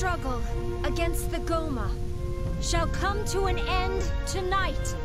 struggle against the Gohma shall come to an end tonight.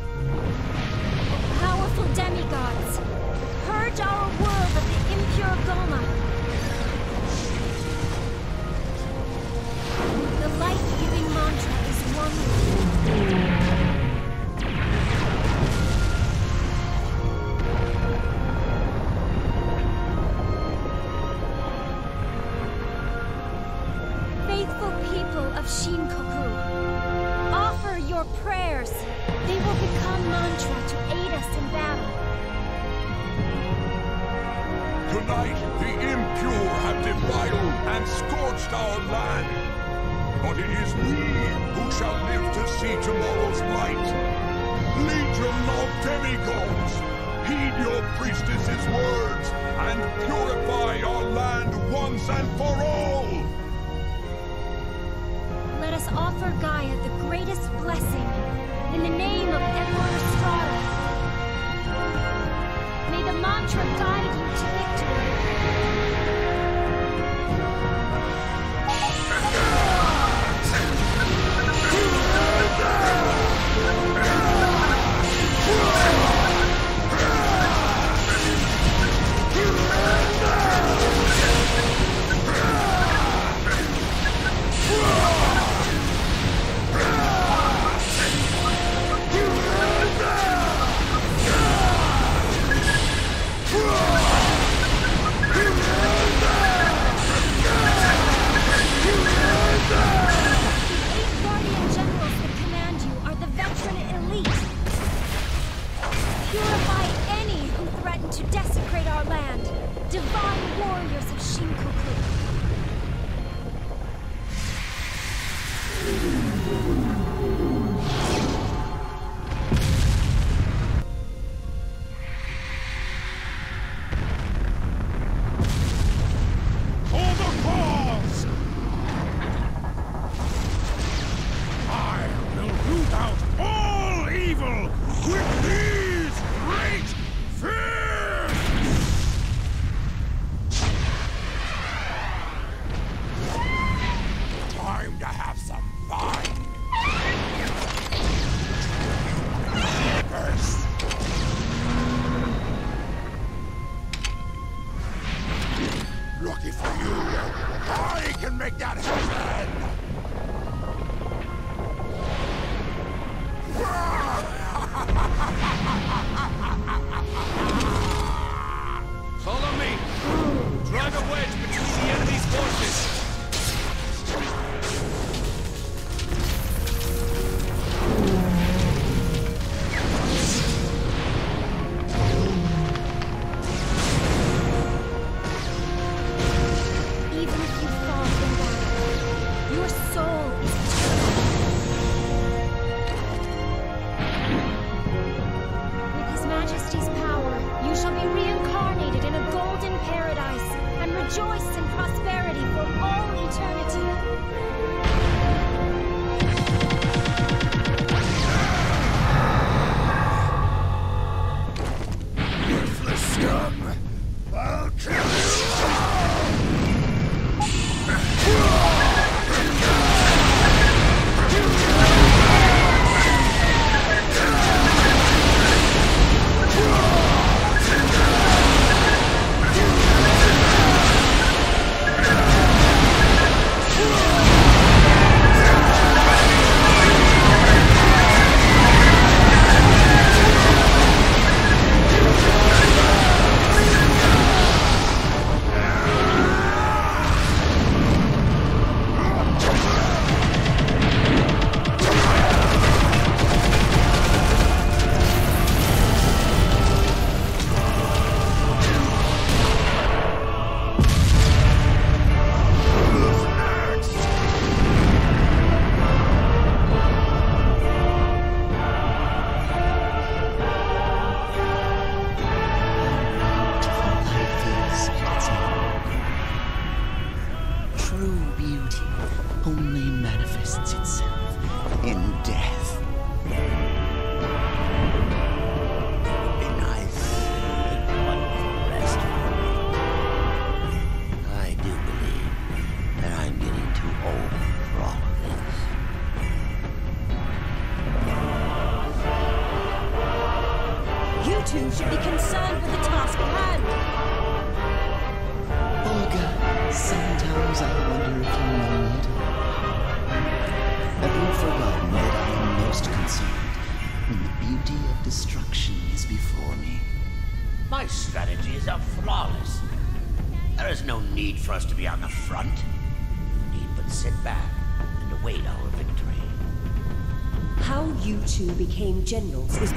Generals is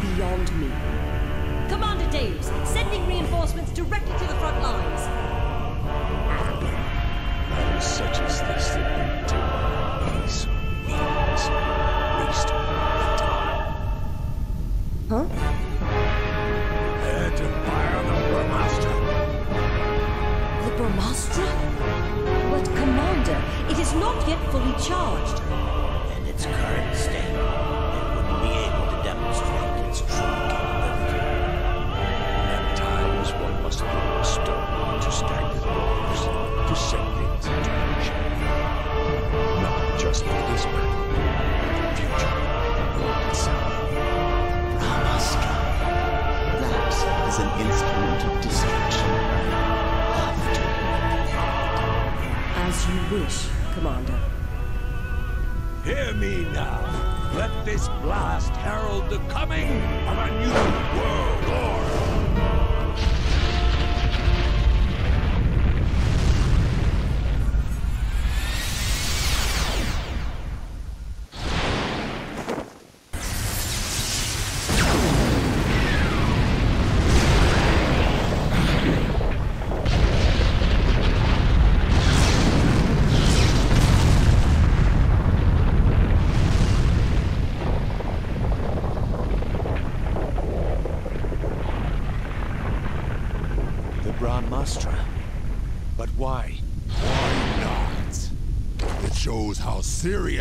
how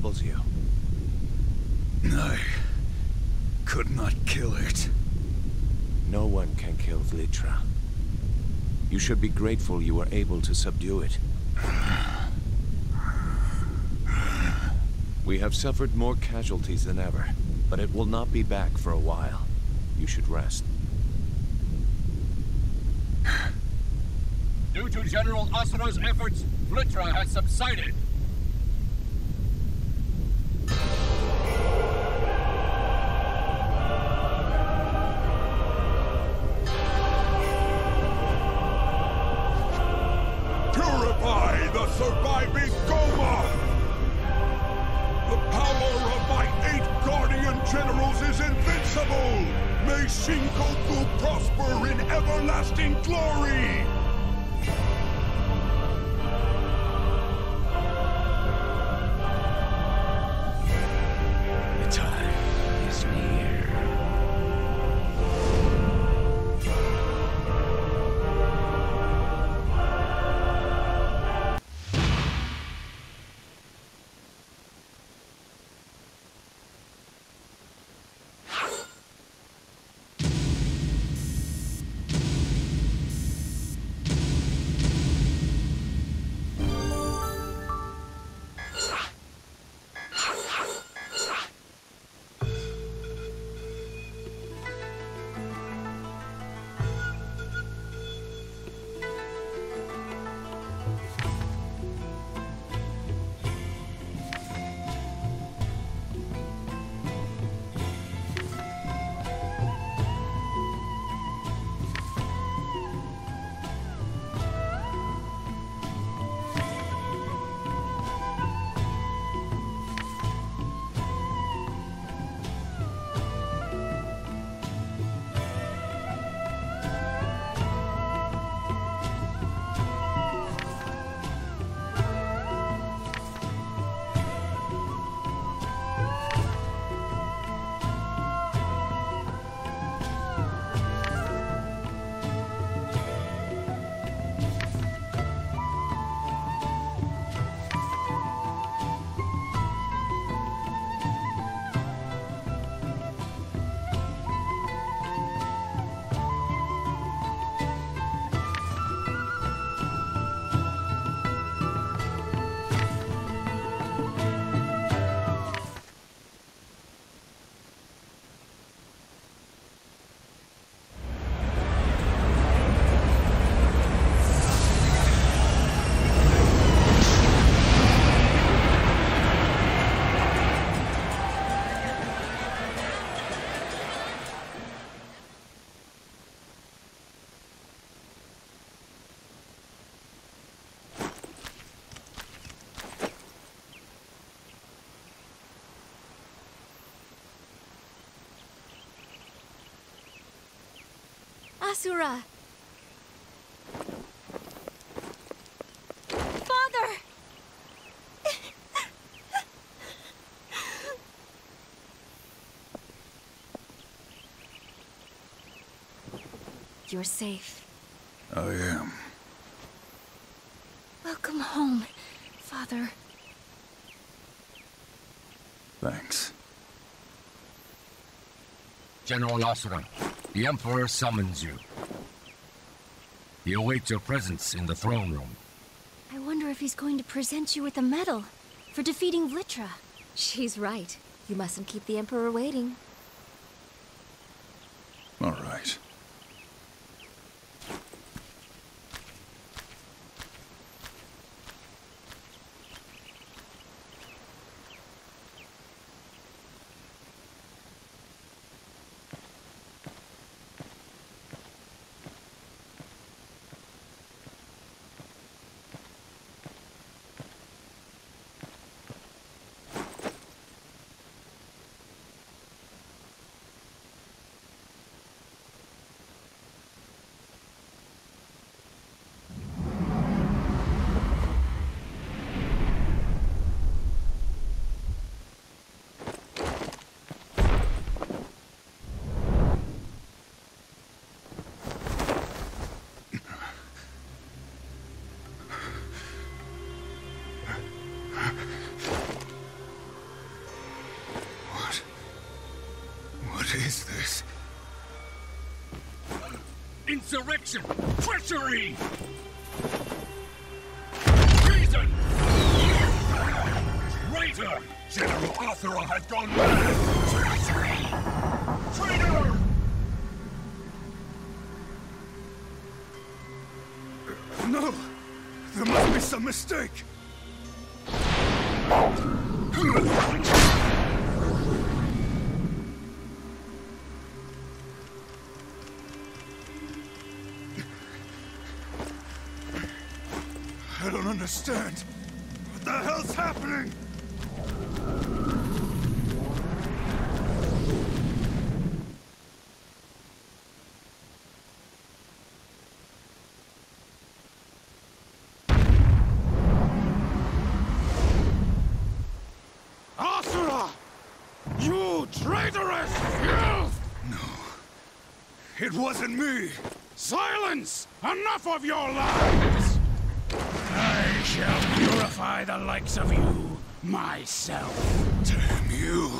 troubles you? I could not kill it. No one can kill Vlitra. You should be grateful you were able to subdue it. We have suffered more casualties than ever, but it will not be back for a while. You should rest. Due to General Asura's efforts, Vlitra has subsided. Asura! Father! You're safe. I am. Welcome home, Father. Thanks. General Asura, the Emperor summons you. He awaits your presence in the throne room. I wonder if he's going to present you with a medal for defeating Vlitra. She's right. You mustn't keep the Emperor waiting. Insurrection! Treachery! Treason! Traitor! General Asura has gone mad! Treachery! Traitor! No! There must be some mistake! Wasn't me! Silence! Enough of your lies! I shall purify the likes of you myself. Damn you!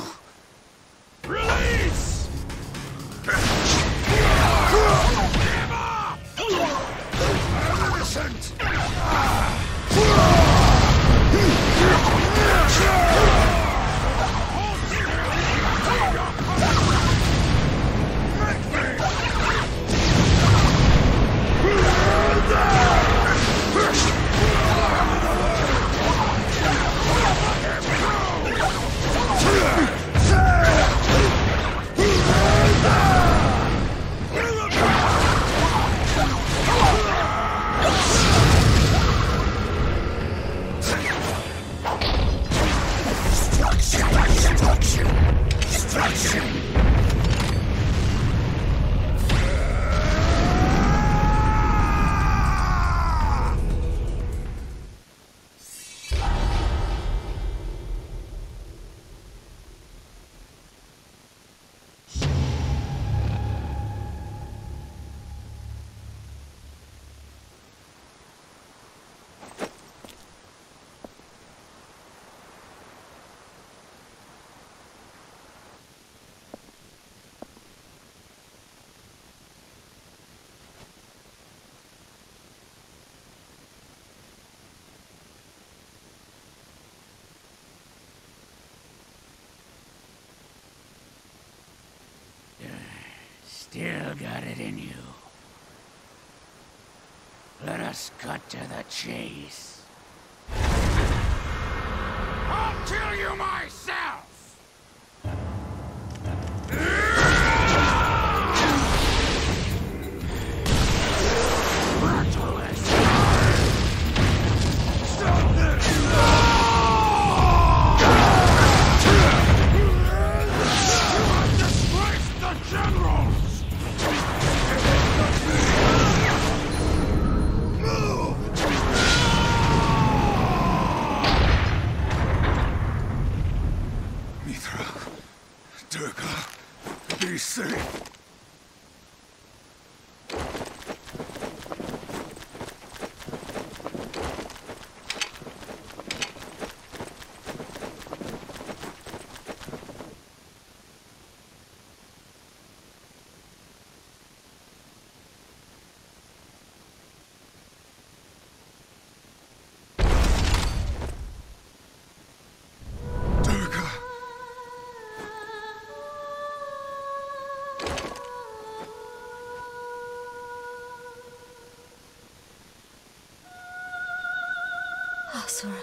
Asura.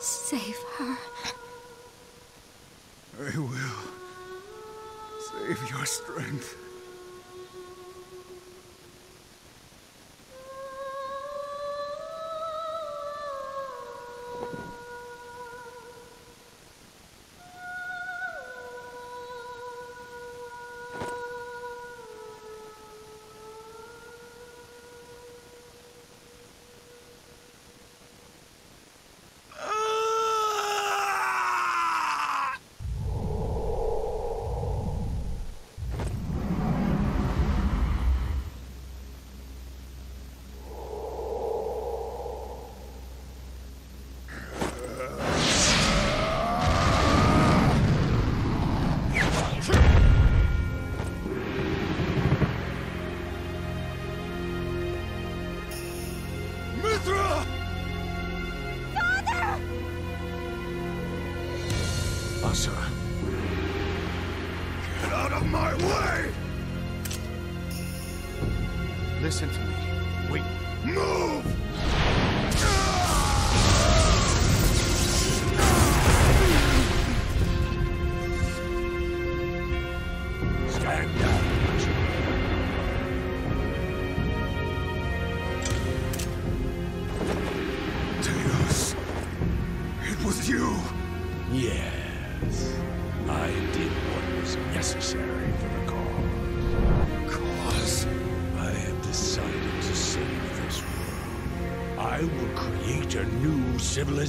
Save her. I will. Save your strength.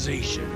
Civilization.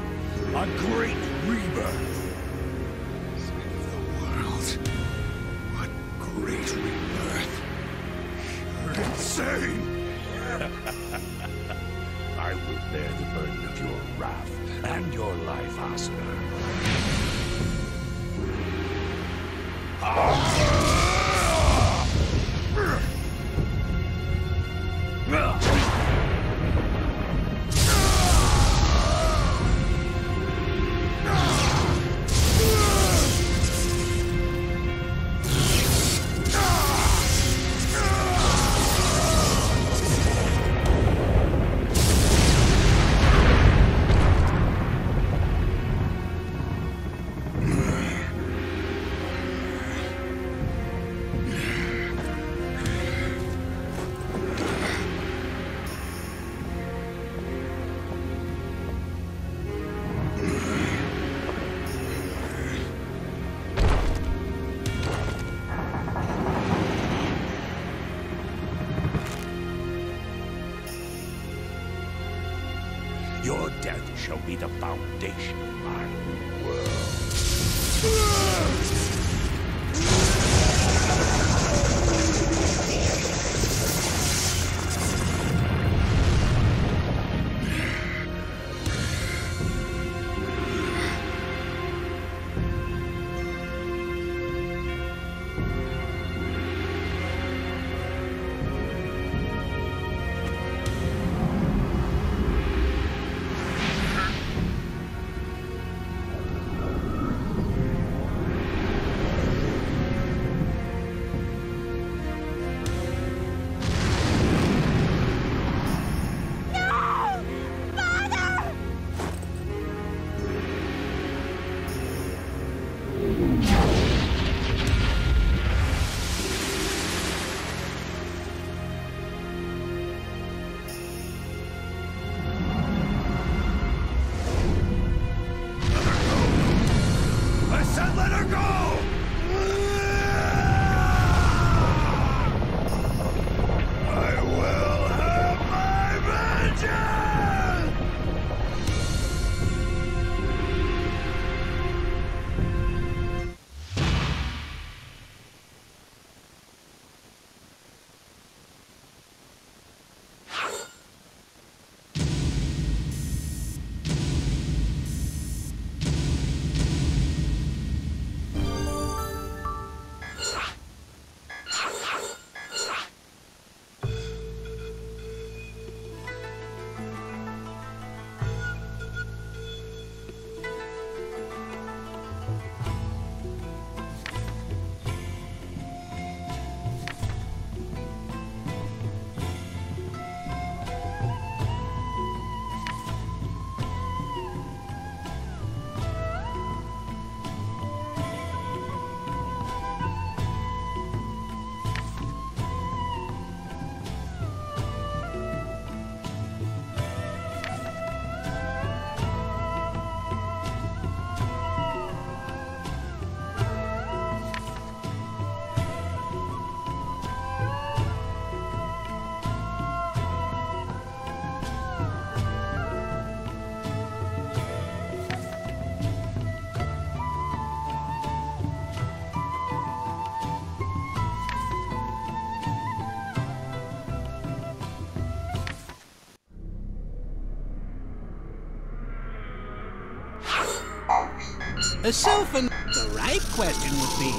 For the right question would be,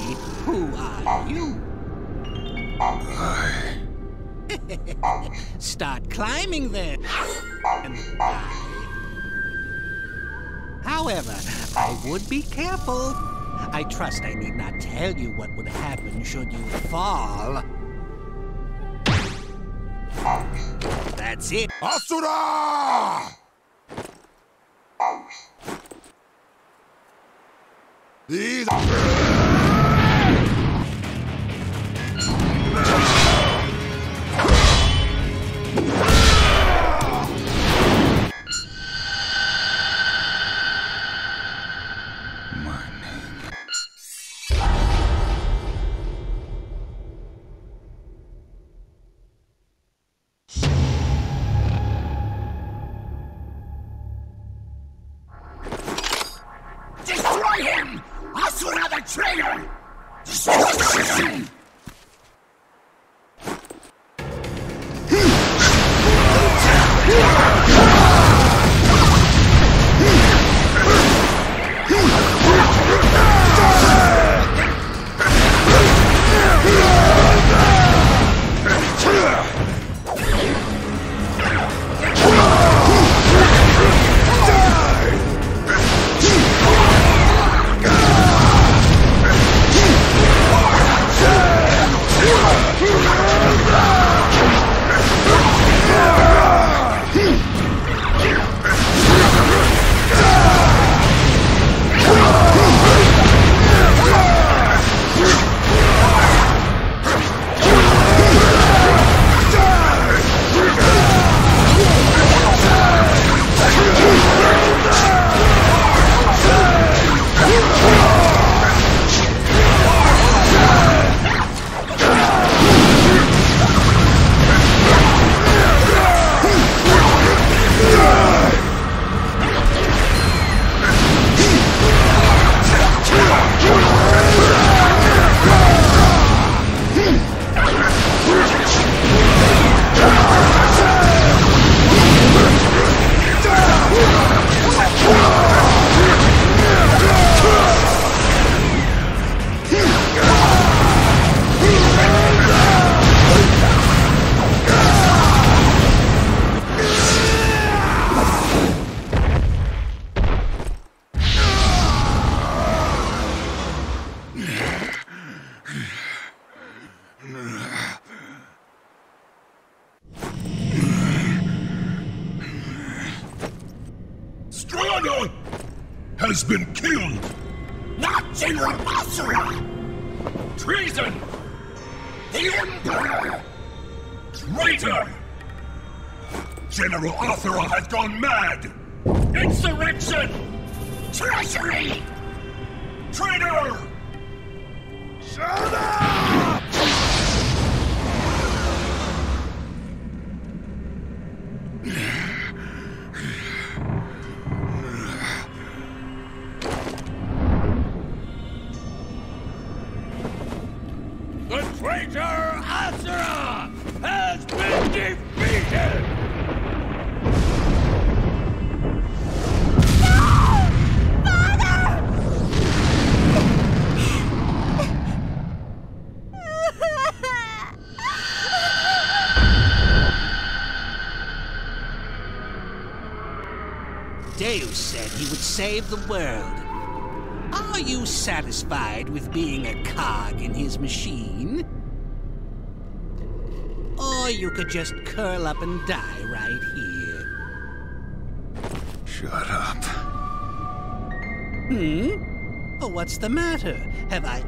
who are you? I. Start climbing then. However, I would be careful. I trust I need not tell you what would happen should you fall. That's it. Asura! Save the world. Are you satisfied with being a cog in his machine? Or you could just curl up and die right here. Shut up. Hmm? Oh, what's the matter? Have I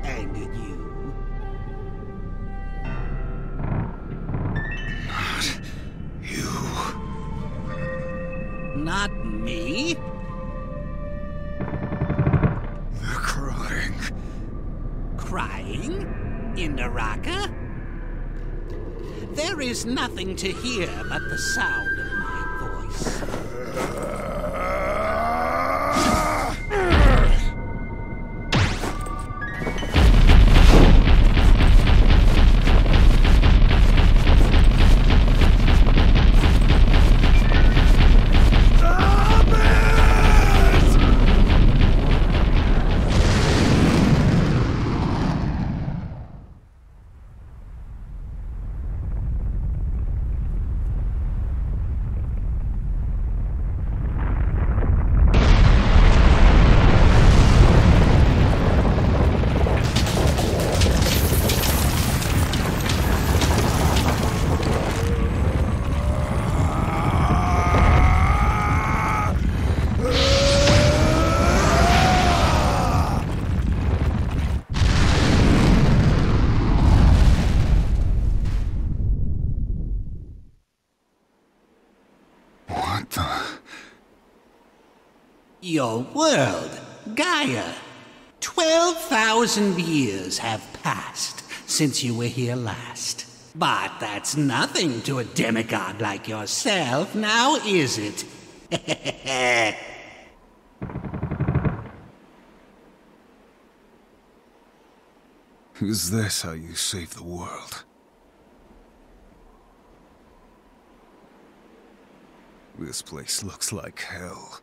to hear but the sound world, Gaia. 12,000 years have passed since you were here last. But that's nothing to a demigod like yourself, now is it? Is this how you save the world? This place looks like hell.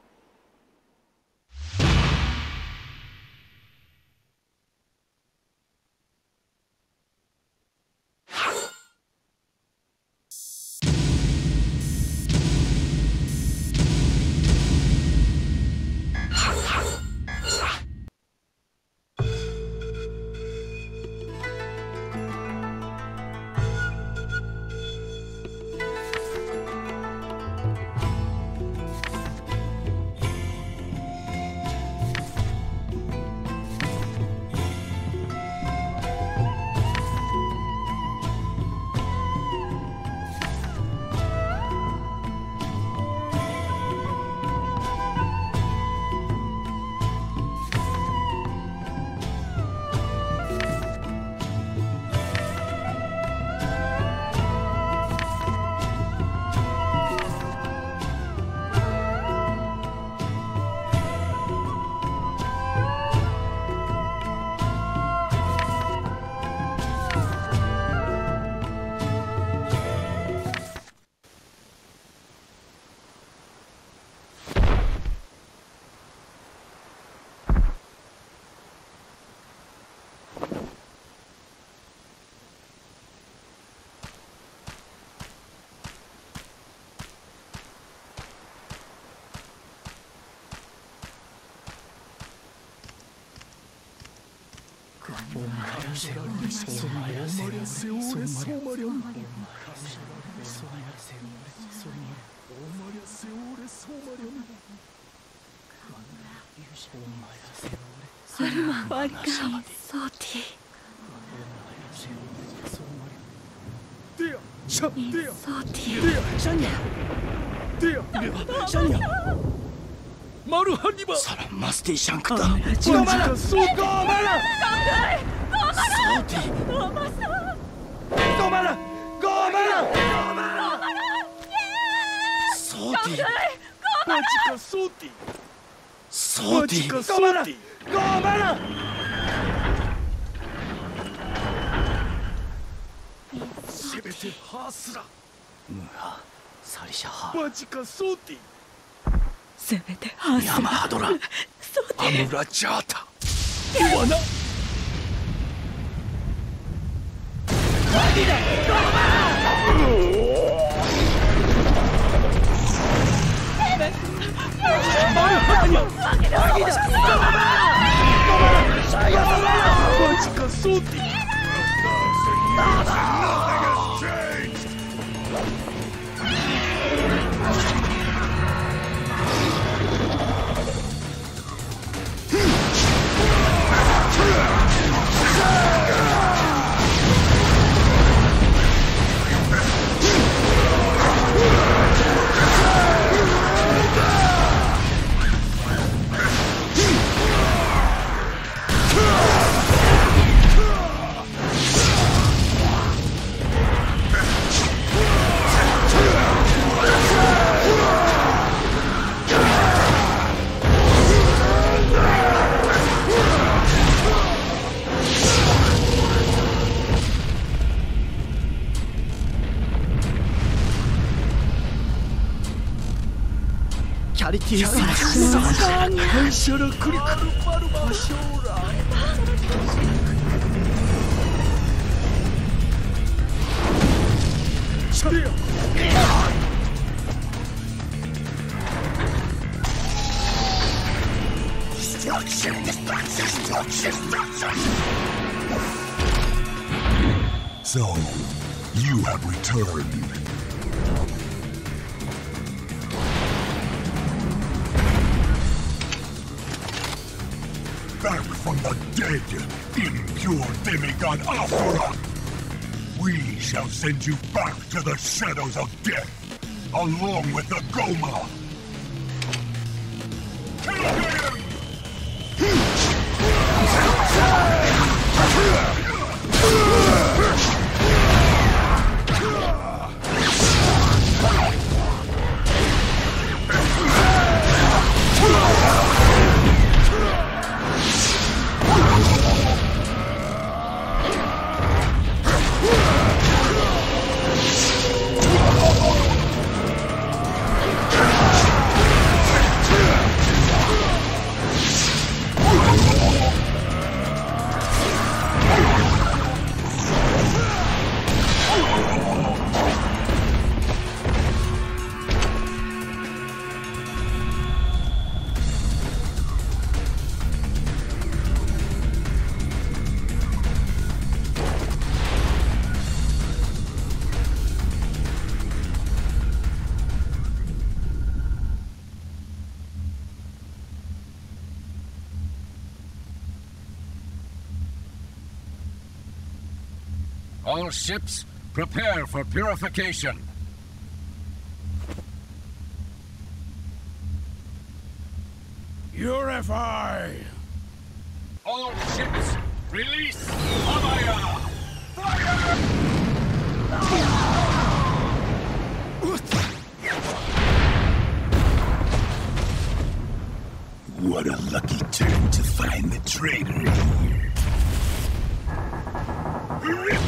Somalian, Somalian, Somalian, Somalian, Somalian, Somalian. アルマン、ワリカン、ソーティ。マィア、シャ、ディア、ソーティ。ディア、シャニャ。ディア、ディア、シャニャ。マルハニバサラマスティシャンクだお前らそうかお前らせめてハースヤマハドラ。アムラジャータ。ワナ Yeah! 자리키의 So, you have returned. Back from the dead, impure demigod Asura! We shall send you back to the shadows of death! along with the Gohma. All ships, prepare for purification. Purify! All ships, release Amaya! What a lucky turn to find the traitor here. Rip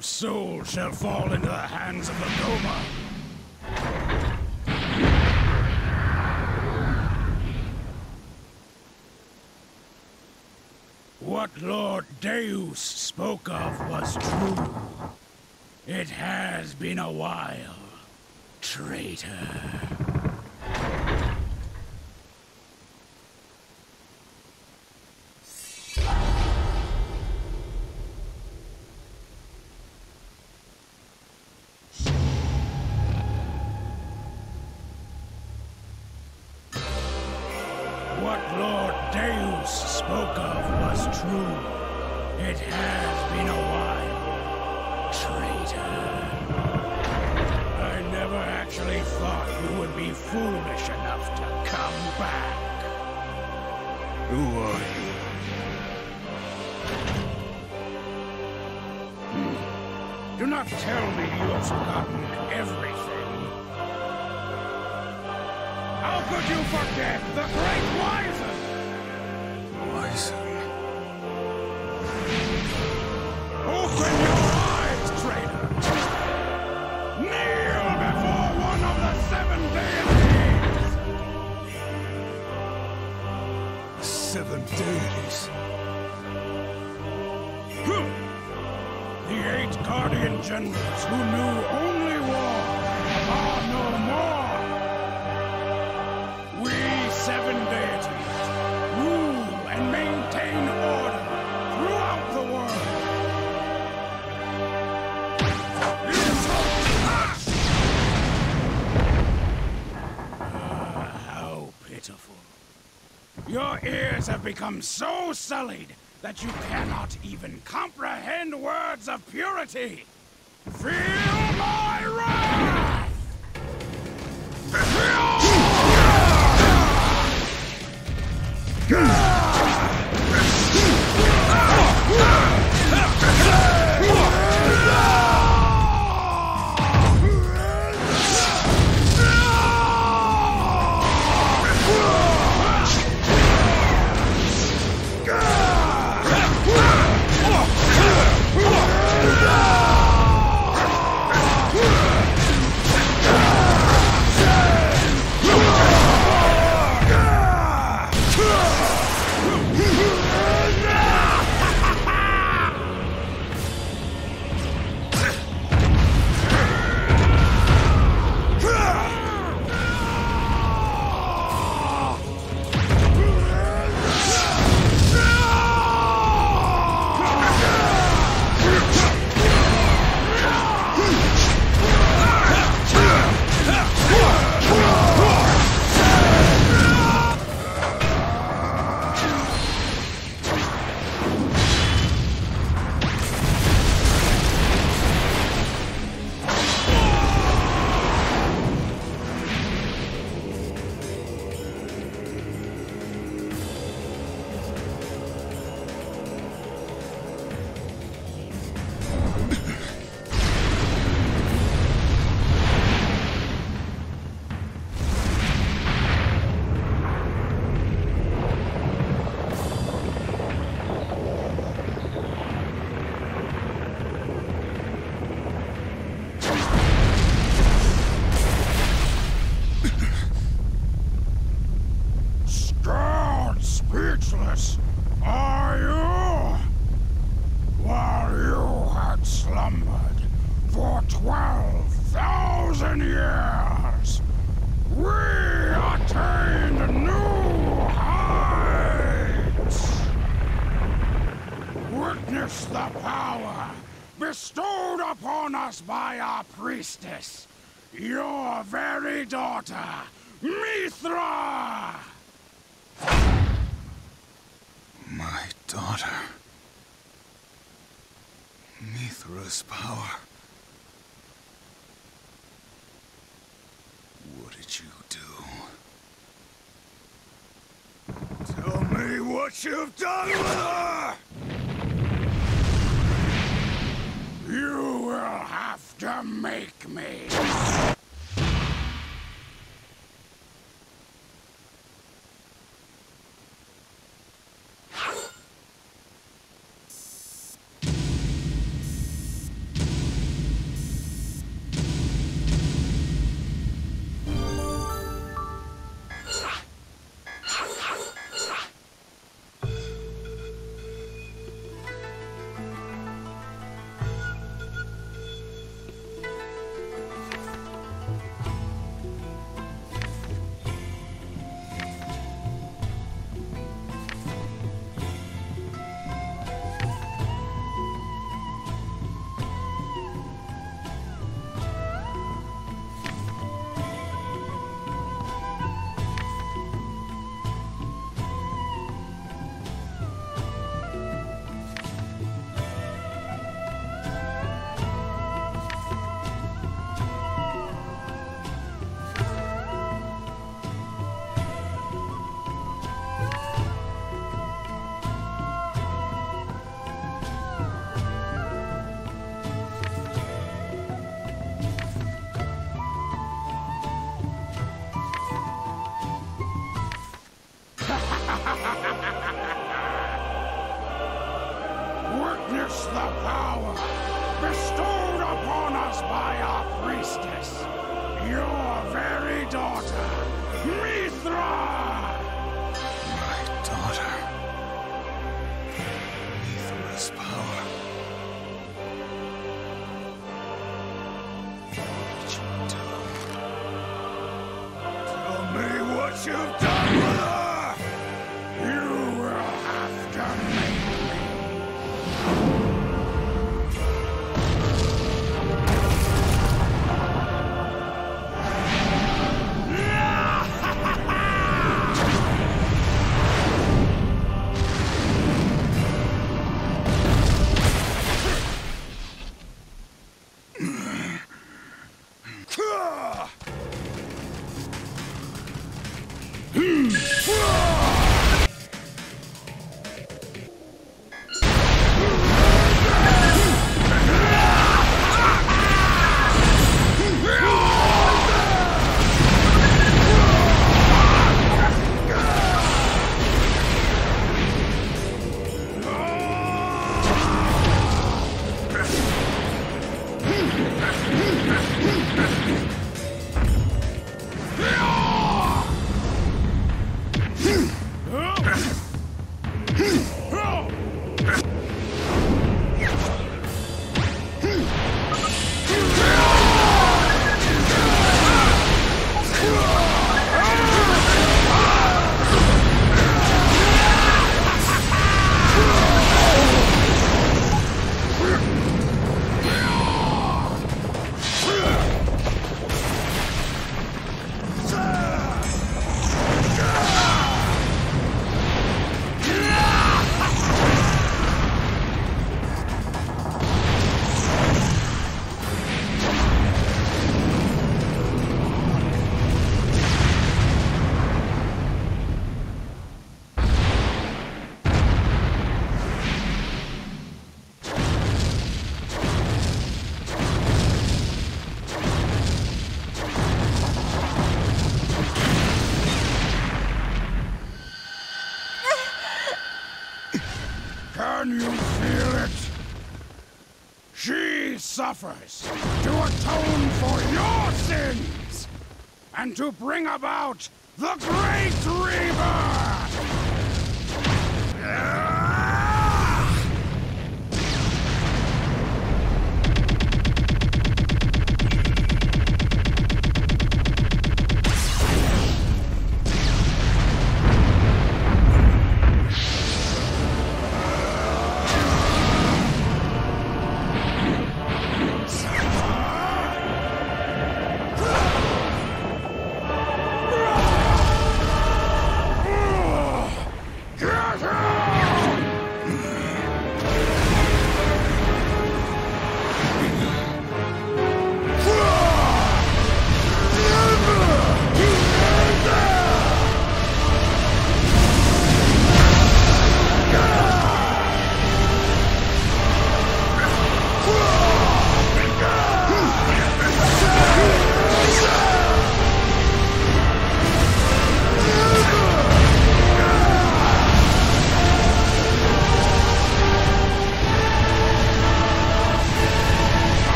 No soul shall fall into the hands of the Gohma. What Lord Deus spoke of was true. It has been a while, traitor. have become so sullied that you cannot even comprehend words of purity. Fear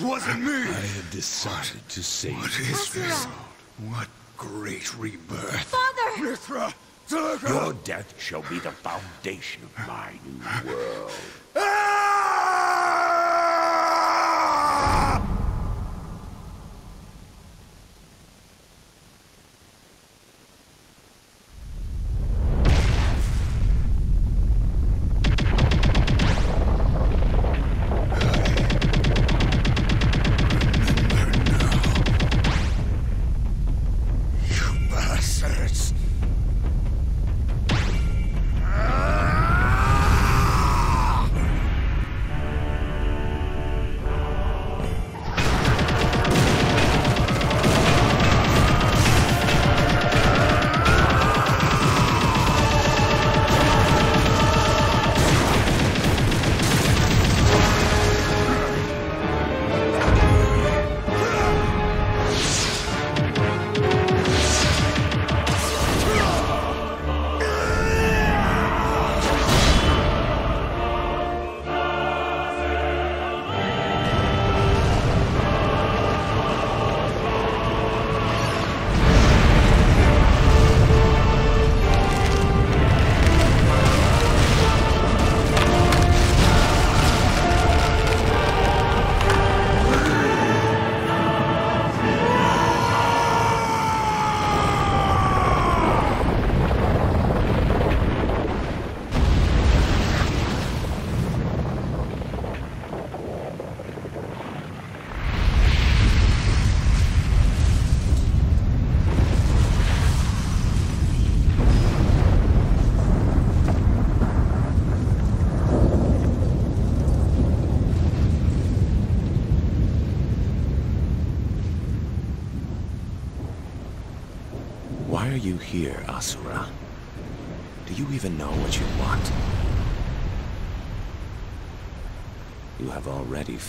It wasn't me! I have decided to save What is this? What great rebirth! Father! Mithra! Your death shall be the foundation of my new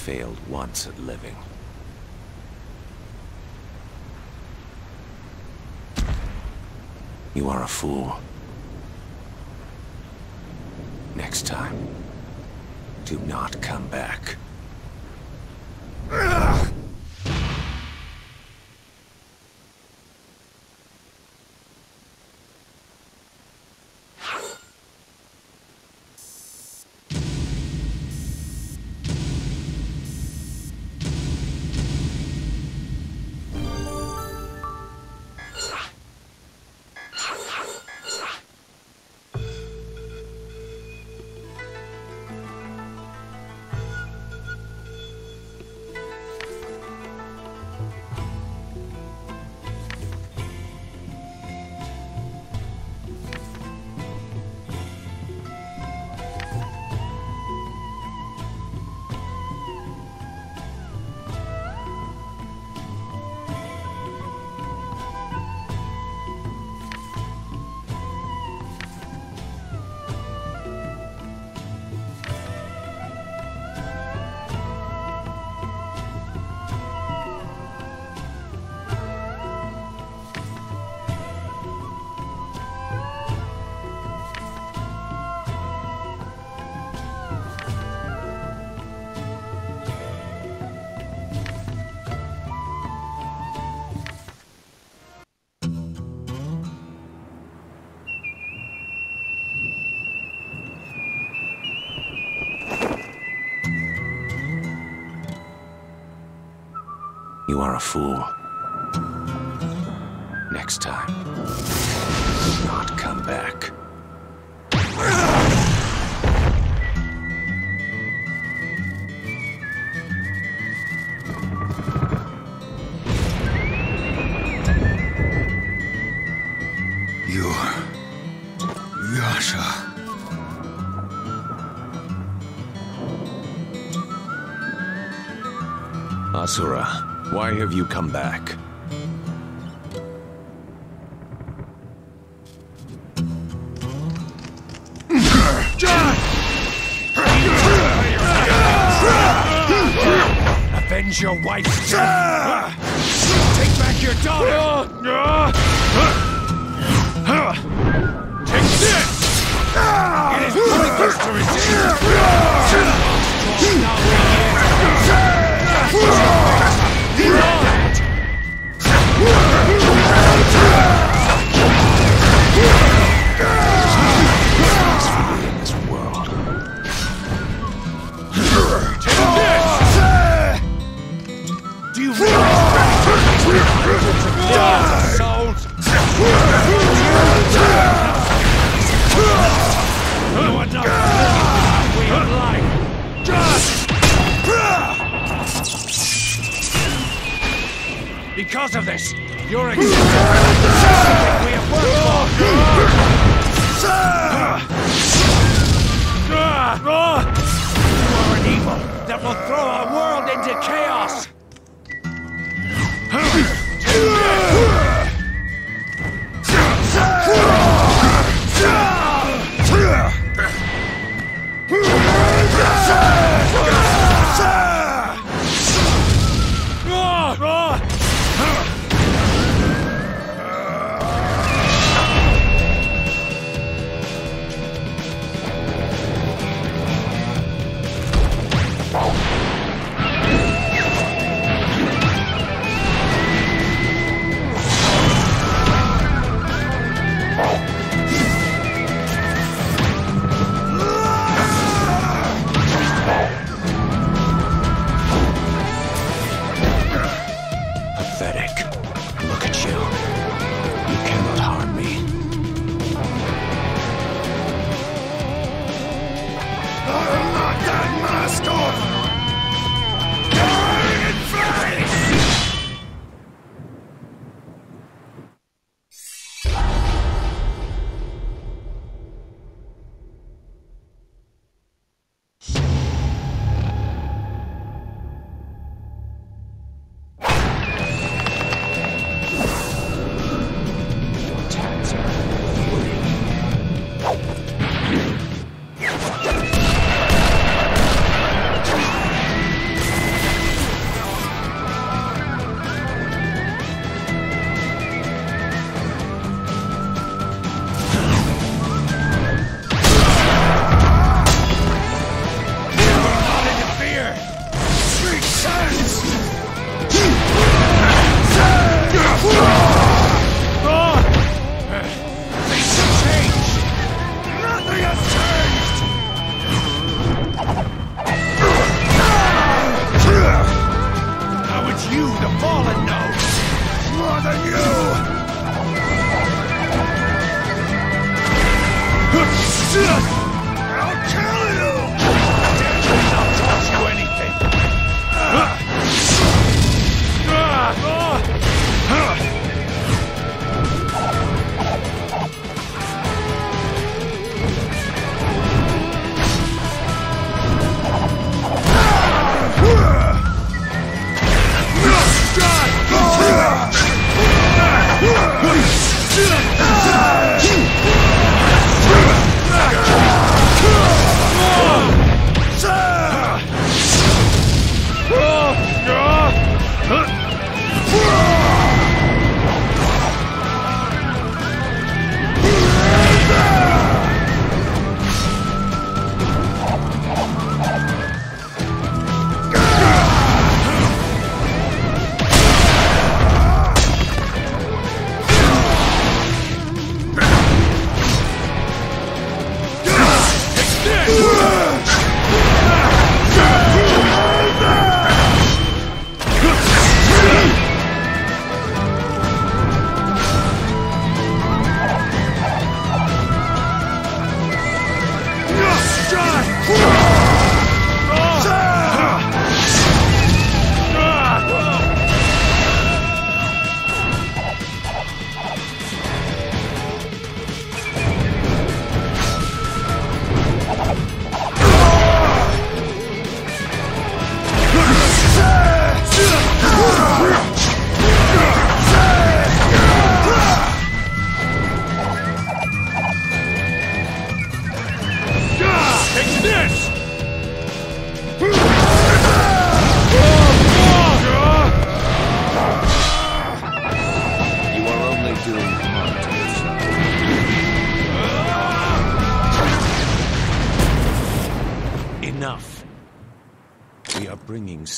failed once at living. You are a fool. Are a fool. Next time, do not come back. You're... Yasha. Asura, why have you come back? Avenge your wife's death! Take back your daughter! Because of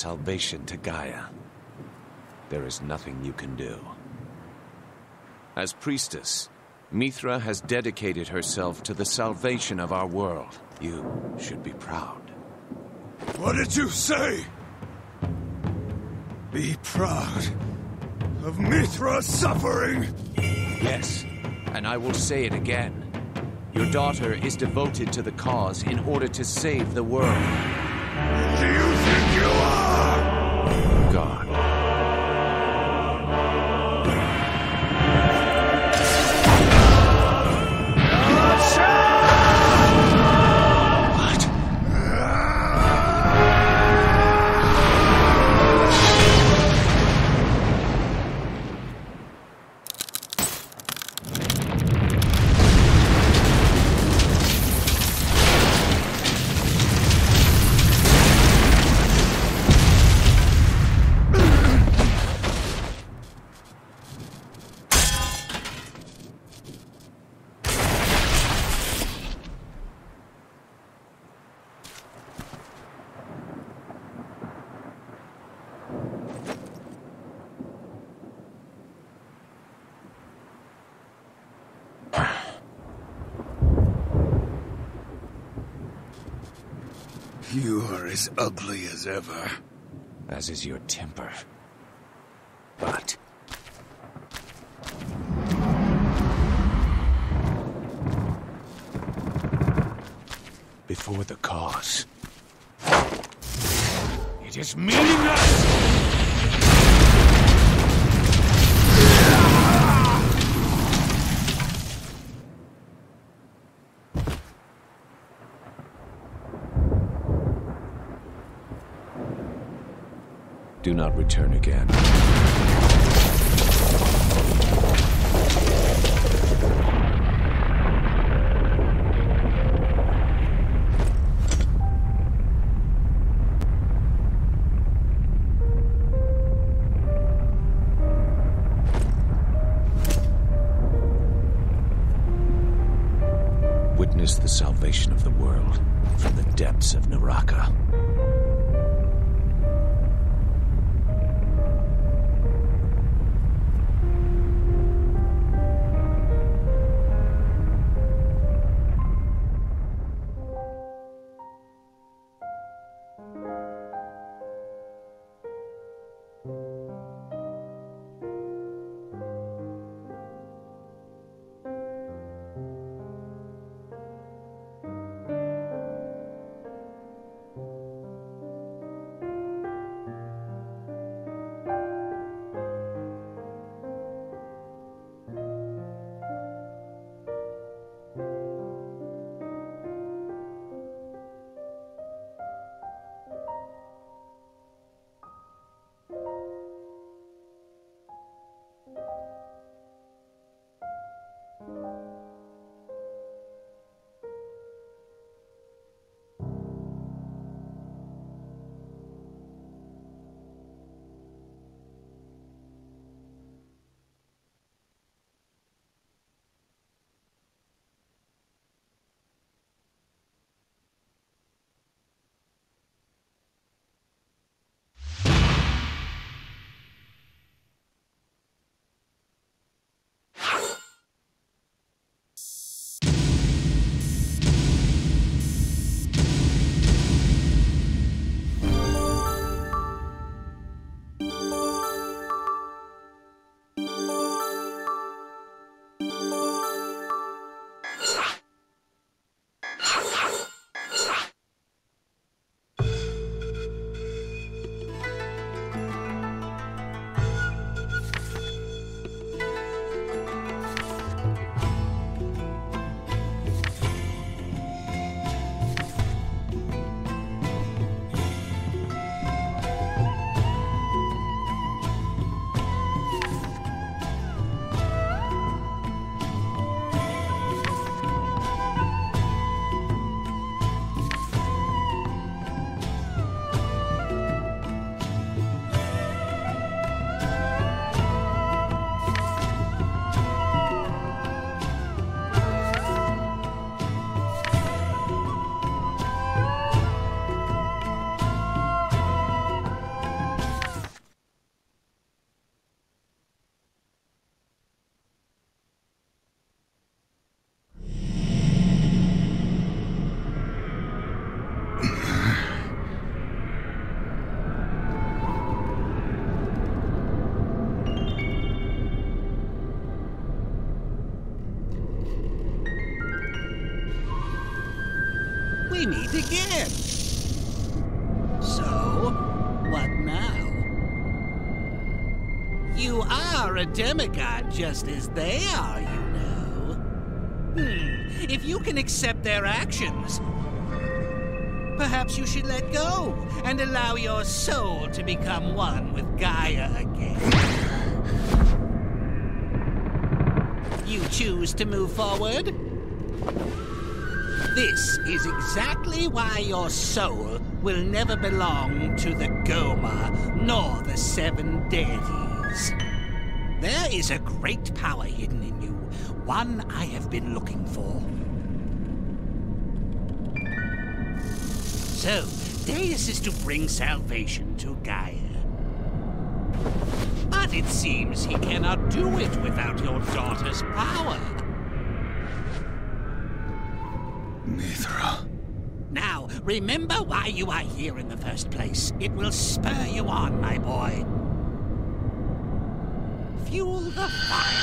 salvation to Gaia. There is nothing you can do. As priestess, Mithra has dedicated herself to the salvation of our world. You should be proud. What did you say? Be proud of Mithra's suffering. Yes, and I will say it again. Your daughter is devoted to the cause in order to save the world. You are? Your temper. But... Before the cause. It is meaningless! Do not return again. Demigod just as they are, you know. Hmm, if you can accept their actions, perhaps you should let go and allow your soul to become one with Gaia again. You choose to move forward? This is exactly why your soul will never belong to the Gohma nor the Seven Deities. There is a great power hidden in you, one I have been looking for. So, Deus is to bring salvation to Gaia. But it seems he cannot do it without your daughter's power. Mithra. Now, remember why you are here in the first place. It will spur you on, my boy. Fuel the fire.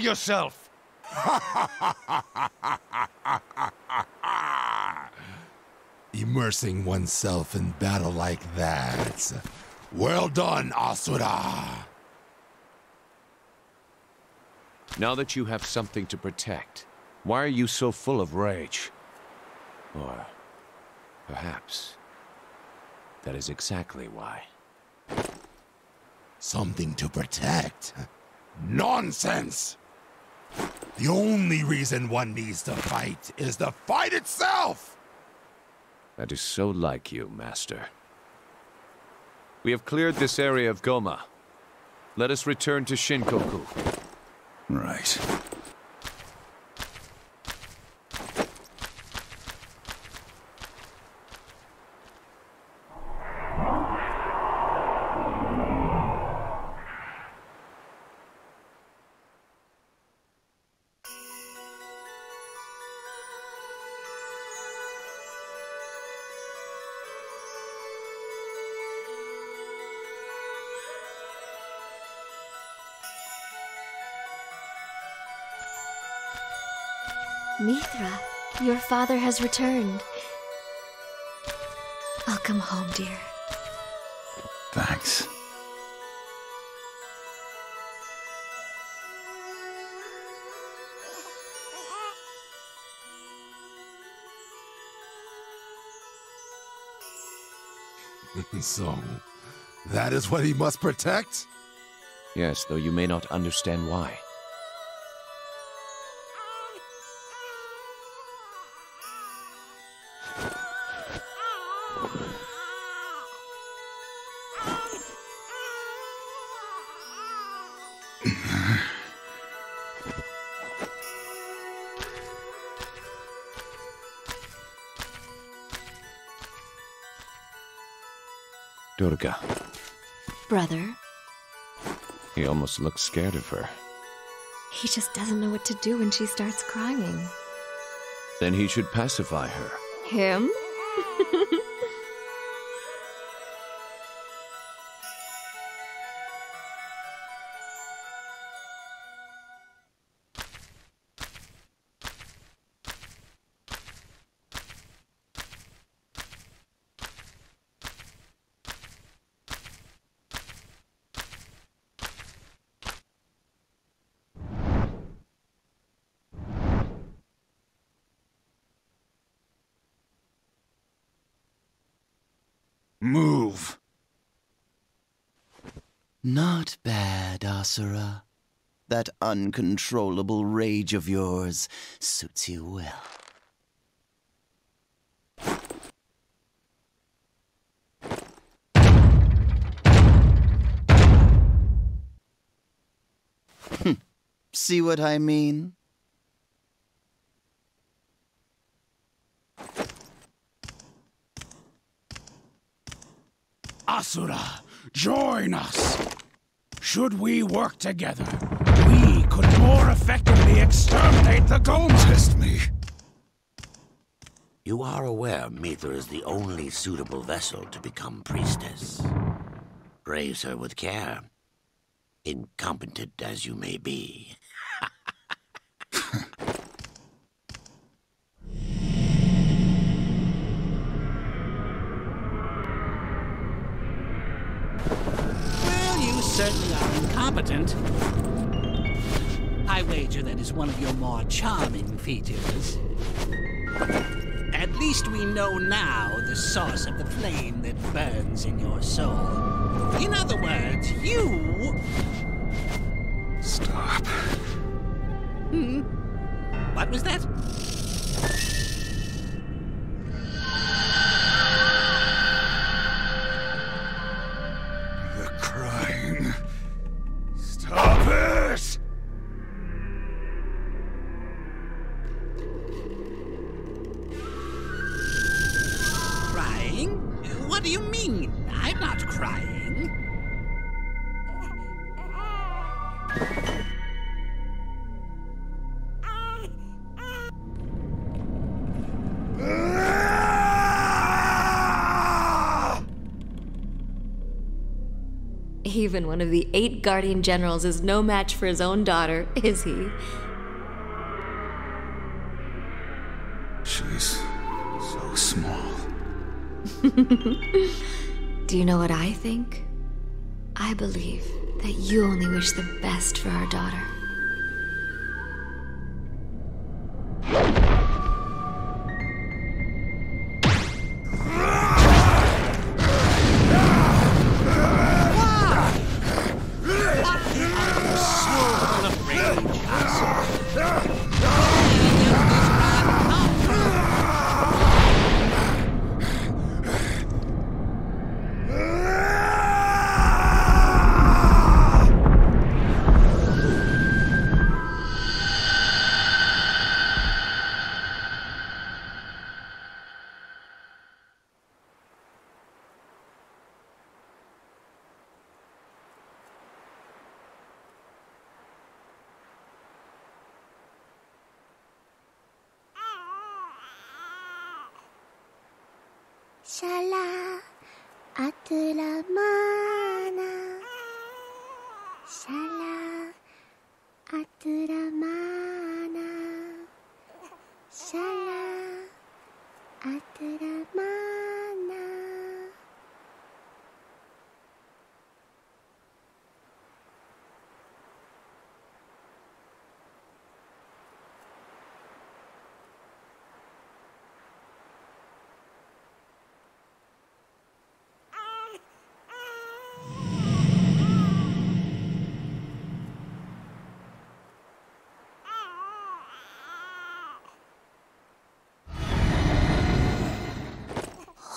Control yourself! Immersing oneself in battle like that. Well done, Asura! Now that you have something to protect, why are you so full of rage? Or perhaps that is exactly why. Something to protect? Nonsense! The only reason one needs to fight is the fight itself! That is so like you, Master. We have cleared this area of Gohma. Let us return to Shinkoku. Right. Your father has returned. I'll come home, dear. Thanks. so, that is what he must protect? Yes, though you may not understand why. Durga. Brother, He almost looks scared of her. he just doesn't know what to do when she starts crying. Then he should pacify her. Him? Not bad, Asura. That uncontrollable rage of yours suits you well. Hmm. See what I mean? Asura, join us. Should we work together, we could more effectively exterminate the Gohma. Test me. You are aware Mithra is the only suitable vessel to become priestess. Raise her with care, incompetent as you may be. Are incompetent. I wager that is one of your more charming features. At least we know now the source of the flame that burns in your soul. In other words, you. Stop. Hmm? What was that? Even one of the eight Guardian Generals is no match for his own daughter, is he? She's so small. Do you know what I think? I believe that you only wish the best for our daughter.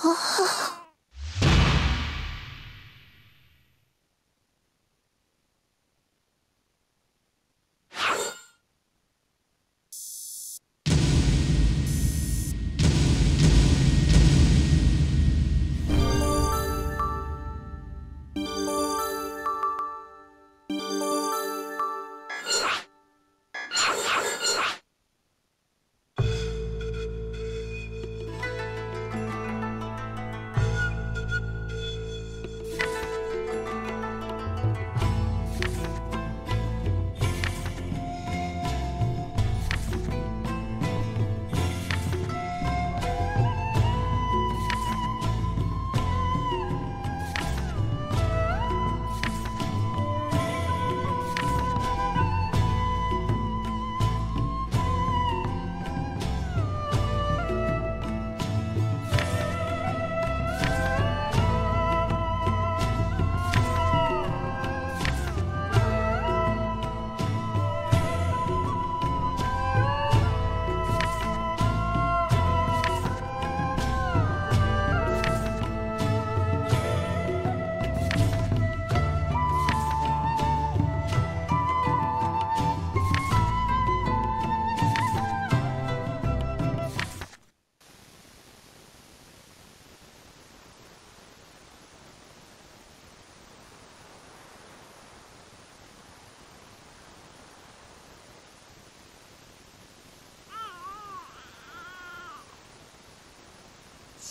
啊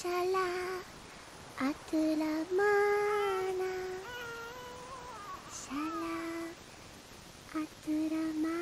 Inshallah Atramana Inshallah Atramana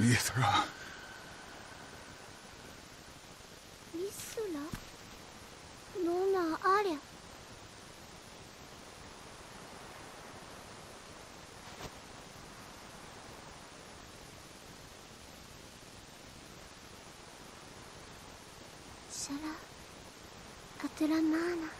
逃げたかミスラノナあれシャラカトラマーナ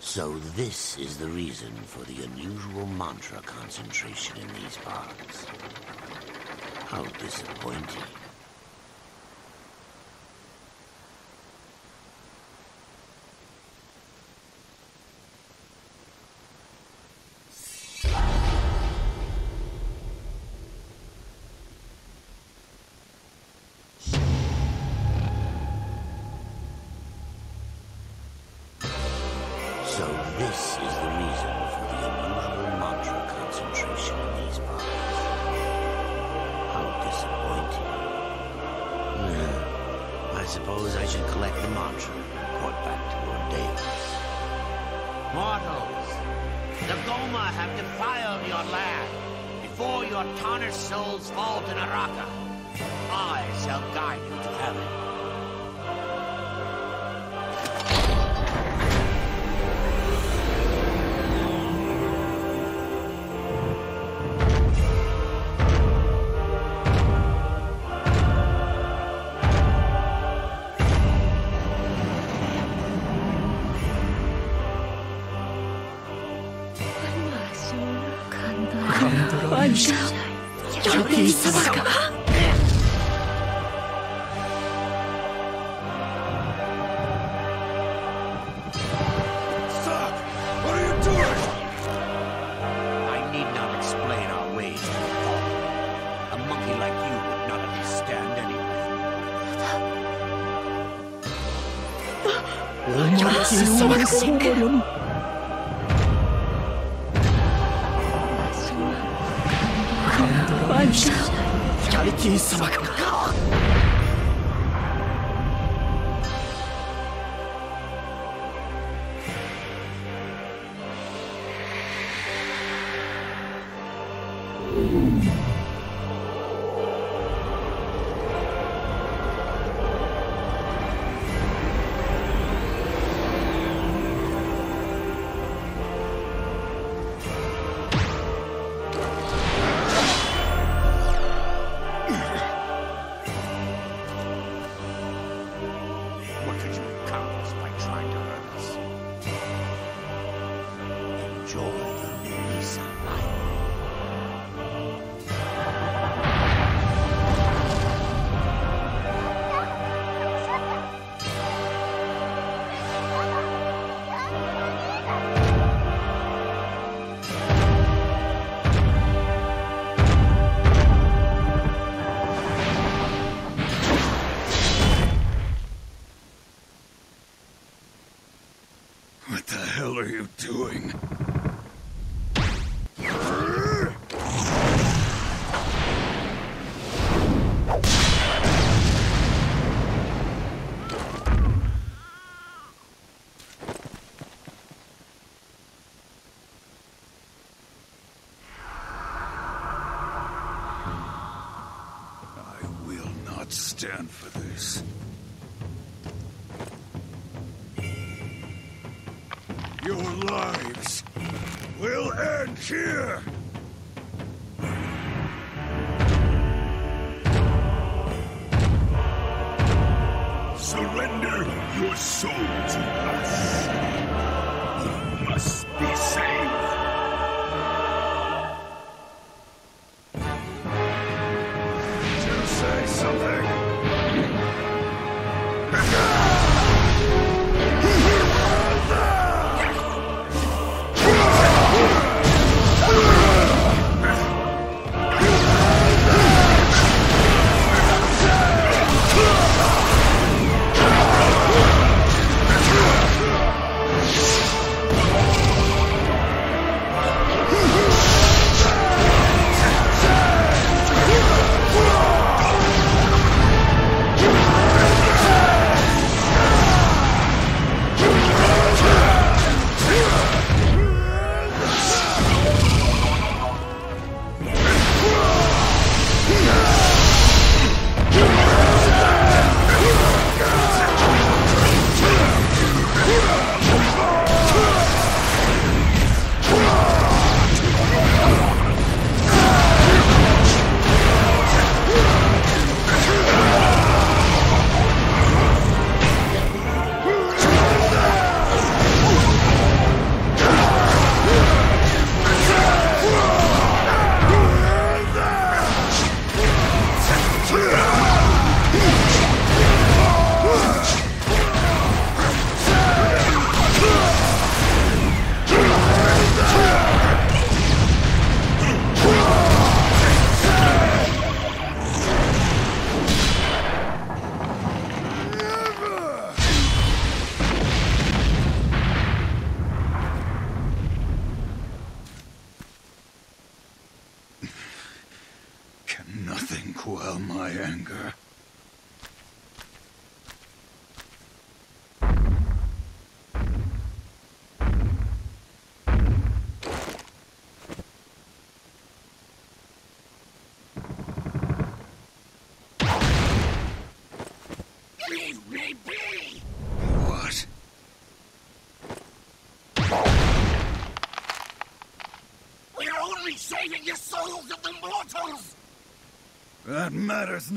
So this is the reason for the unusual mantra concentration in these parts. How disappointing. Versuchen. Komm, du Mensch. Kaliki Sabaka.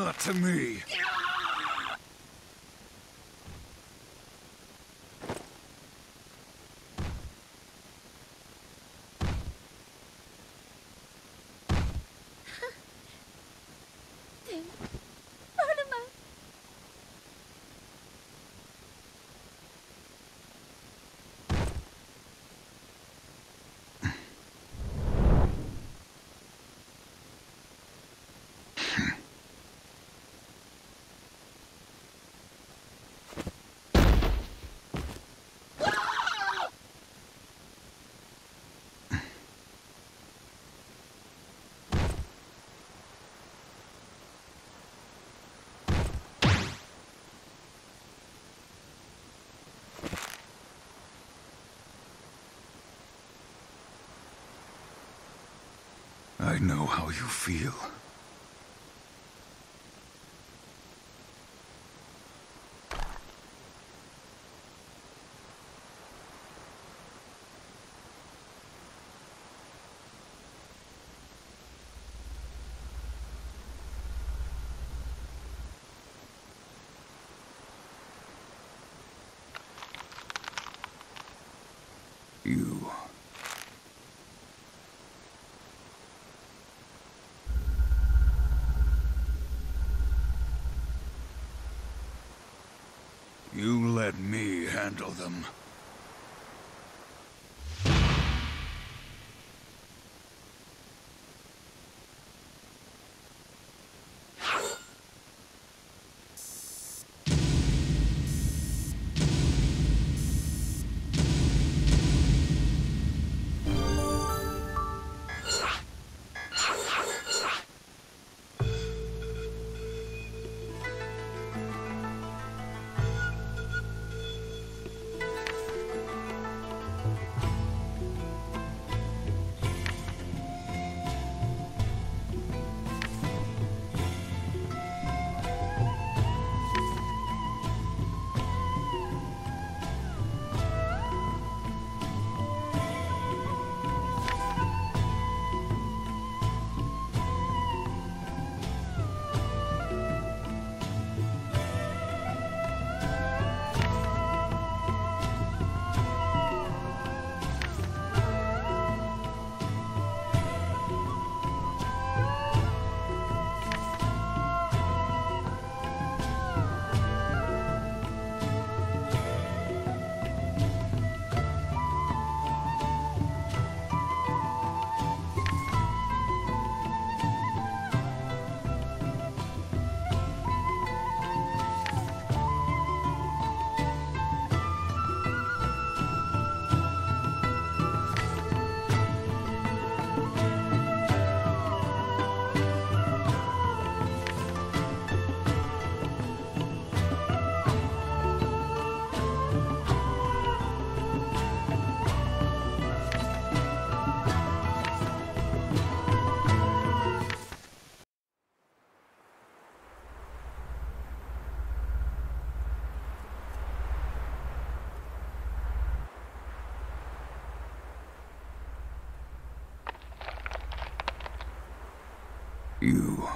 not to me. I know how you feel. You let me handle them. You.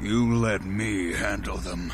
You let me handle them.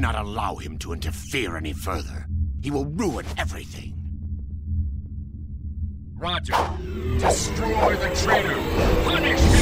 Cannot allow him to interfere any further. He will ruin everything. Roger. Destroy the traitor. Punish him.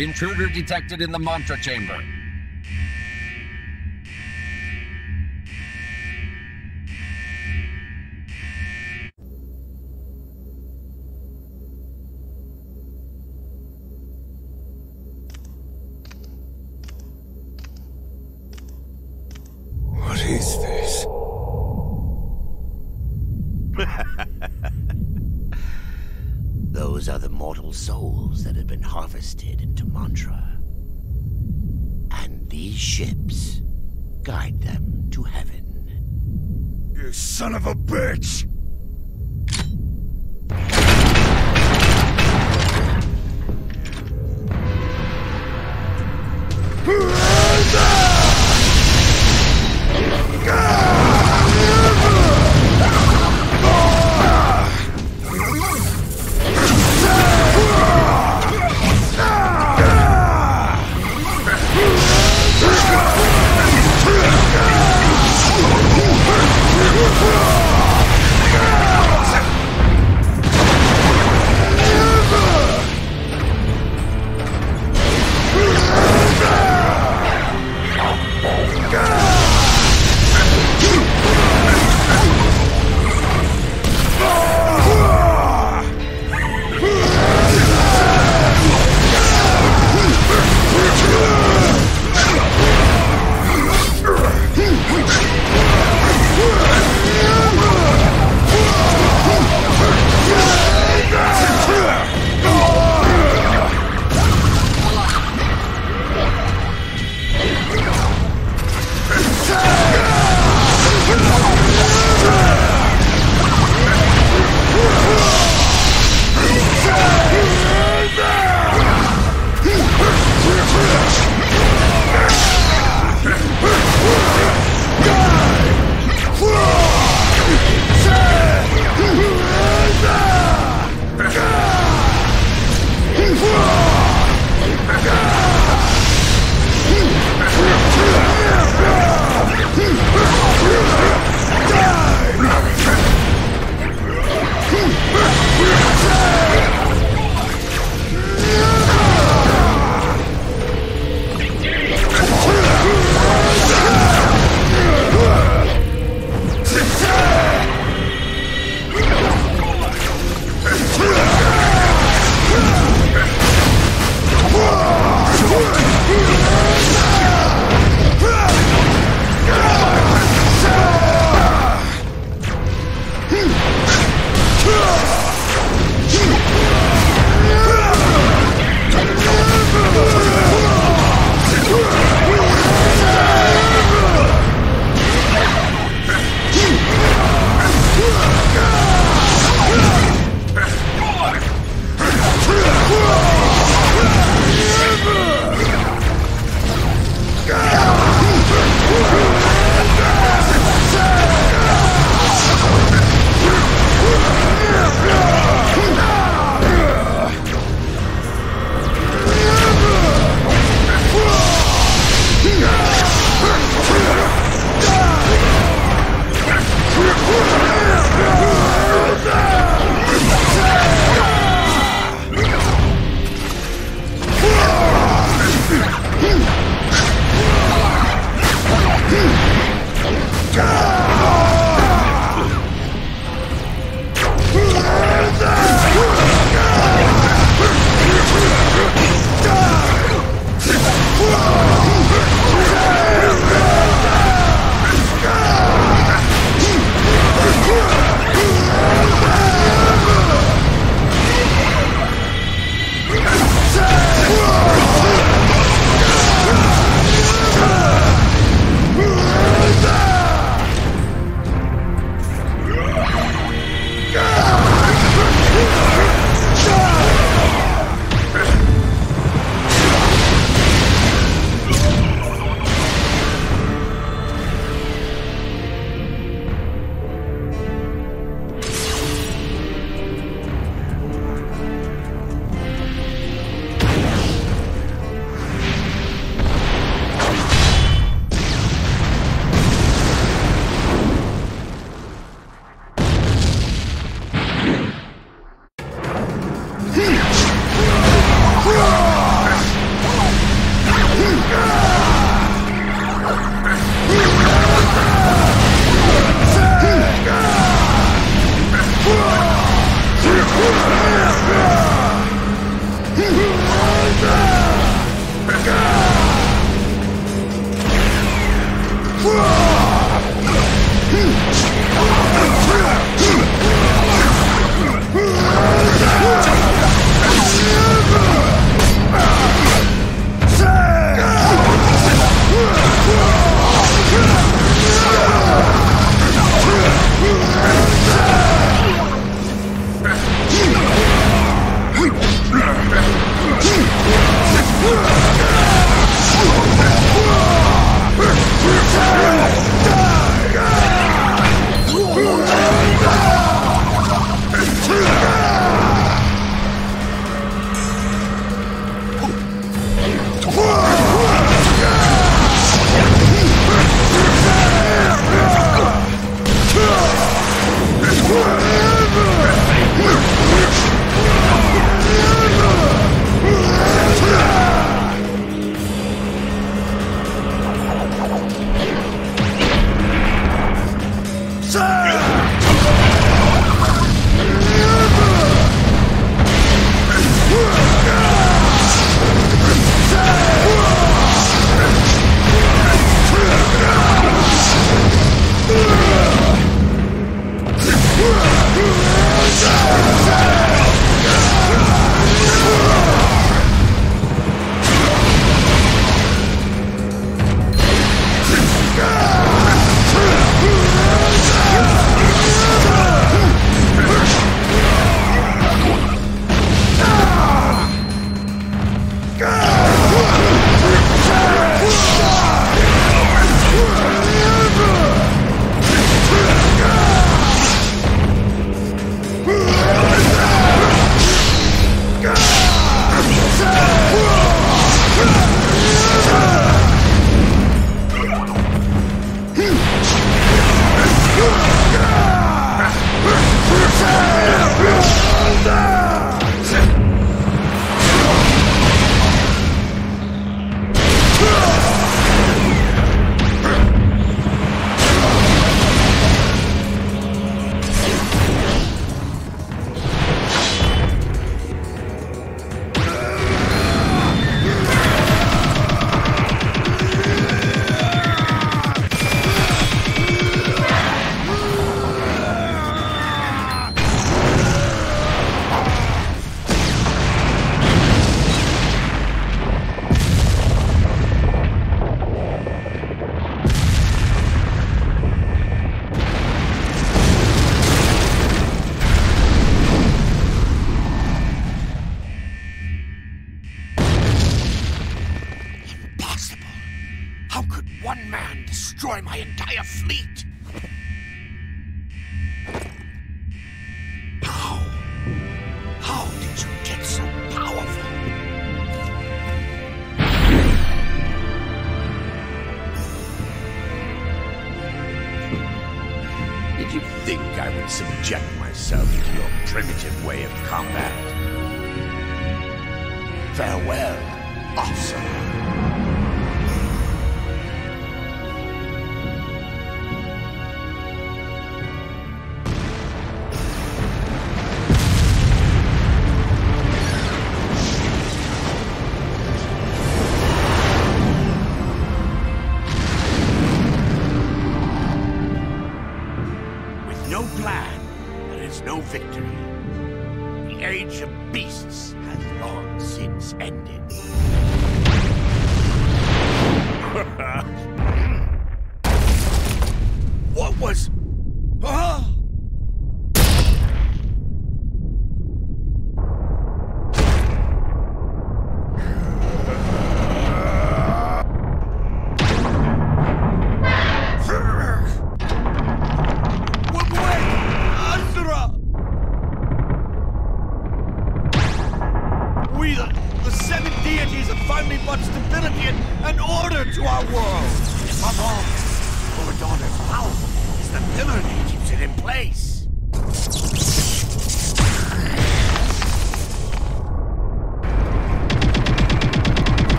Intruder detected in the mantra chamber.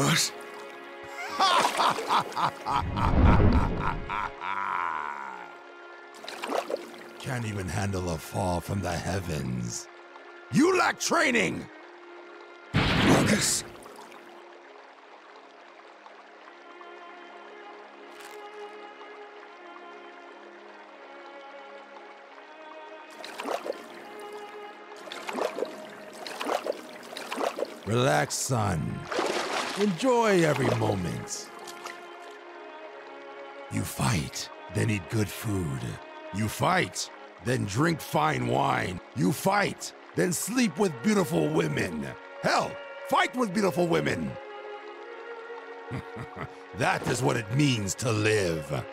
What? Can't even handle a fall from the heavens. You lack training! Marcus! Relax, son. Enjoy every moment. You fight, then eat good food. You fight, then drink fine wine. You fight, then sleep with beautiful women. Hell, fight with beautiful women. that is what it means to live.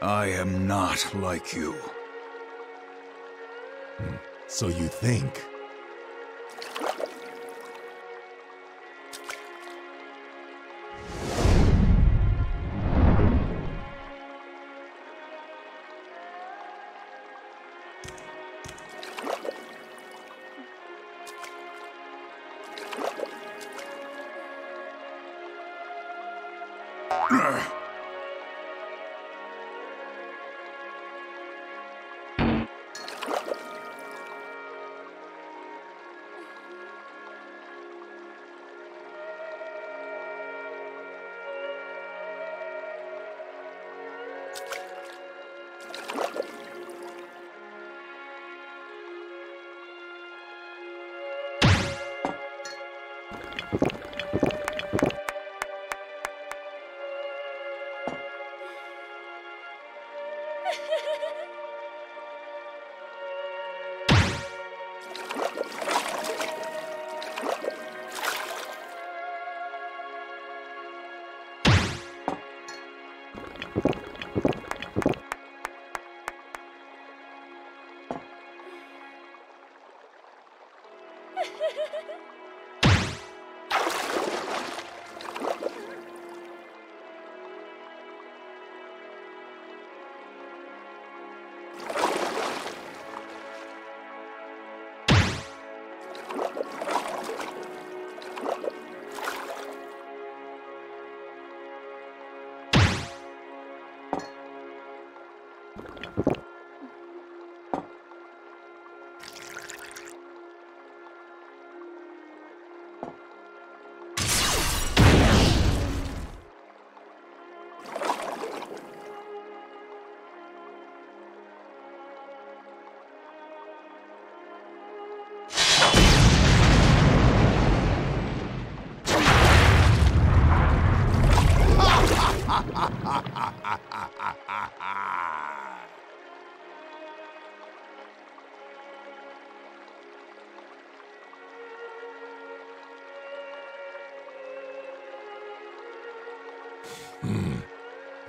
I am not like you. So you think.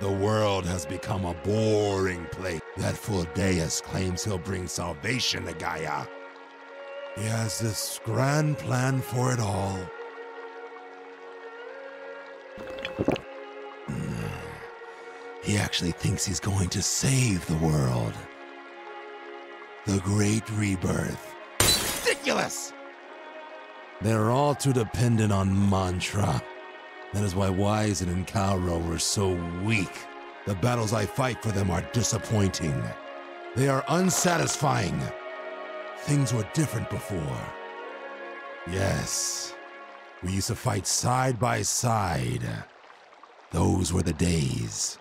The world has become a boring place. That fool Deus claims he'll bring salvation to Gaia. He has this grand plan for it all. Hmm. He actually thinks he's going to save the world. The Great Rebirth. Ridiculous! They're all too dependent on mantra. That is why Wyzen and Kalrow are so weak. The battles I fight for them are disappointing. They are unsatisfying. Things were different before. Yes, we used to fight side by side. Those were the days.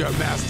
Your master,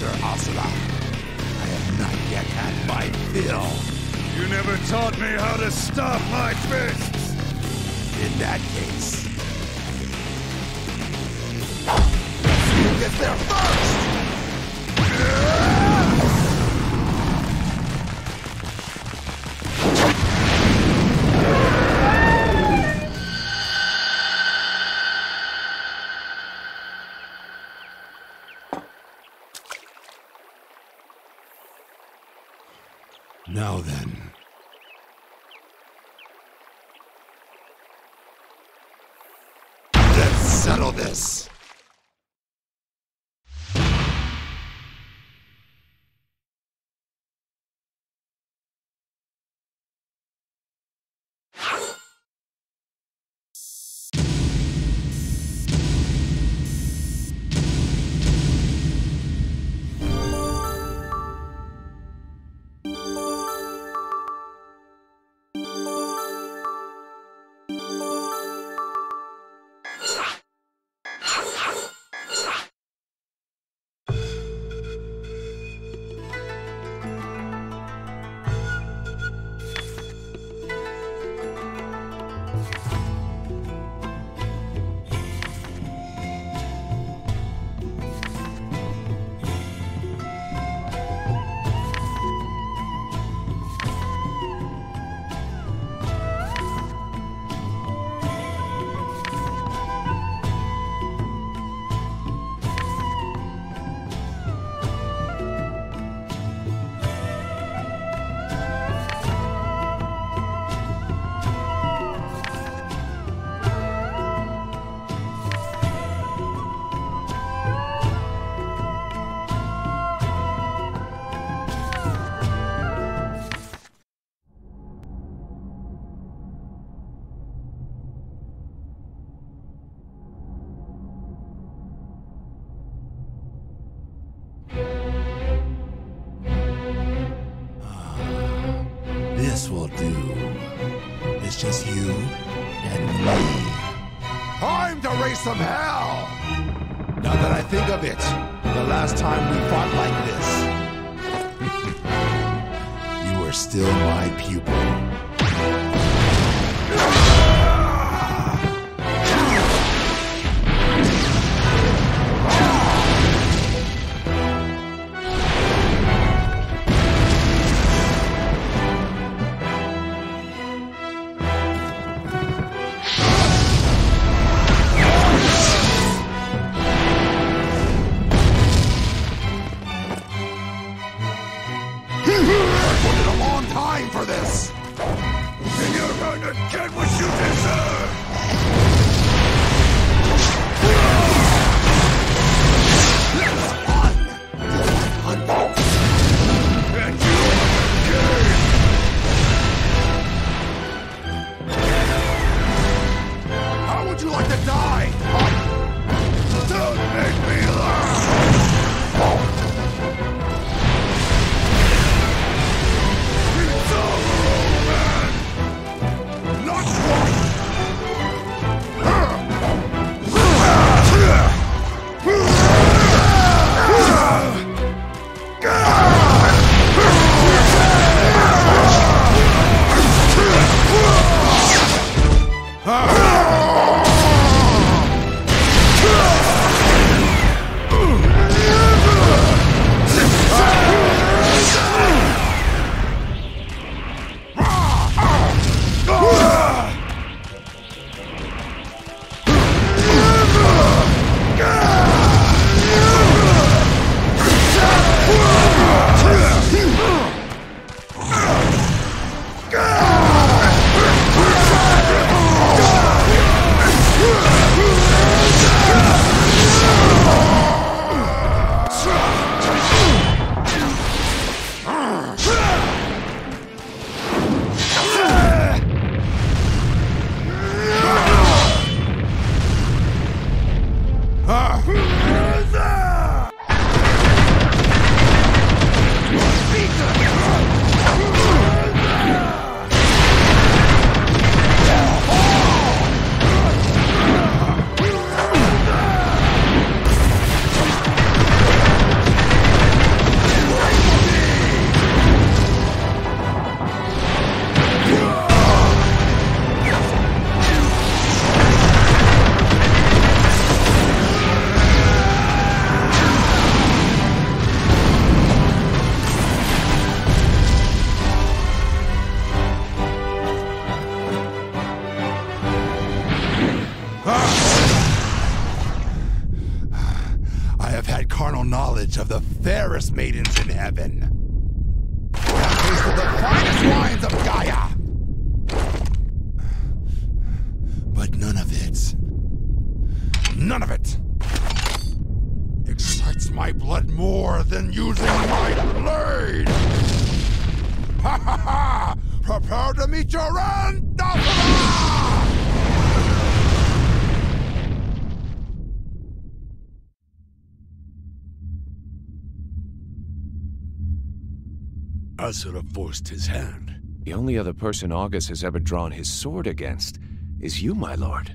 Sura forced his hand. The only other person Augus has ever drawn his sword against is you, my lord.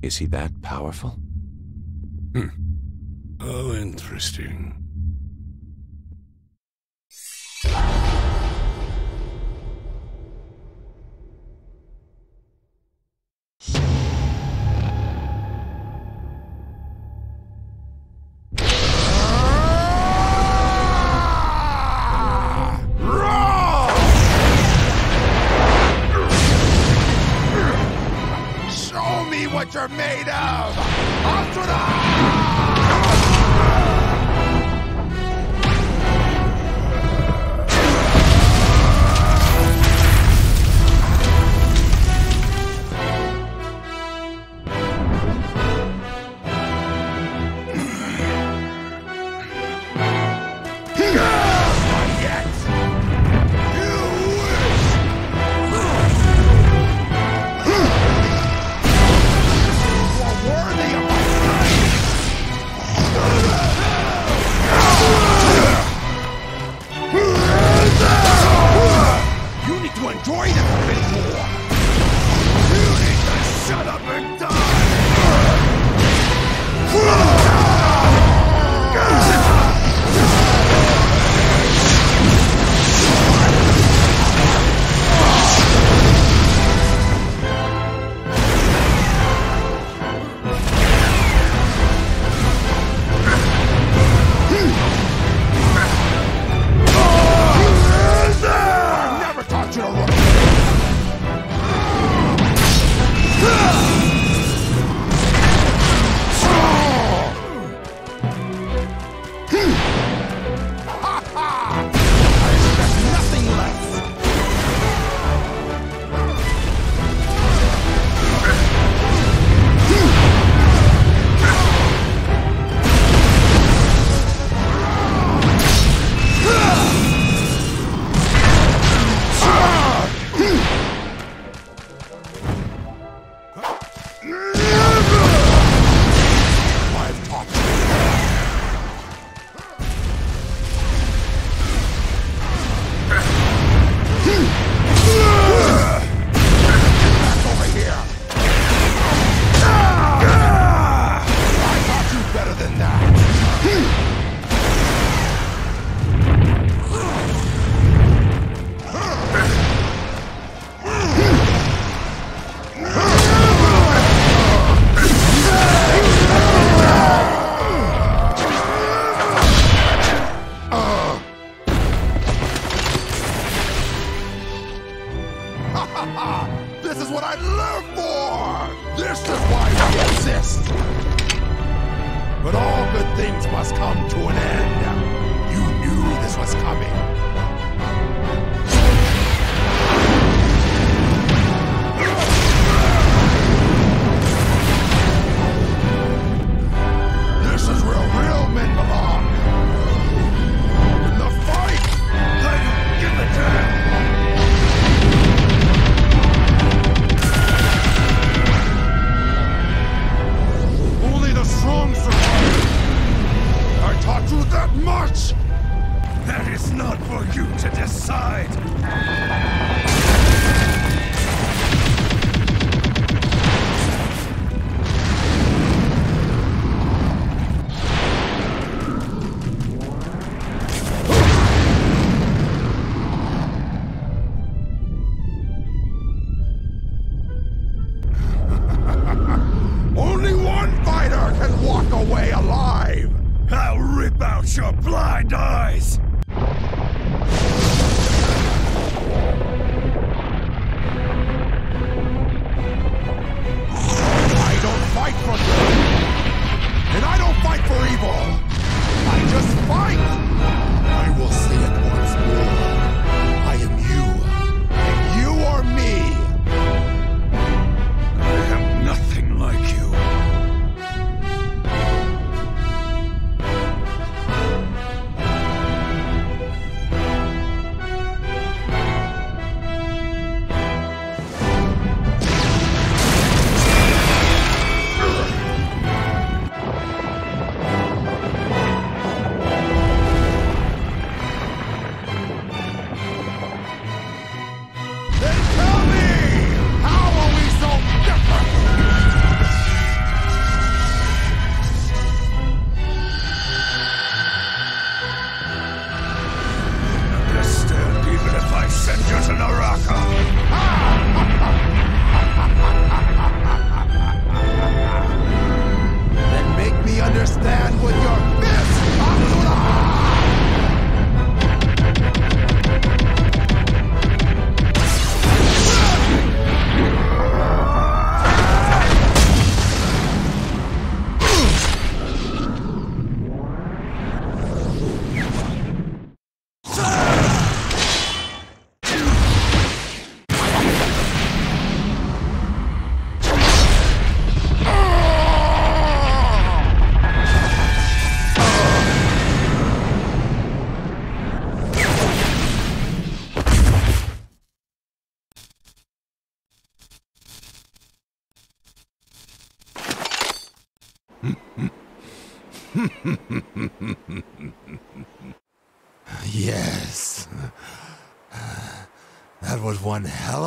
Is he that powerful?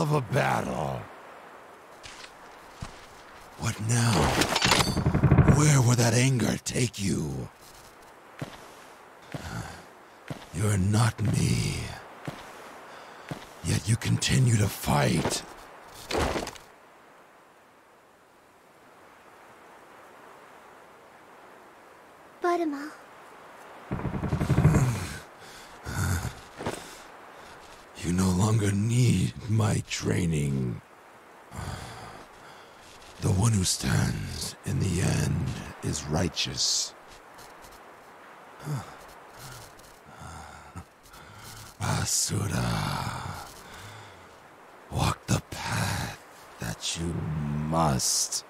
of a battle. matches. Asura, walk the path that you must.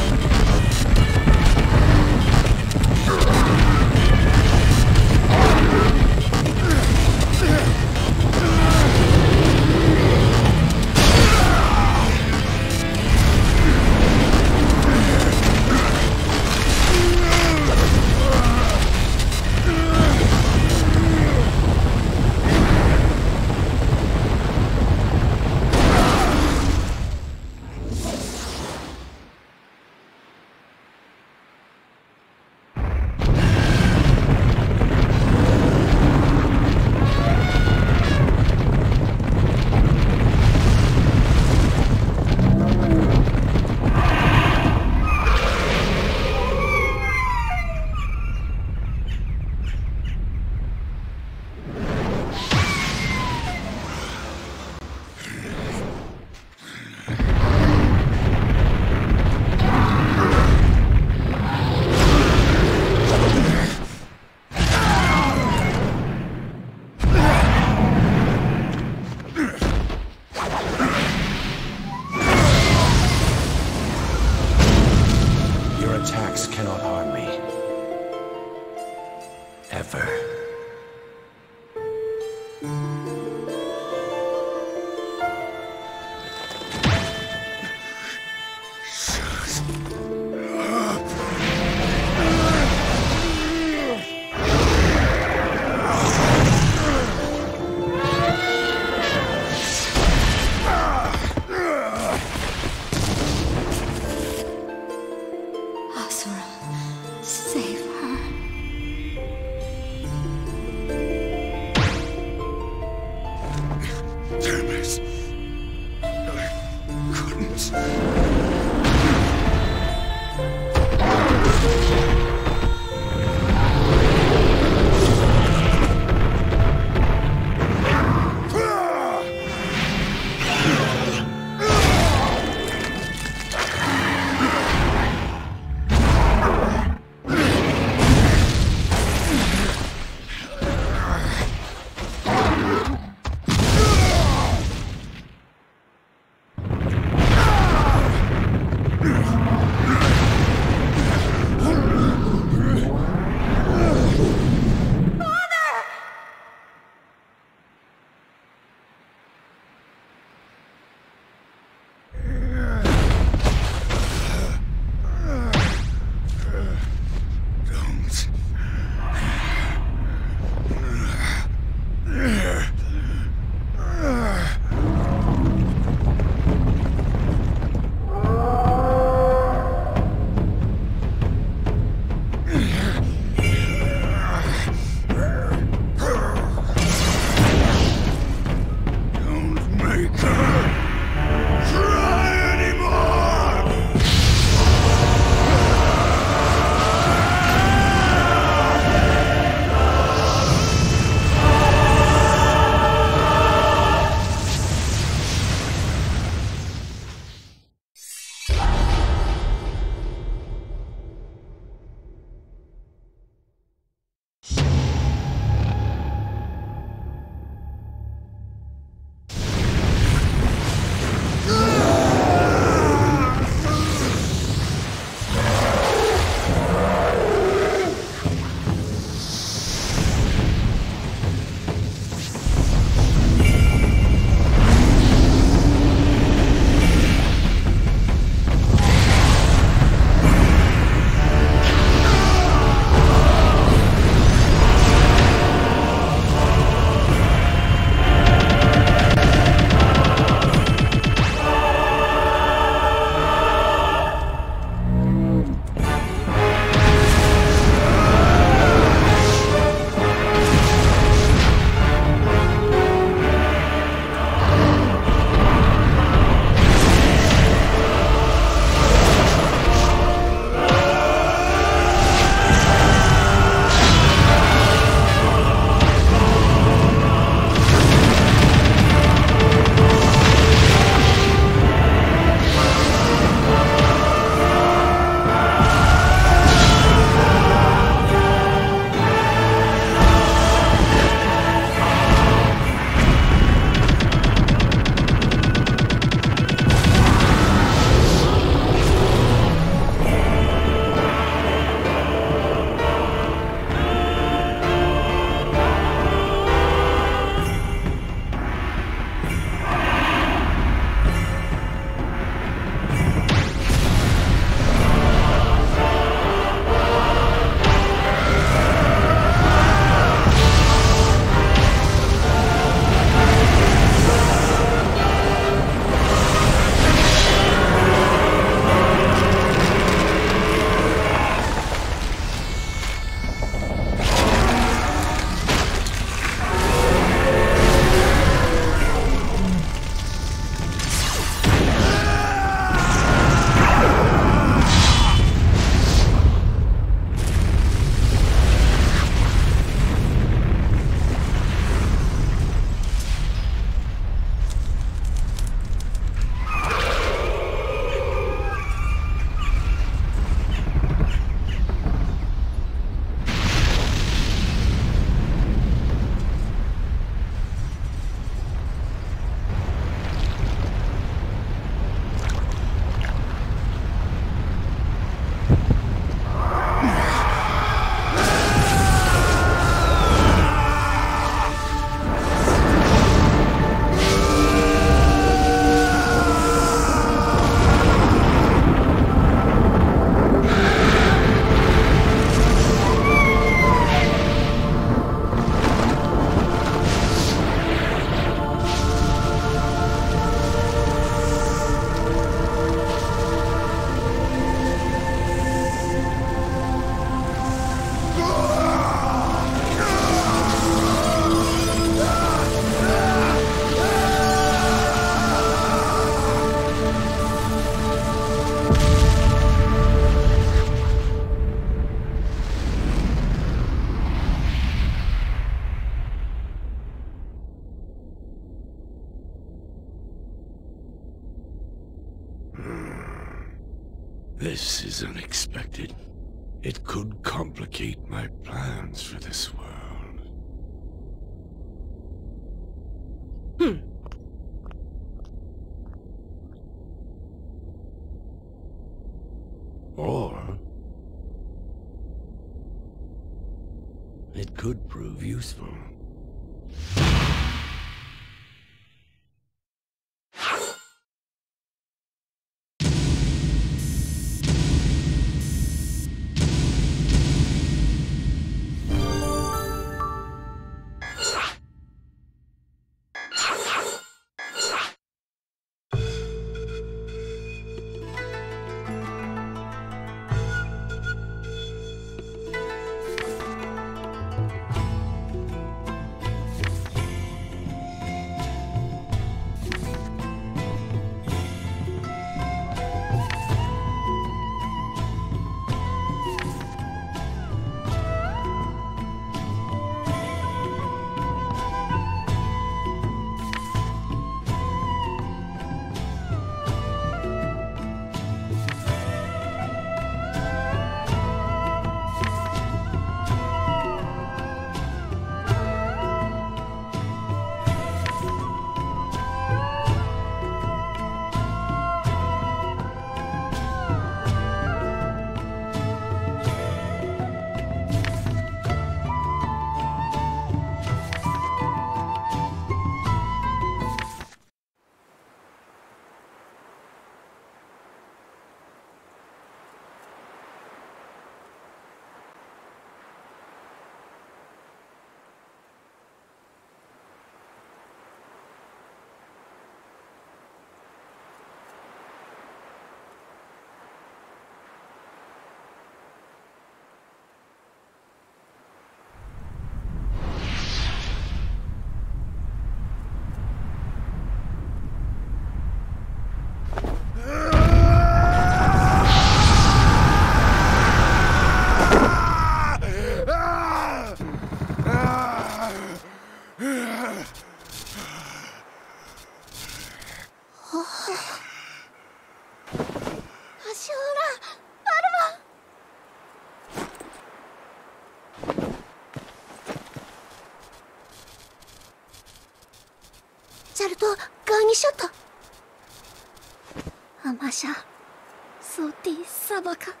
バカ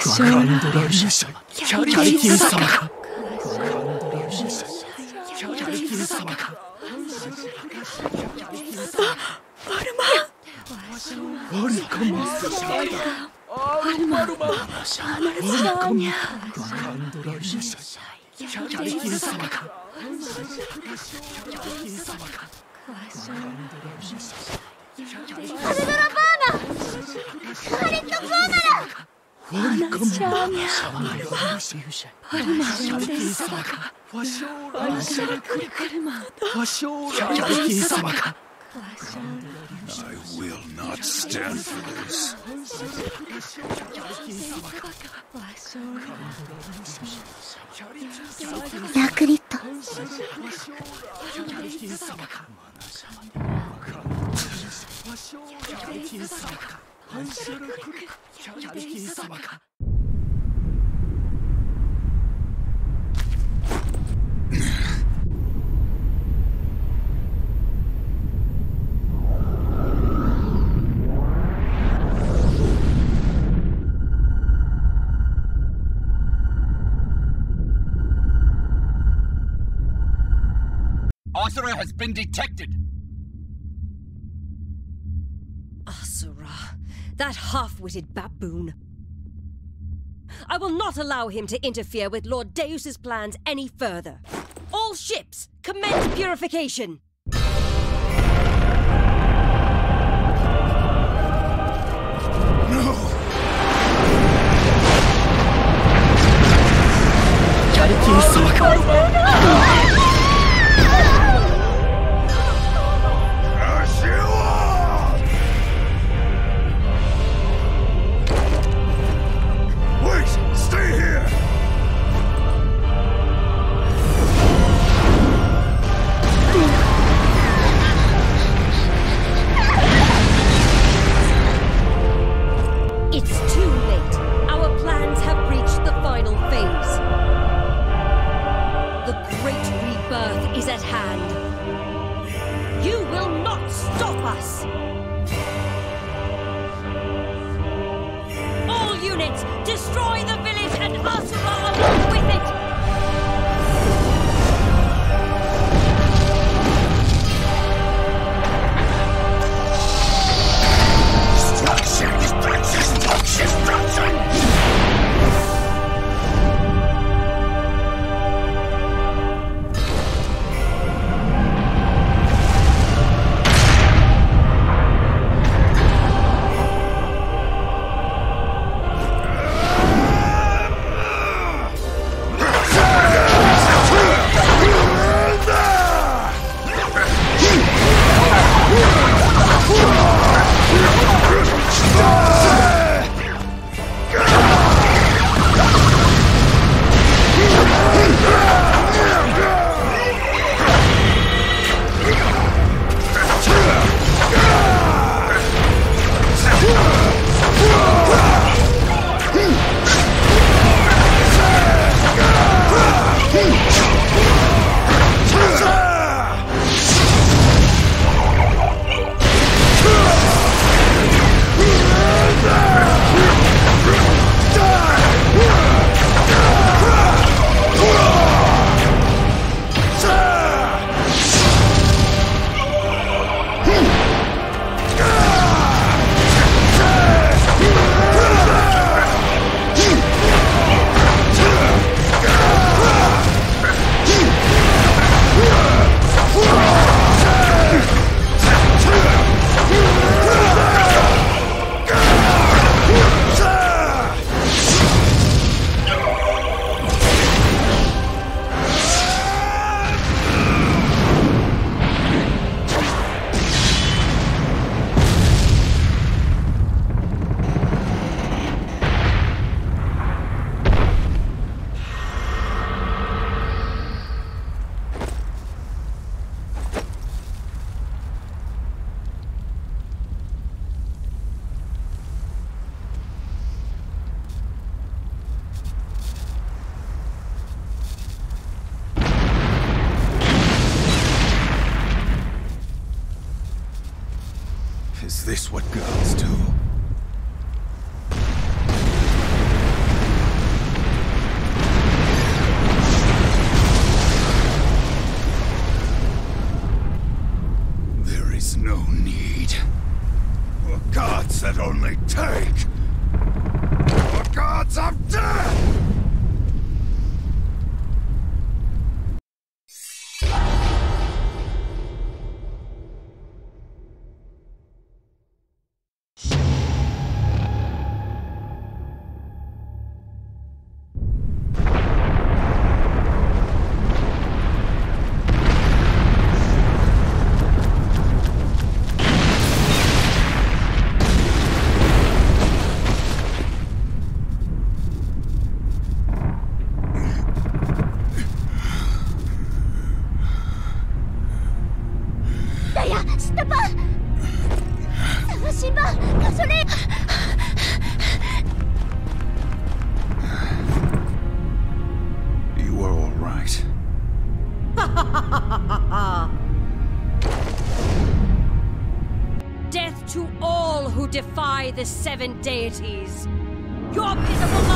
わしょらキャリキン様かキャリキン様かアルマアリカマアルマアルマアリカマカンドライシキャリキン様かキャリキン様かアルド ラアリカマアルマキャリキン様か 反射ルクルクチャリティ様か Asura has been detected! Asura... That half-witted baboon. I will not allow him to interfere with Lord Deus's plans any further. All ships, commence purification! No! the seven deities. Your miserable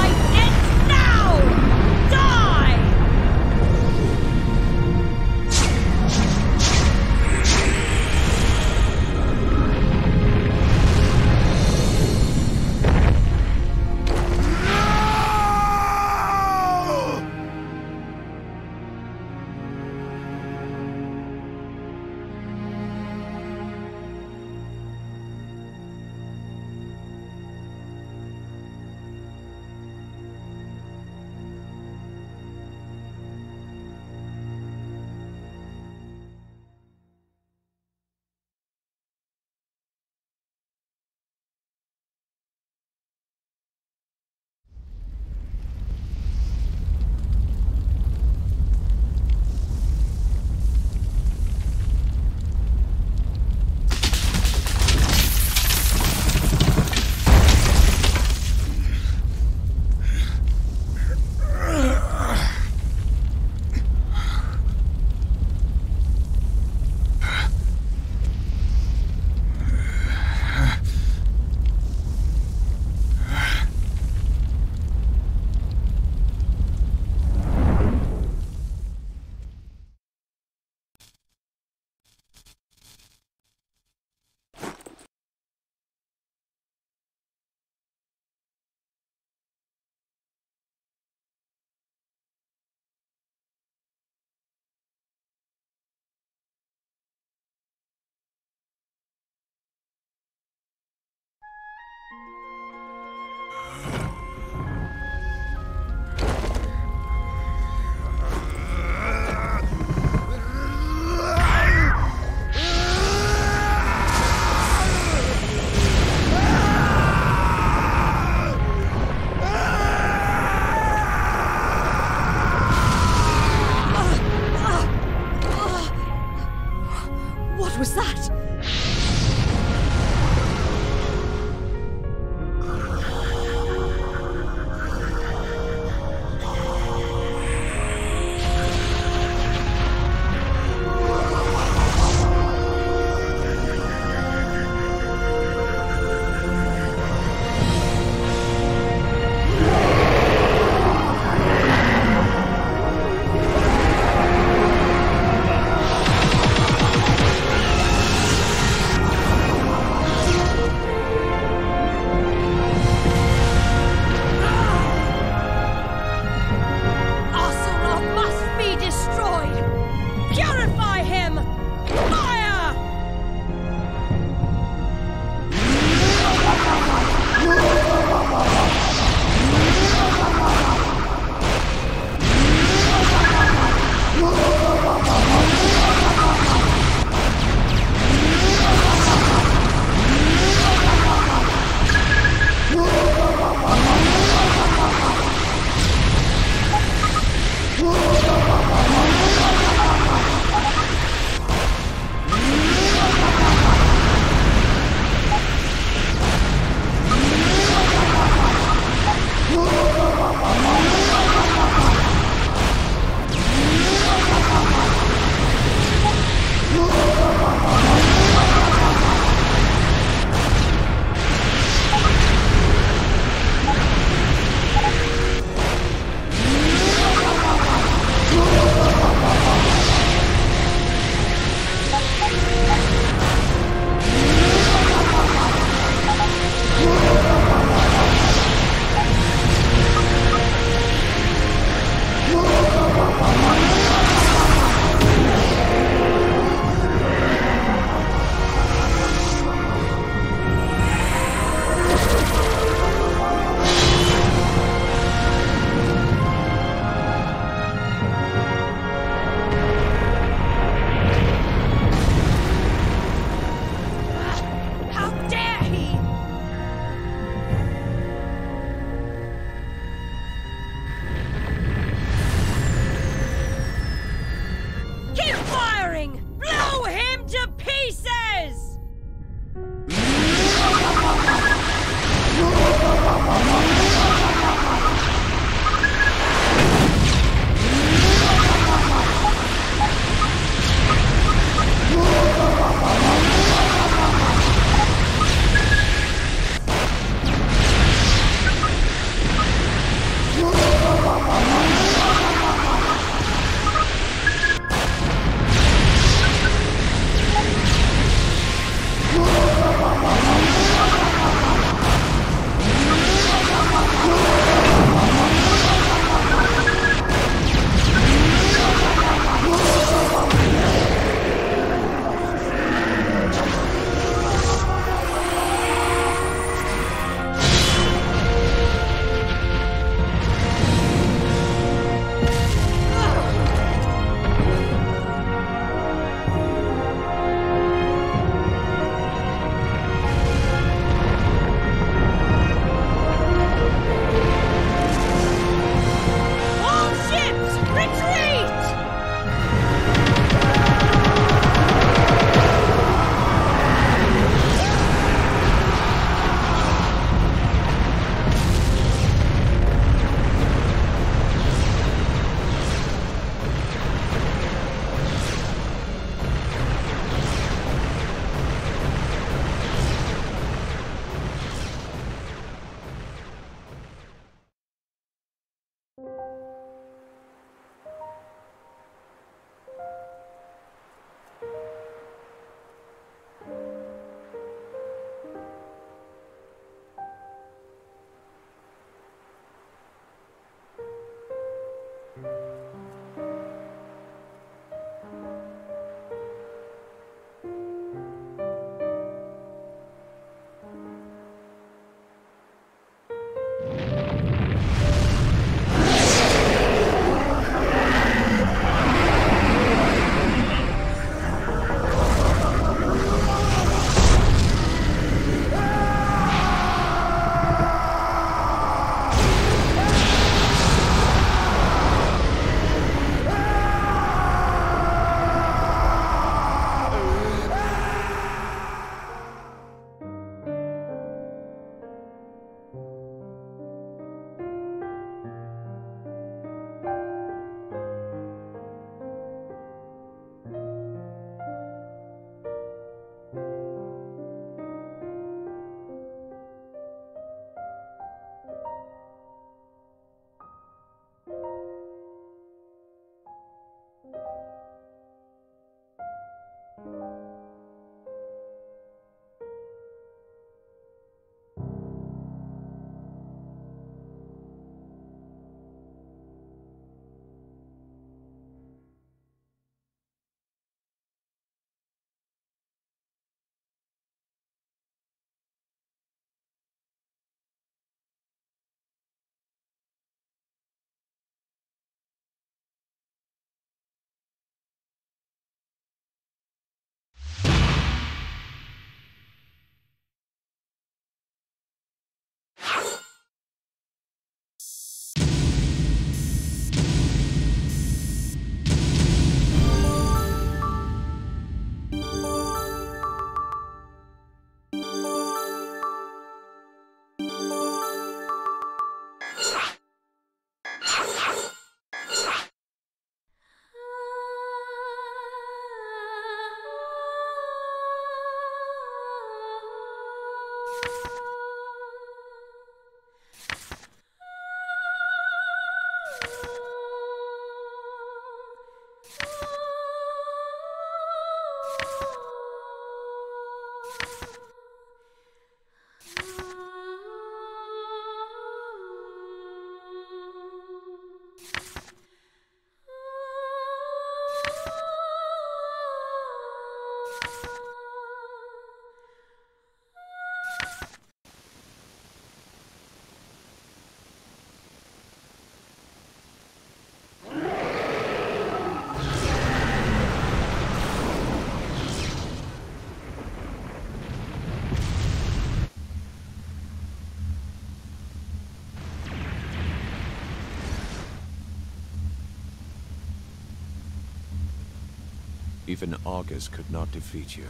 Even Augus could not defeat you.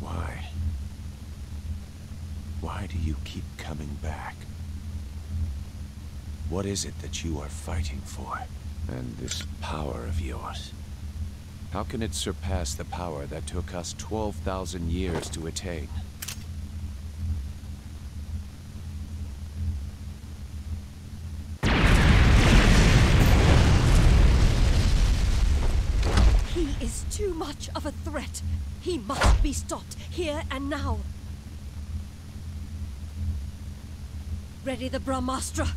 Why? Why do you keep coming back? What is it that you are fighting for? And this power of yours? How can it surpass the power that took us 12,000 years to attain? He is too much of a threat. He must be stopped here and now. Ready the Brahmastra.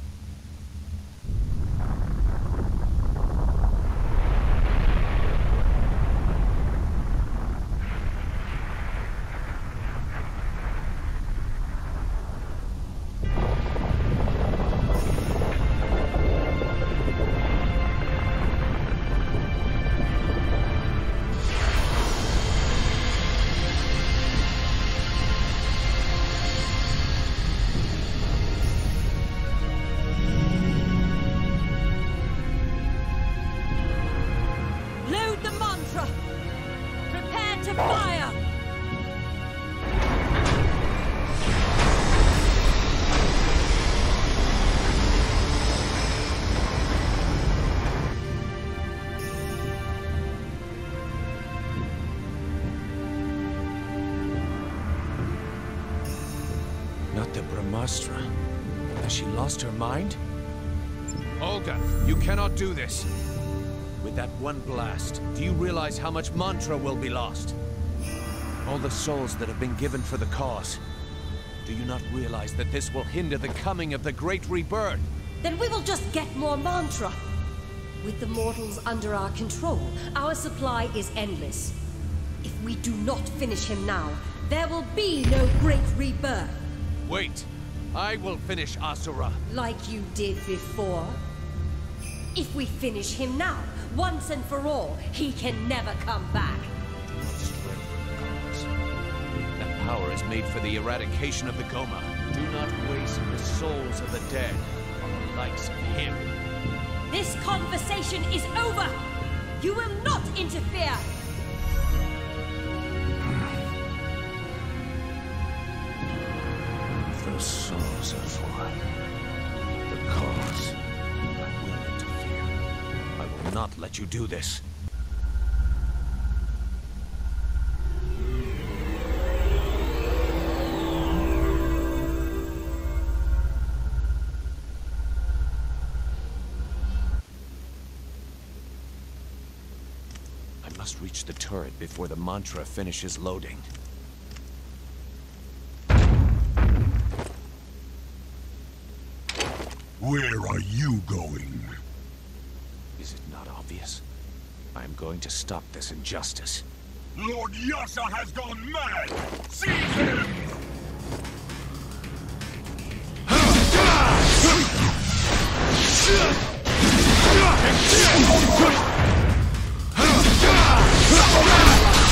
Do this. With that one blast, do you realize how much mantra will be lost? All the souls that have been given for the cause. Do you not realize that this will hinder the coming of the Great Rebirth? Then we will just get more mantra. With the mortals under our control, our supply is endless. If we do not finish him now, there will be no great rebirth, Wait, I will finish Asura. like you did before. If we finish him now, once and for all, he can never come back. That power is made for the eradication of the Gohma. Do not waste the souls of the dead on the likes of him. This conversation is over! You will not interfere! You do this. I must reach the turret before the mantra finishes loading. Where are you going? Is it not obvious? I am going to stop this injustice. Lord Yasha has gone mad! Seize him!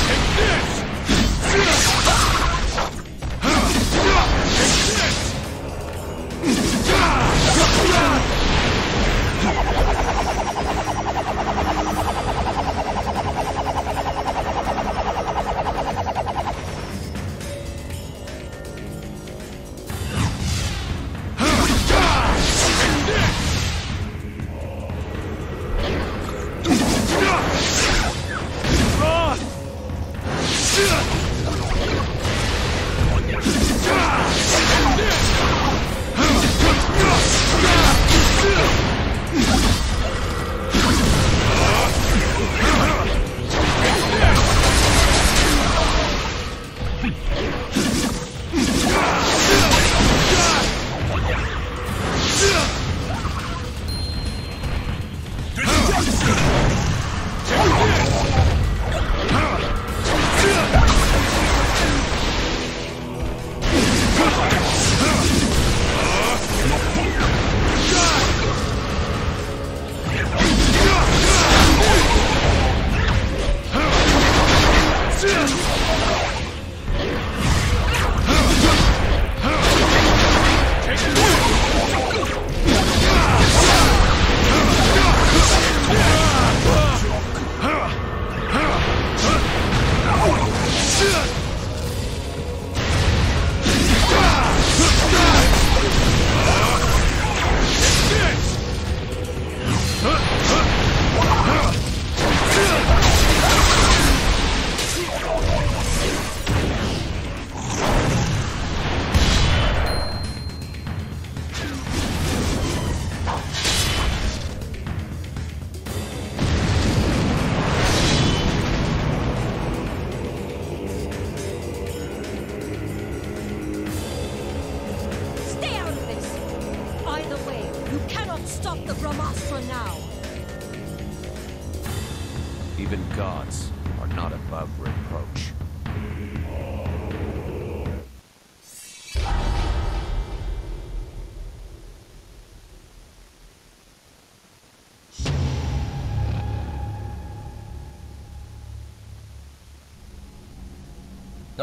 Take this!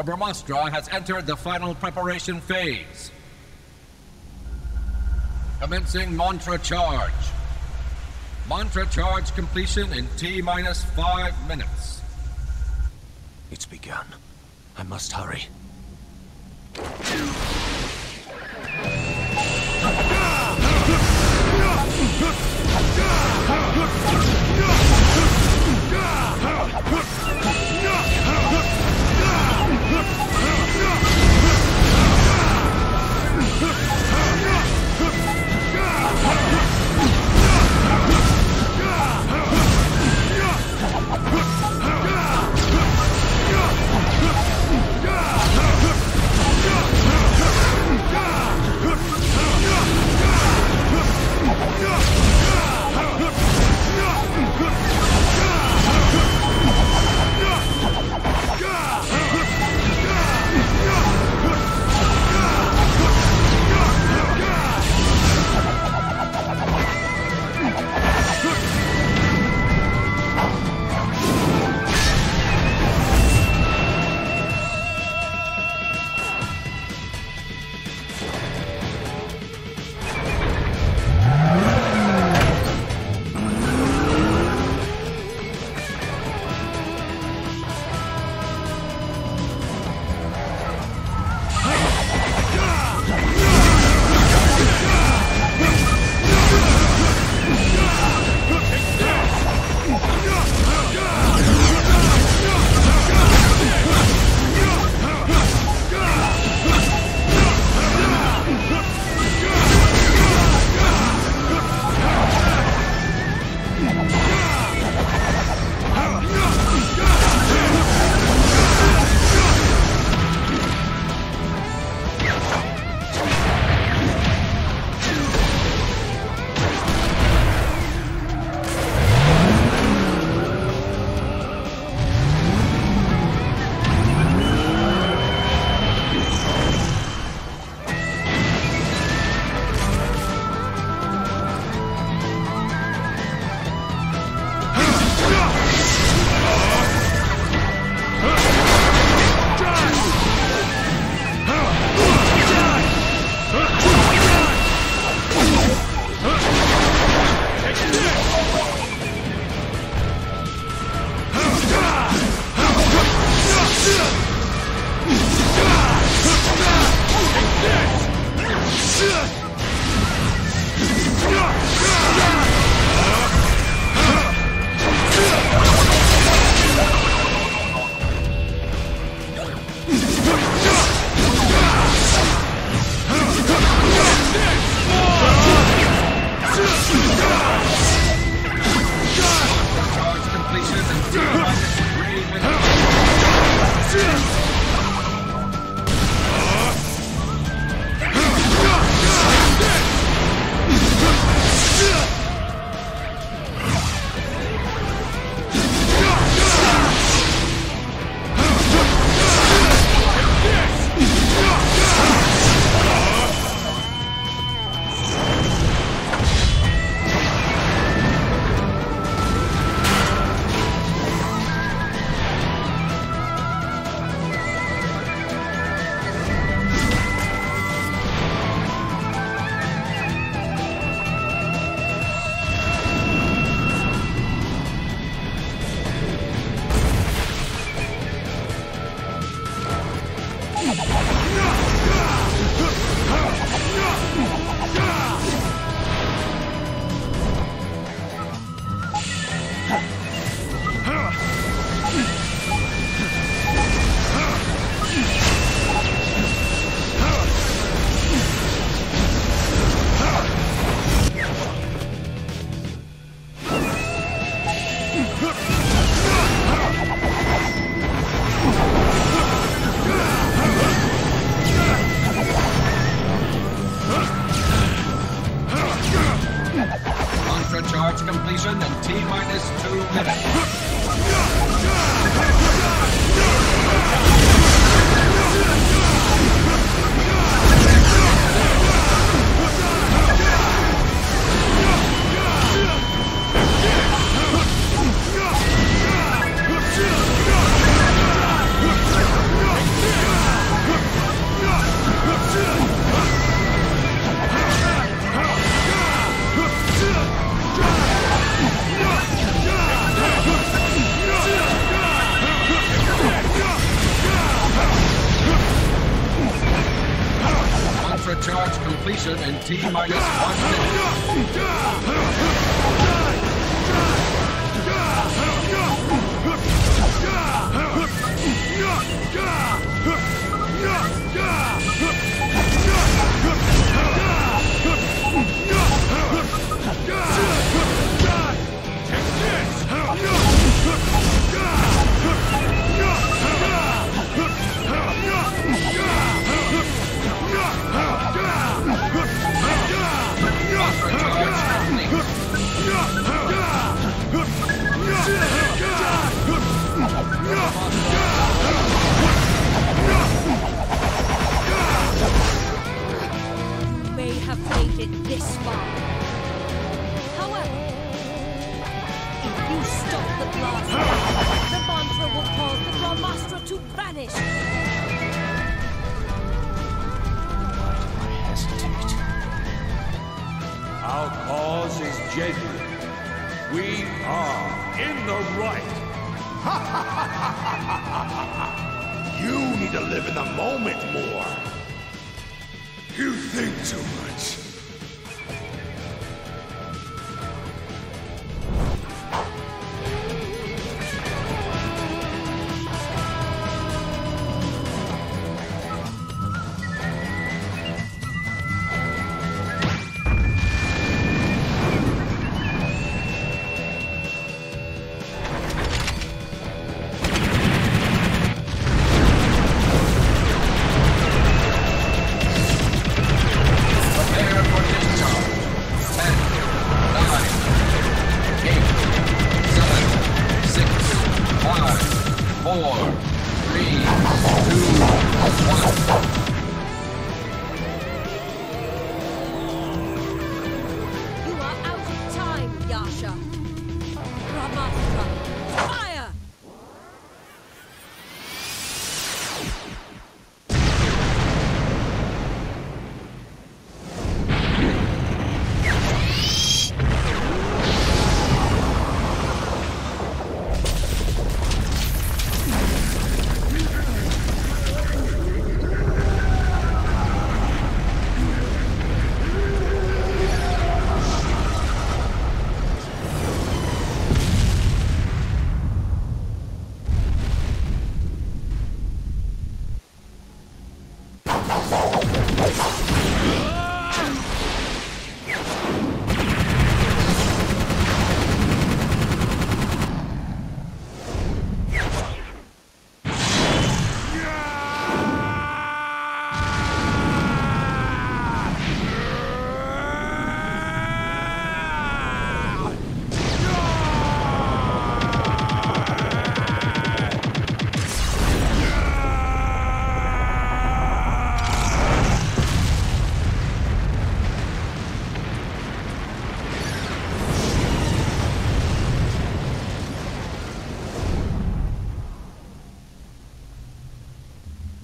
The Brahmastra has entered the final preparation phase. Commencing mantra charge. Mantra charge completion in T minus five minutes. It's begun. I must hurry.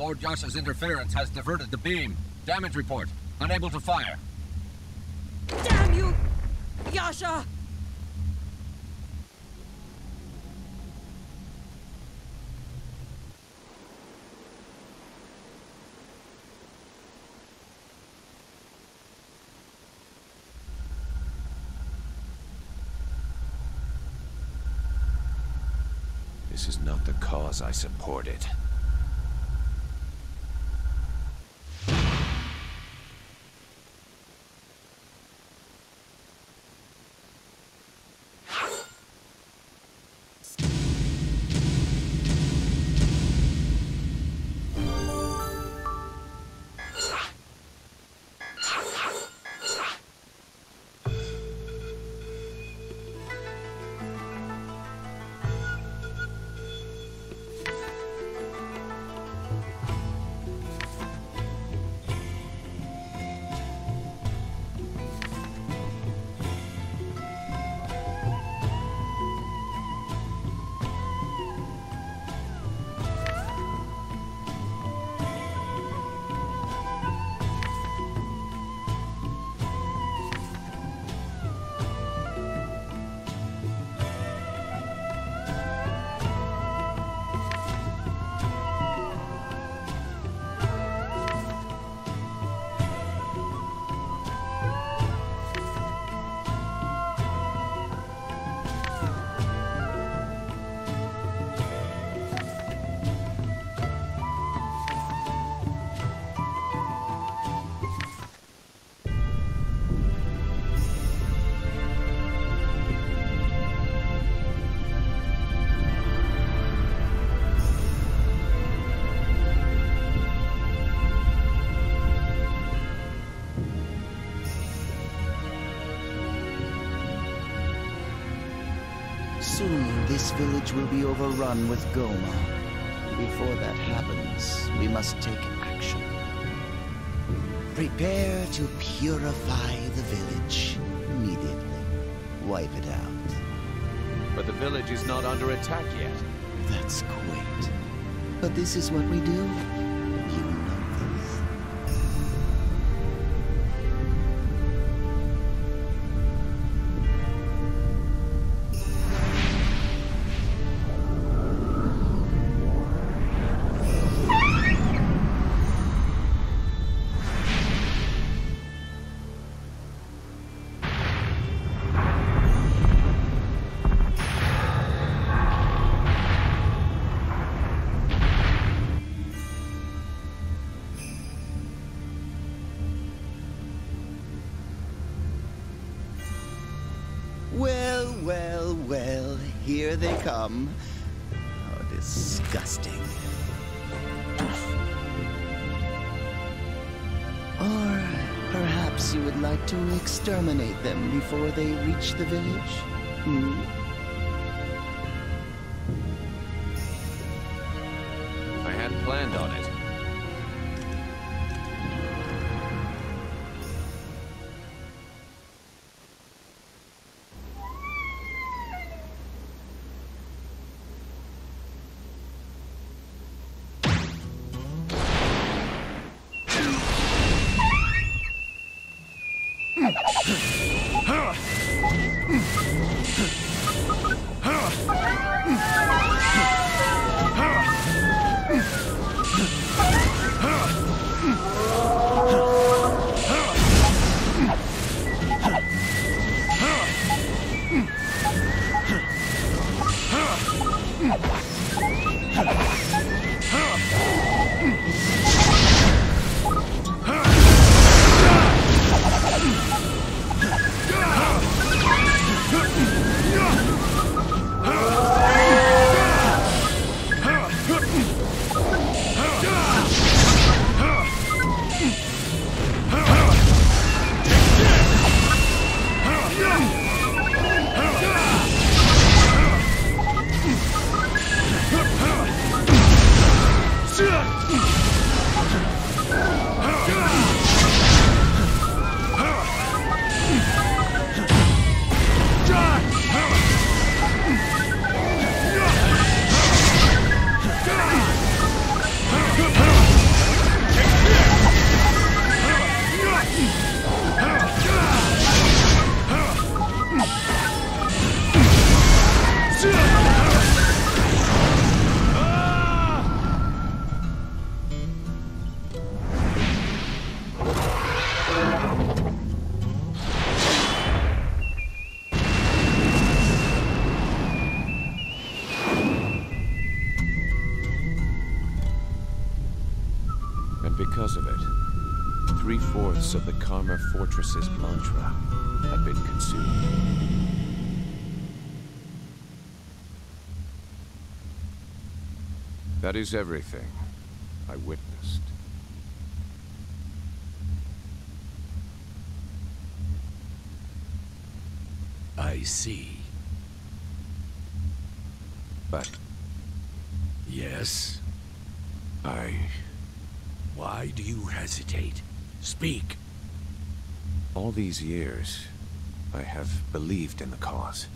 Lord Yasha's interference has diverted the beam. Damage report. Unable to fire. Damn you! Yasha! This is not the cause I supported. Village will be overrun with Gohma. Before that happens, we must take action. Prepare to purify the village immediately. Wipe it out. But the village is not under attack yet. That's quaint. But this is what we do. Before they reach the village? Hmm? That is everything I witnessed. I see. But Yes? I... Why do you hesitate? Speak. all these years, I have believed in the cause.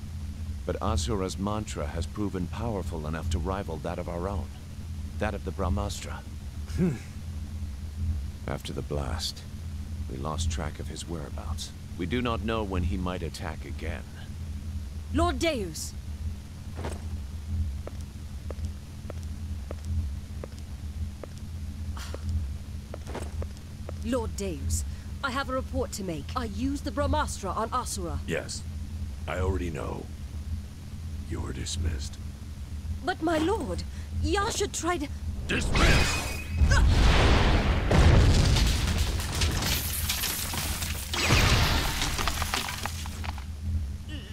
But Asura's mantra has proven powerful enough to rival that of our own. That of the Brahmastra. Hmm. After the blast, we lost track of his whereabouts. We do not know when he might attack again. Lord Deus! Lord Deus, I have a report to make. I used the Brahmastra on Asura. Yes. I already know. You're dismissed. But my lord, Yasha tried... Dismissed!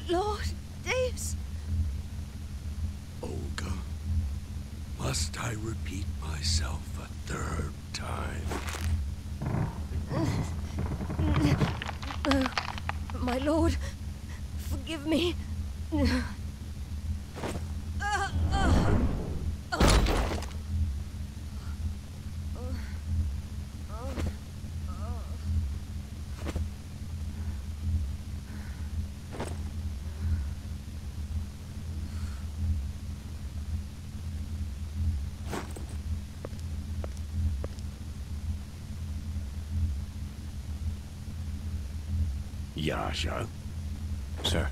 Lord Deus! Olga, must I repeat myself a third time? Oh, my lord, forgive me. Yasha. Sir.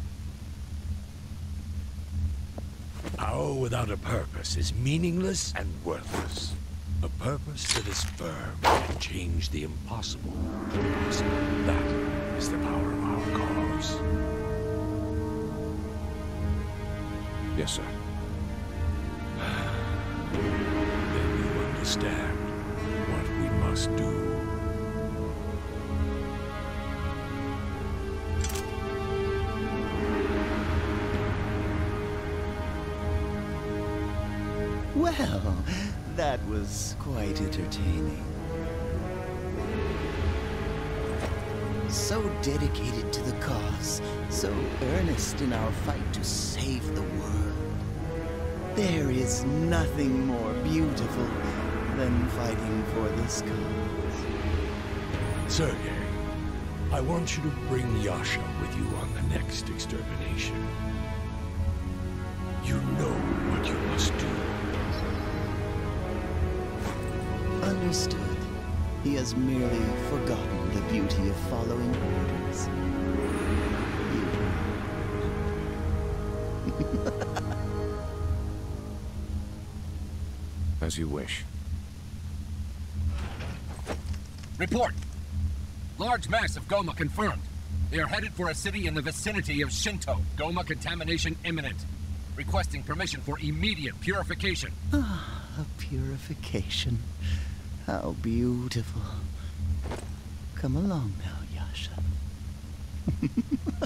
Power without a purpose is meaningless and worthless. A purpose that is firm can change the impossible to possible. That is the power of our cause. Yes, sir. Then you understand what we must do. That was quite entertaining. So dedicated to the cause, so earnest in our fight to save the world. There is nothing more beautiful than fighting for this cause. Sergei, I want you to bring Yasha with you on the next extermination. You know Understood. He has merely forgotten the beauty of following orders. As you wish. Report! Large mass of Gohma confirmed. They are headed for a city in the vicinity of Shinto. Gohma contamination imminent. Requesting permission for immediate purification. Ah, a purification. How beautiful. Come along now, Yasha.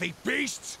Filthy beasts!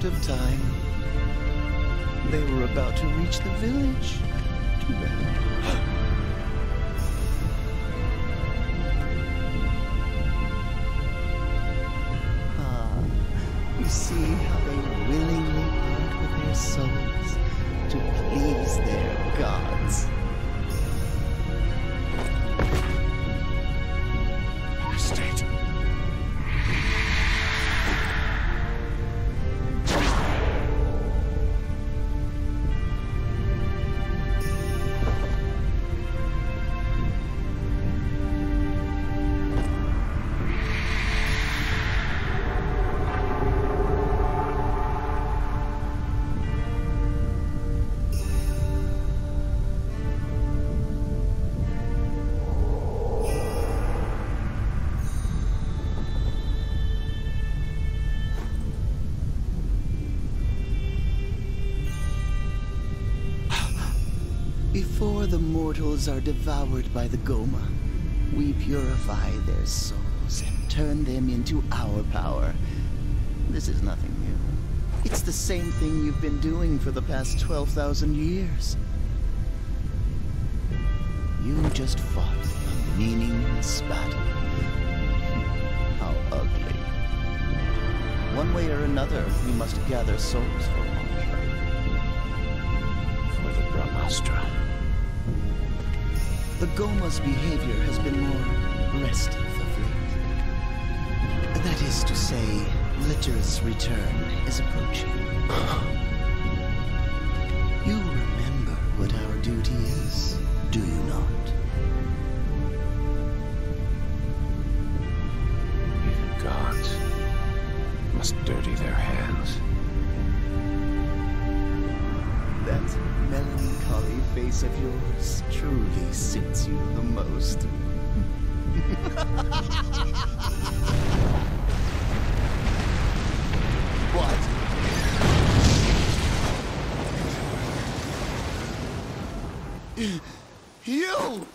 Out of time. They were about to reach the village. Before the mortals are devoured by the Gohma, we purify their souls and turn them into our power. This is nothing new. It's the same thing you've been doing for the past 12,000 years. You just fought a meaningless battle. How ugly. One way or another, we must gather souls for the Gohma's behavior has been more restive of late. That is to say, Vlitra's return is approaching. you the most. what? You!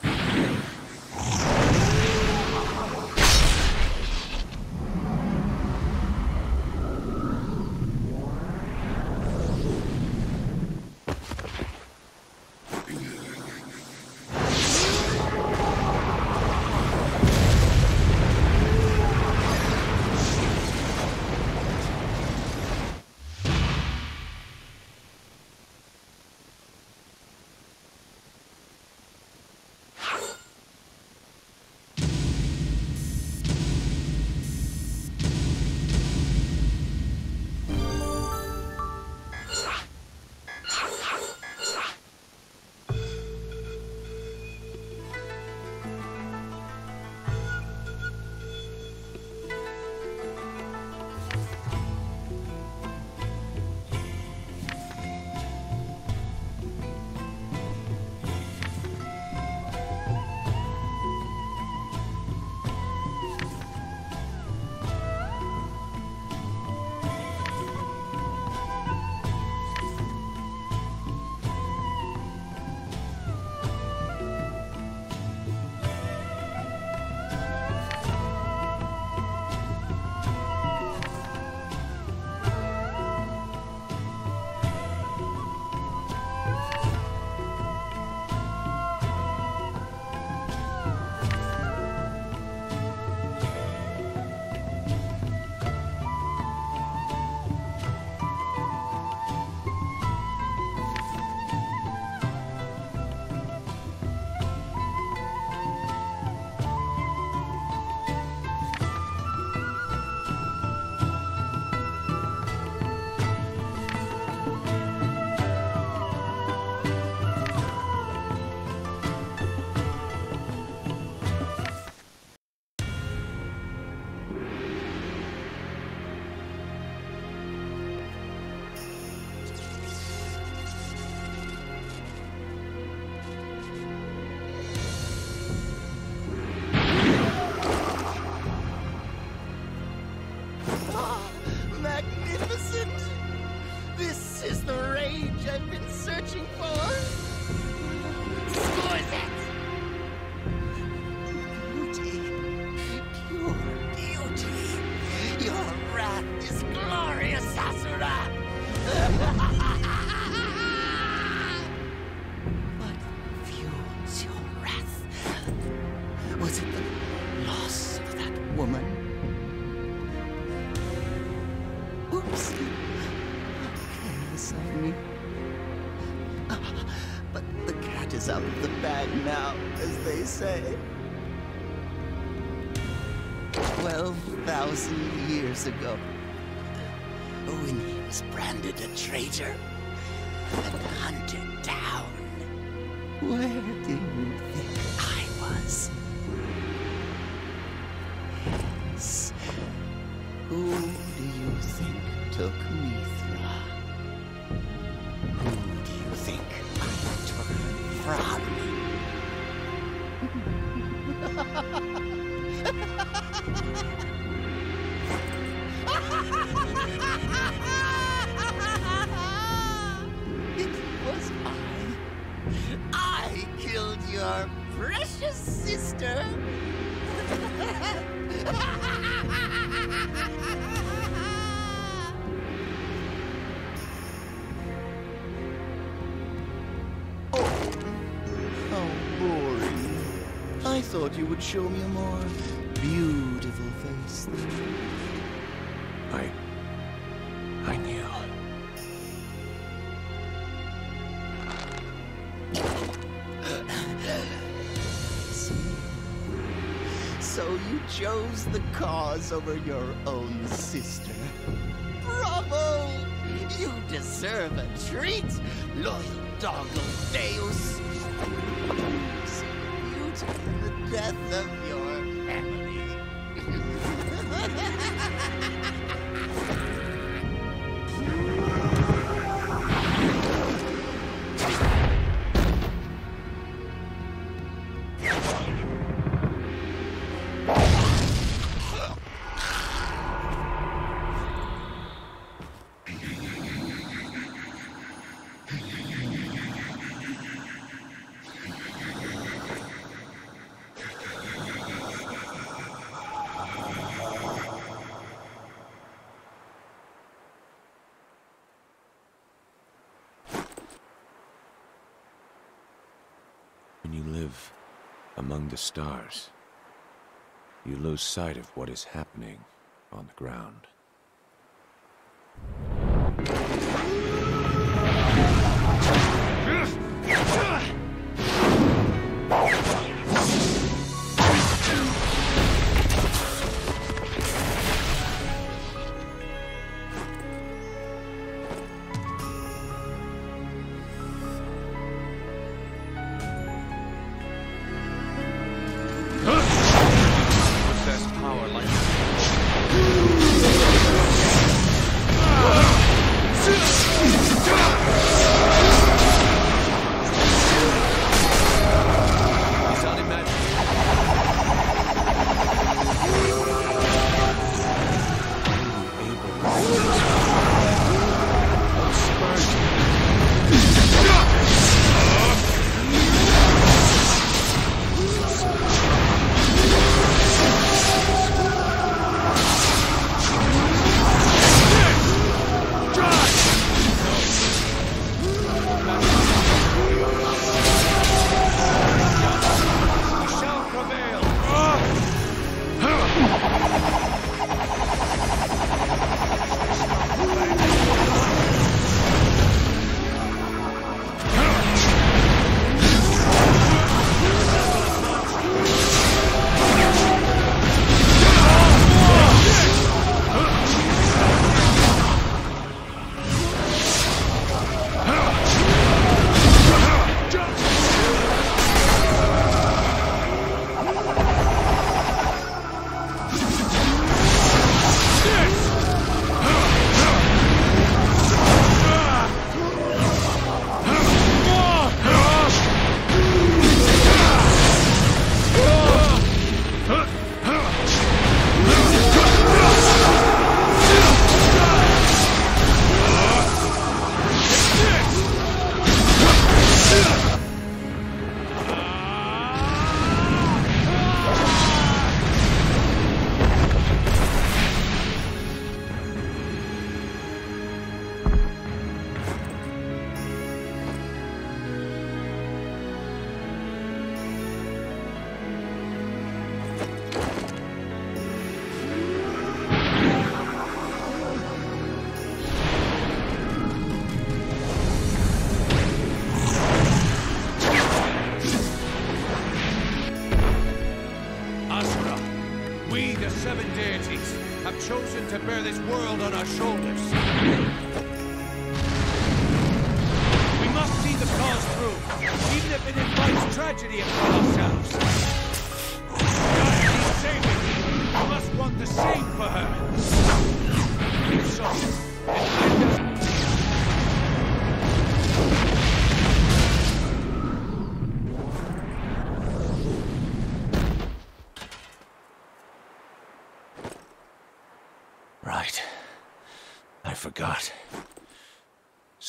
Ago, he was branded a traitor thought you would show me a more beautiful face than I... I knew. So you chose the cause over your own sister. Bravo! You deserve a treat, loyal doggo in the stars, you lose sight of what is happening on the ground.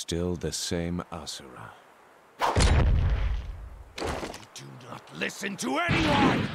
Still the same Asura. You do not listen to anyone!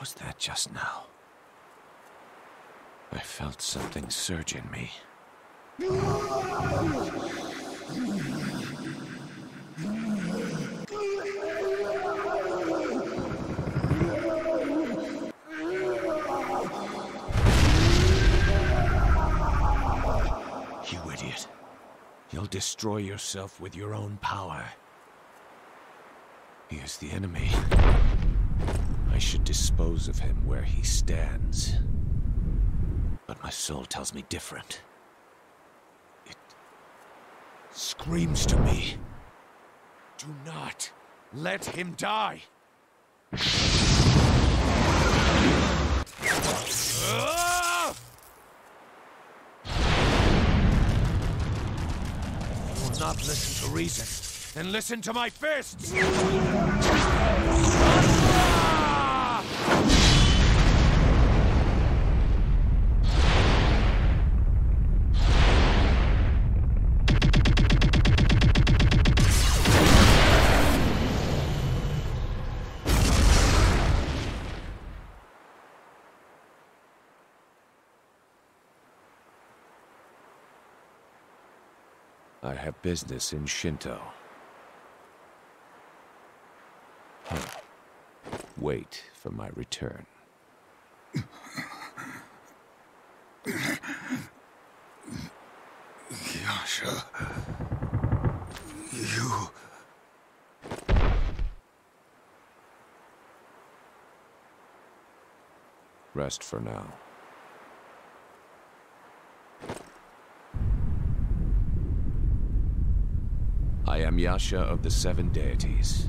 Was that just now? I felt something surge in me. You idiot. You'll destroy yourself with your own power. He is the enemy should dispose of him where he stands. But my soul tells me different. It screams to me, do not let him die. Ah! I will not listen to reason, then listen to my fists! Business in Shinto. Huh. Wait for my return. Yasha. You. Rest for now. I am Yasha of the Seven Deities.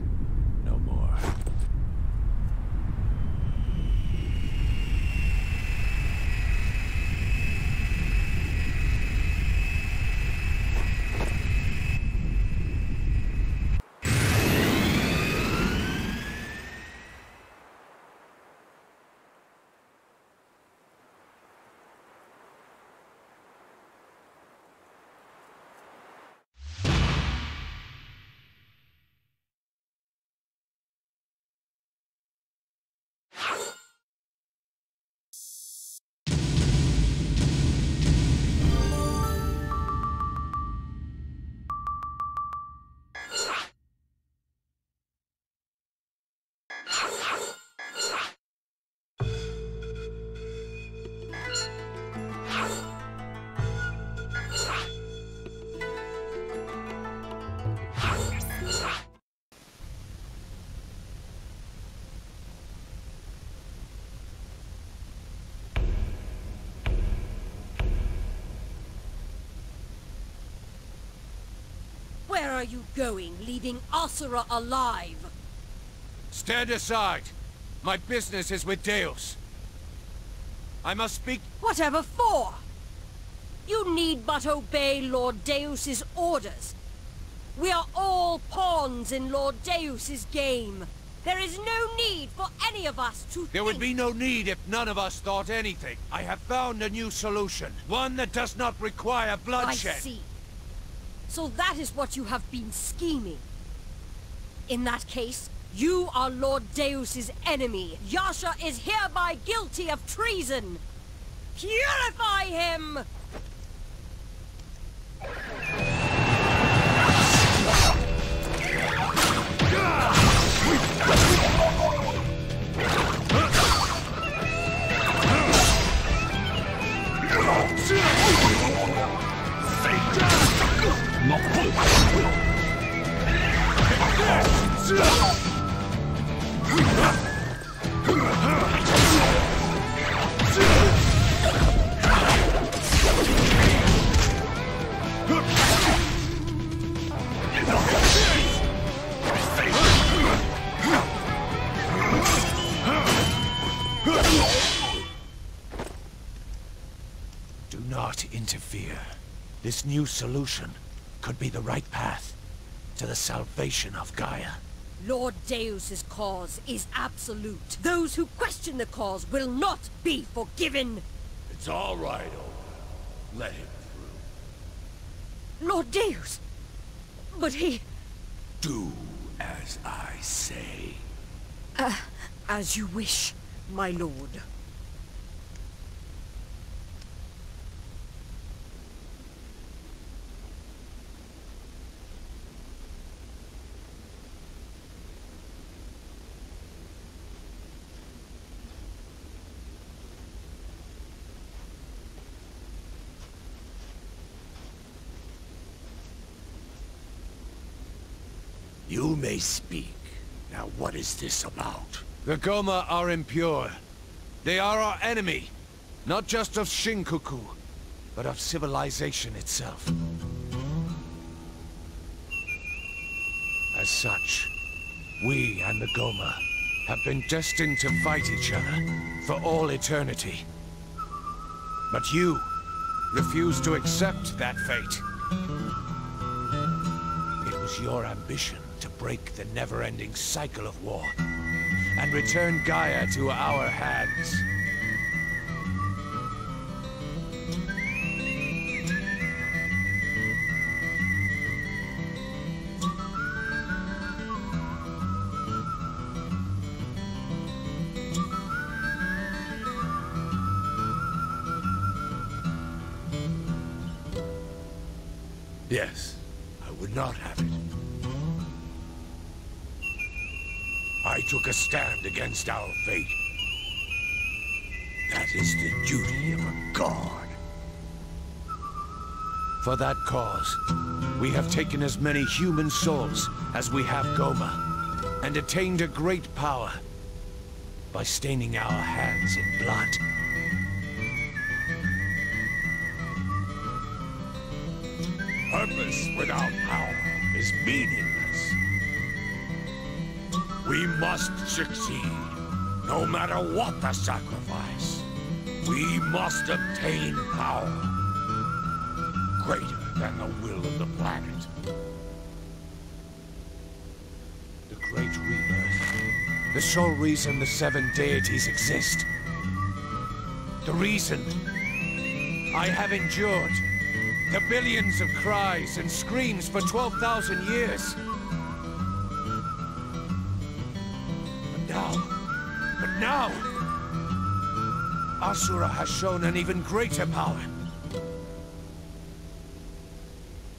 You going, leaving Asura alive? Stand aside! My business is with Deus. I must speak... Whatever for? You need but obey Lord Deus's orders. We are all pawns in Lord Deus's game. There is no need for any of us to There would be no need if none of us thought anything. I have found a new solution. One that does not require bloodshed. I see. So that is what you have been scheming. In that case, you are Lord Deus's enemy. Yasha is hereby guilty of treason. Purify him! Do not interfere. This new solution could be the right path to the salvation of Gaia. Lord Deus's cause is absolute. Those who question the cause will not be forgiven. It's all right, Owen. Let him through. Lord Deus! But he... do as I say. Uh, as you wish, my lord. You may speak. Now what is this about? The Gohma are impure. They are our enemy. Not just of Shinkoku, but of civilization itself. As such, we and the Gohma have been destined to fight each other for all eternity. But you refused to accept that fate. It was your ambition to break the never-ending cycle of war and return Gaia to our hands. Against our fate. That is the duty of a god. For that cause, we have taken as many human souls as we have Gohma, and attained a great power by staining our hands in blood. Purpose without power is meaningless. We must succeed, no matter what the sacrifice. We must obtain power greater than the will of the planet. The Great Rebirth. The sole reason the seven deities exist. The reason I have endured the billions of cries and screams for 12,000 years. Now, Asura has shown an even greater power.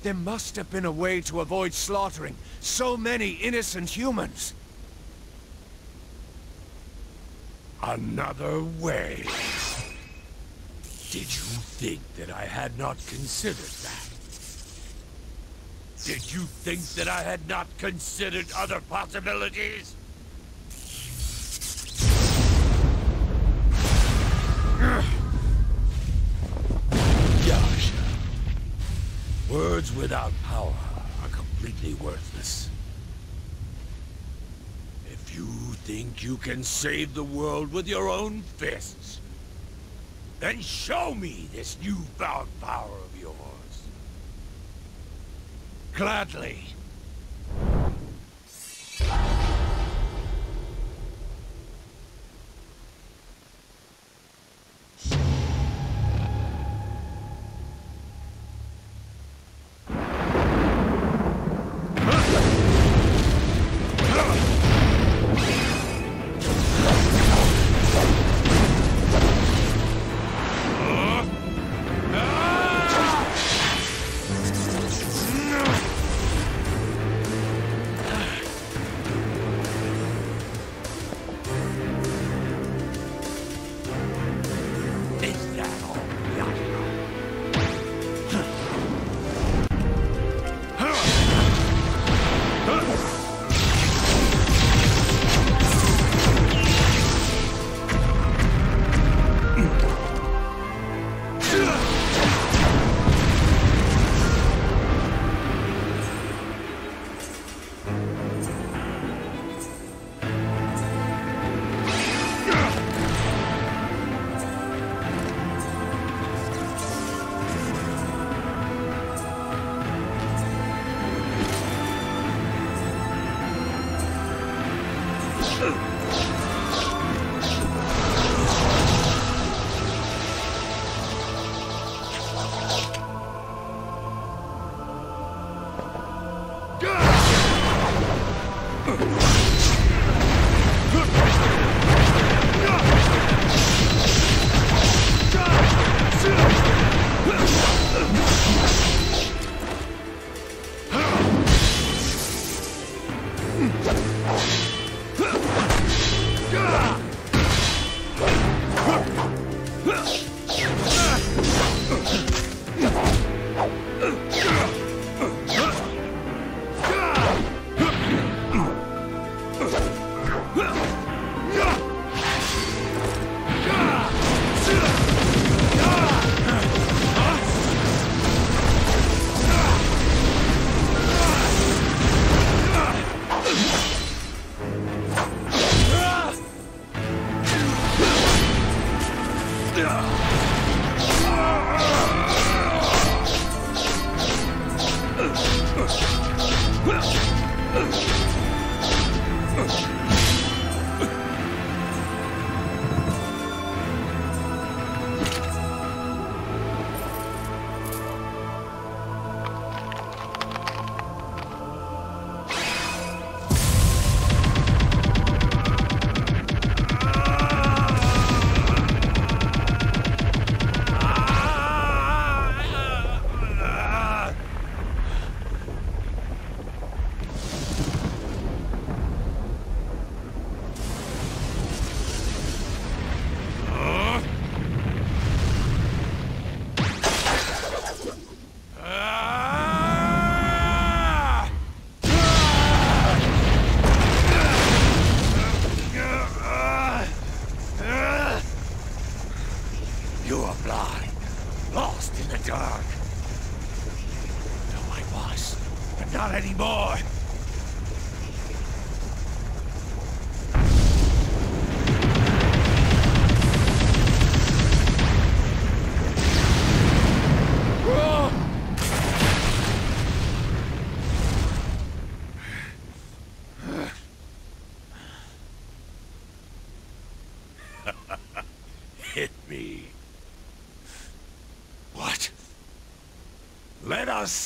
There must have been a way to avoid slaughtering so many innocent humans. Another way. Did you think that I had not considered that? Did you think that I had not considered other possibilities? Yasha, words without power are completely worthless. If you think you can save the world with your own fists, then show me this newfound power of yours. Gladly.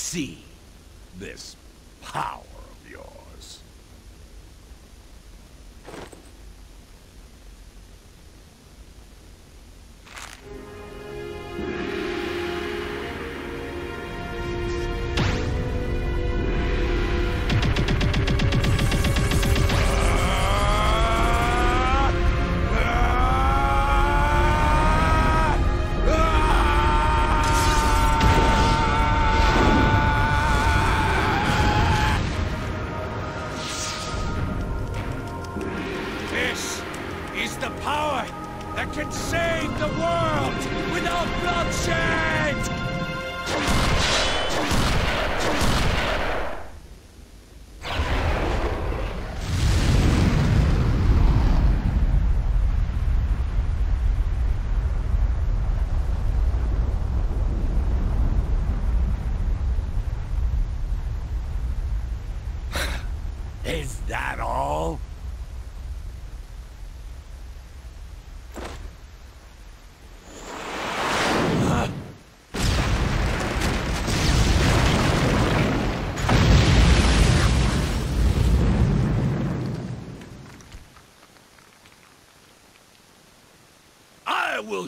See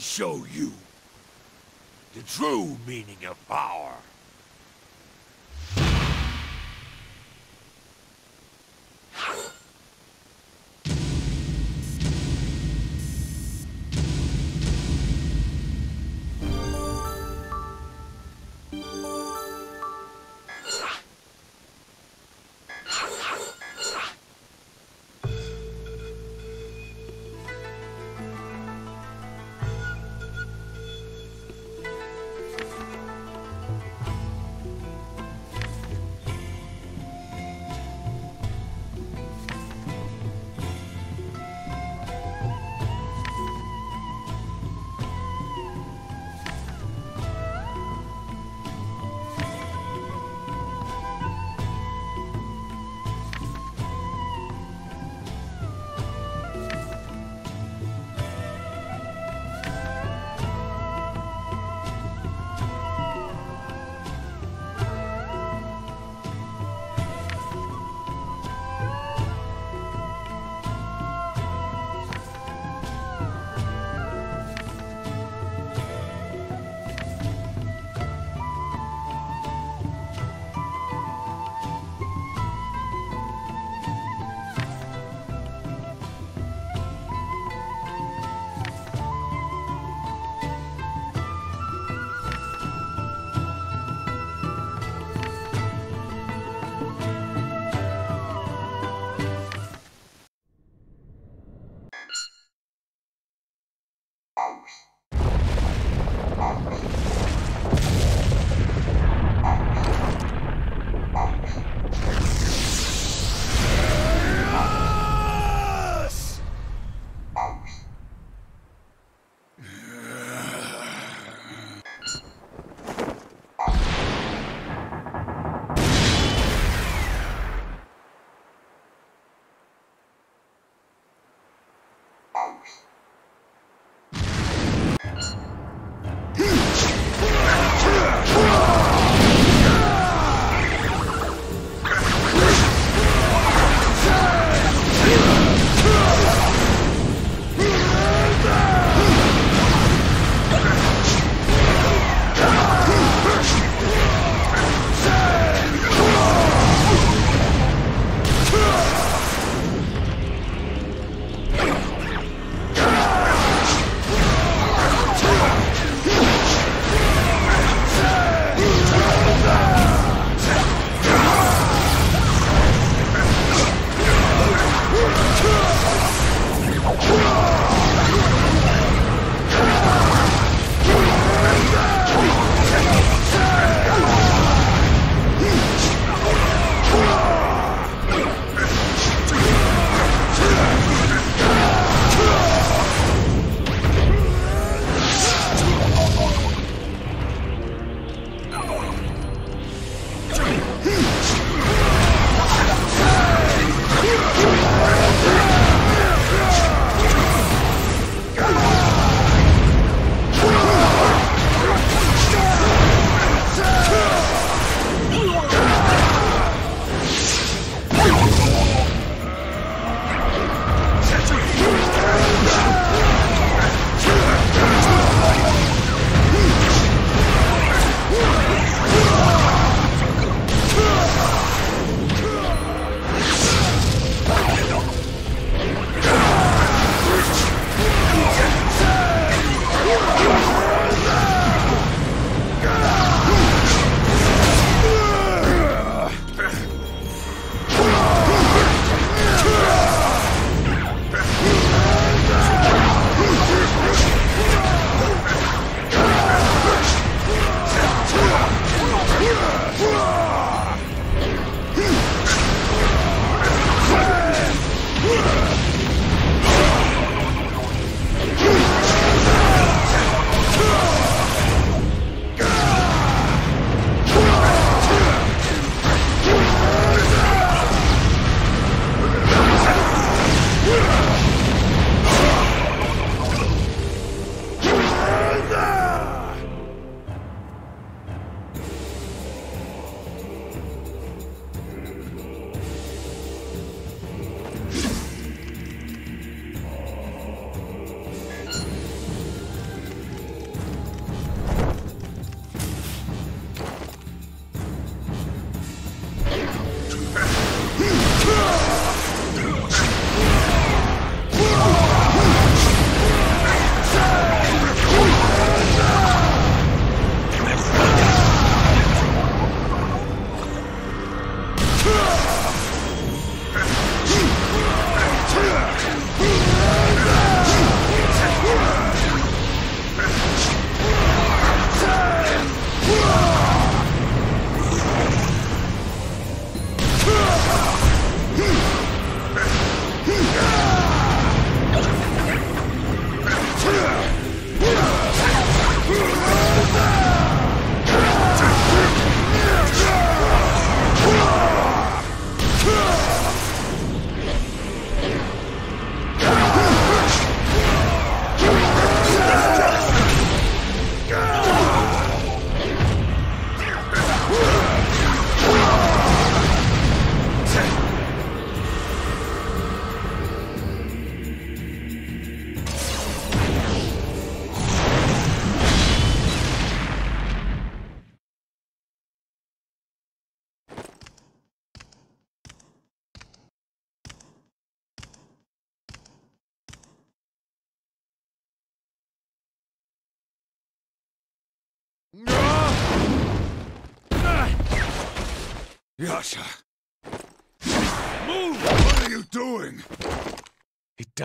Show you the true meaning of power.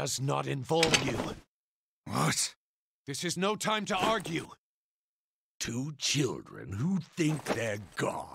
does not involve you. What? This is no time to argue. Two children who think they're God.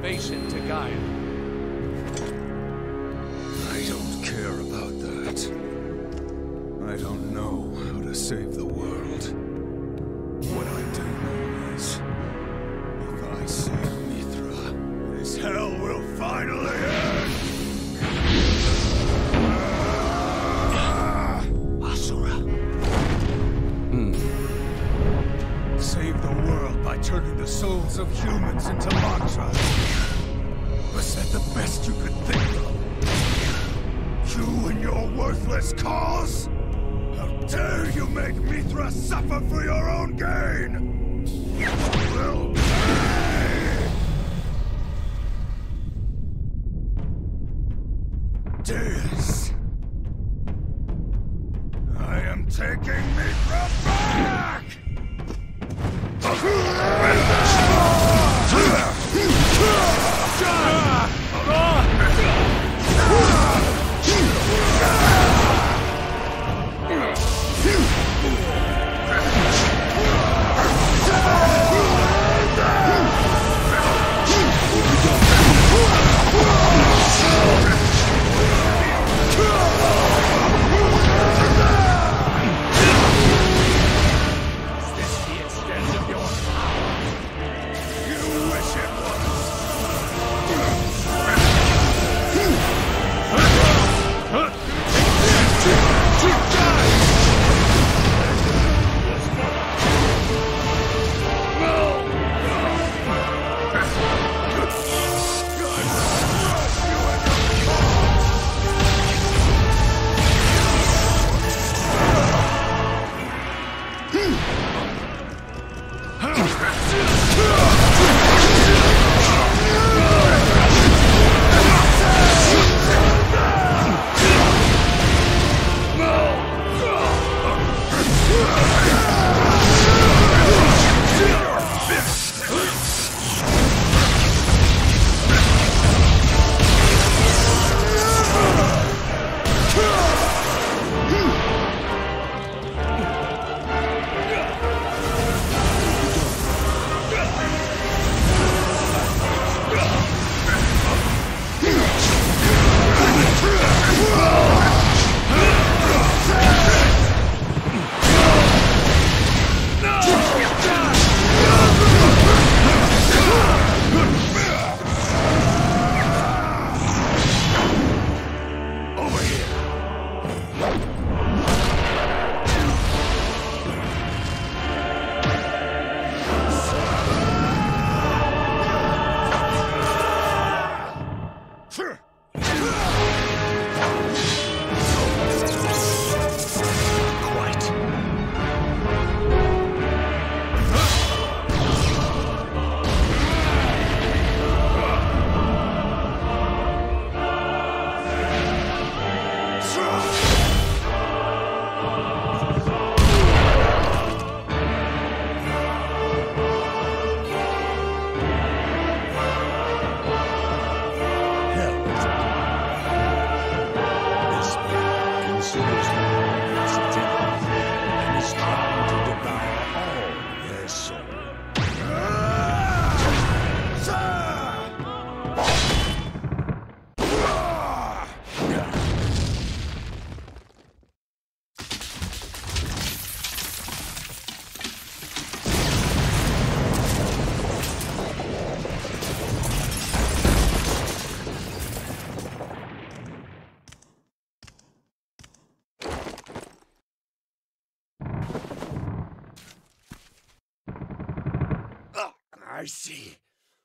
salvation. See.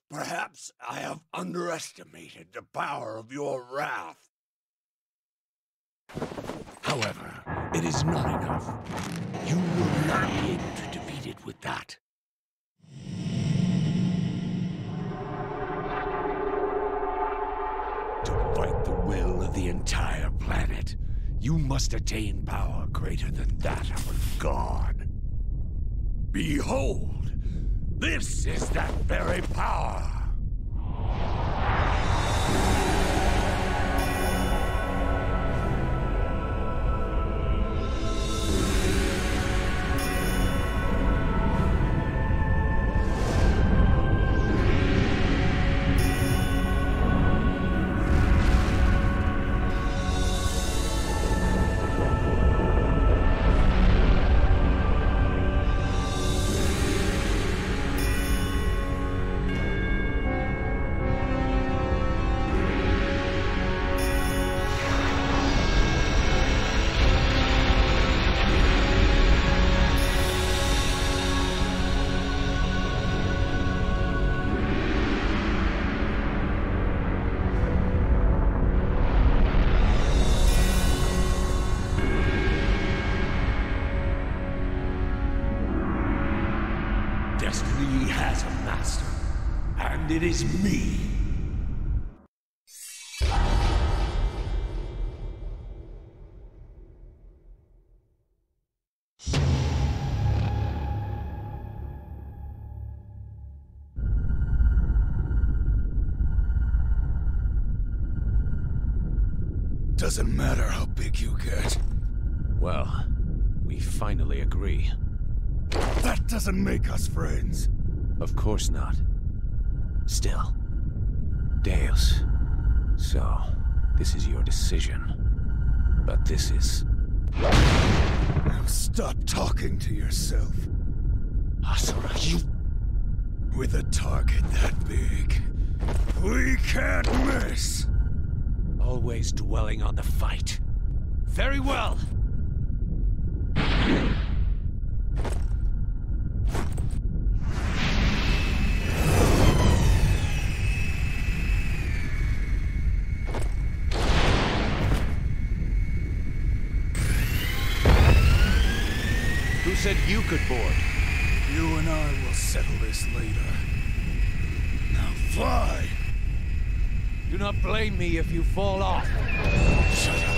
Perhaps I have underestimated the power of your wrath. However, it is not enough. You will not be able to defeat it with that. To fight the will of the entire planet, you must attain power greater than that of a god. Behold, this is that very power. Agree. That doesn't make us friends. Of course not. Still. Deus. So, this is your decision. But this is... Now stop talking to yourself. Asura, you... With a target that big, we can't miss. Always dwelling on the fight. Very well. Could board? You and I will settle this later. Now fly! Do not blame me if you fall off. Shut up.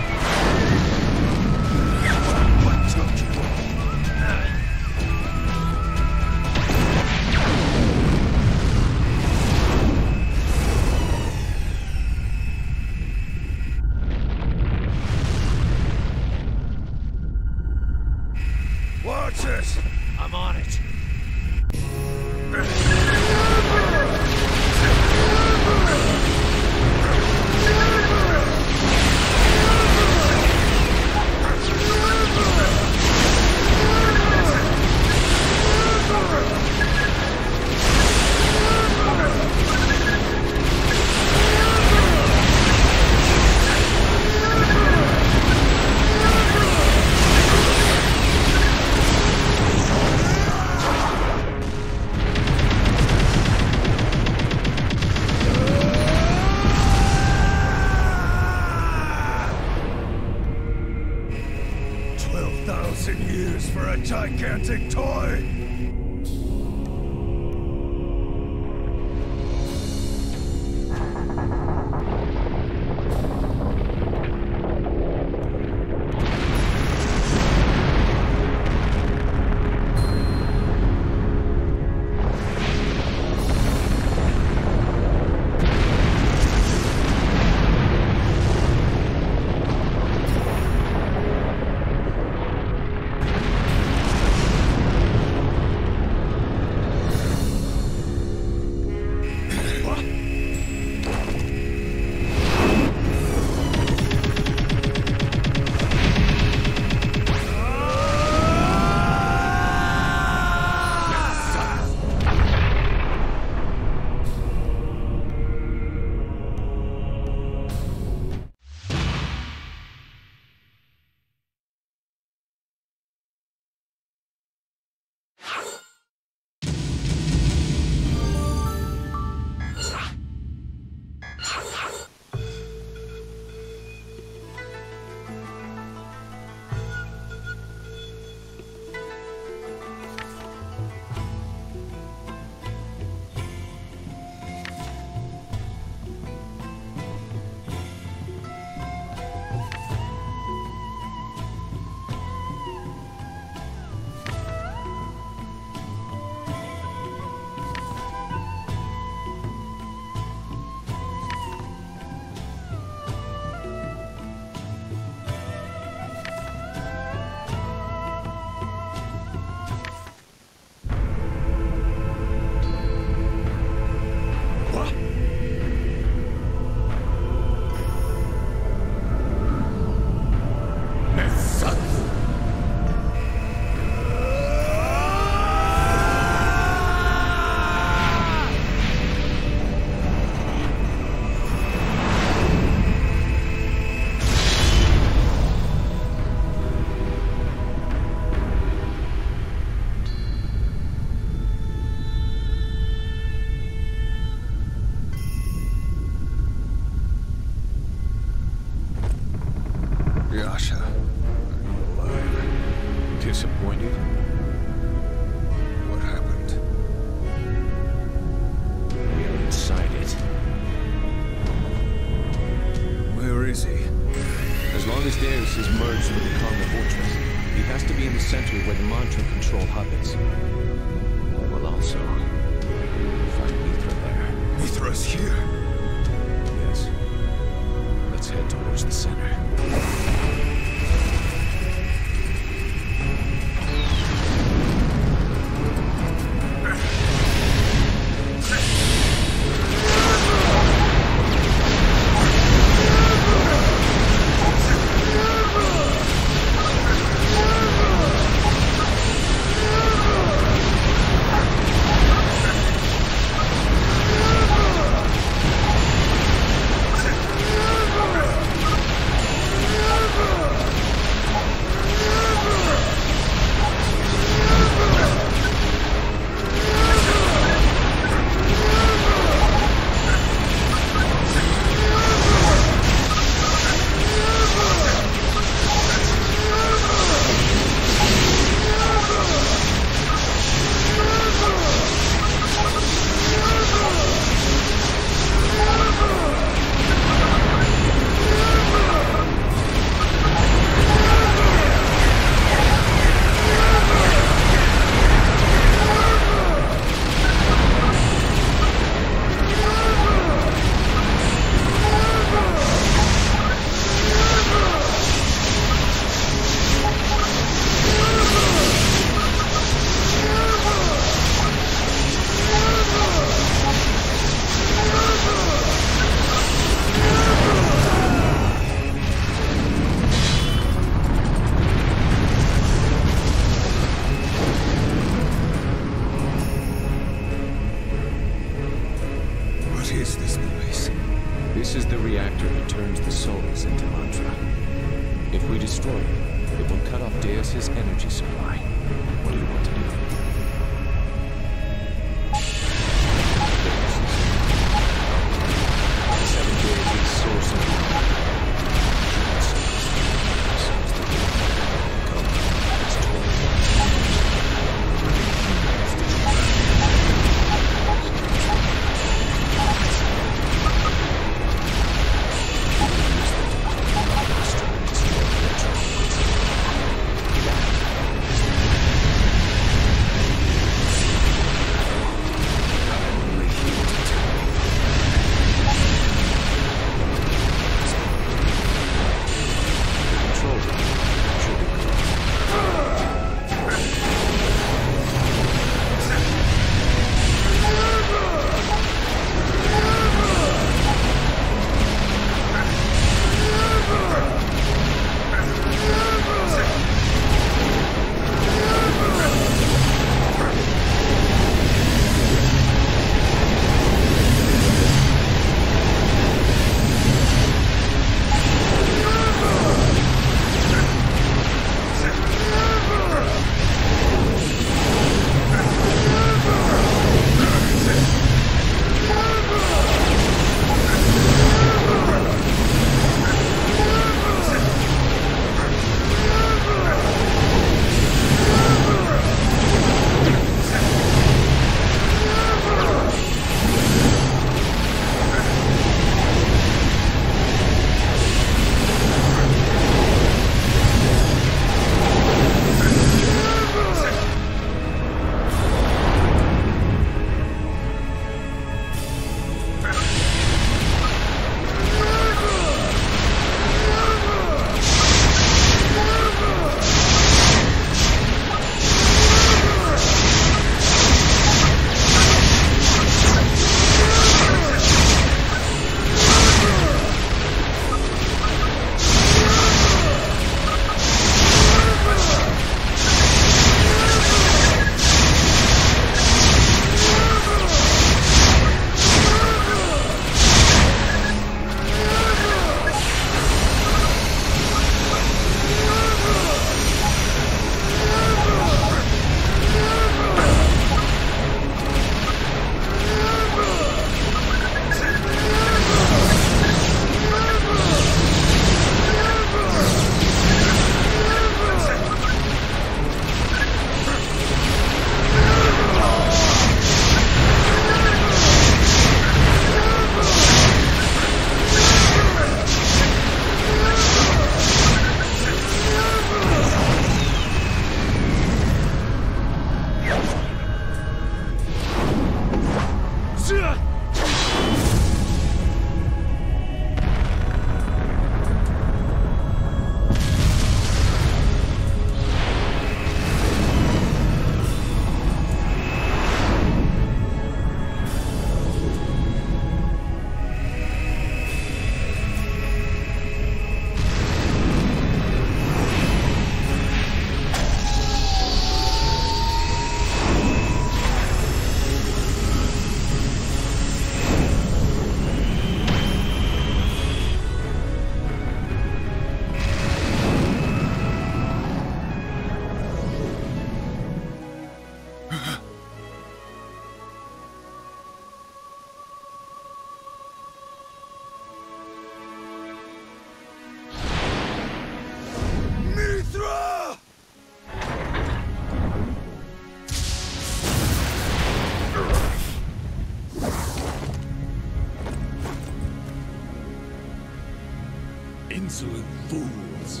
Insolent fools.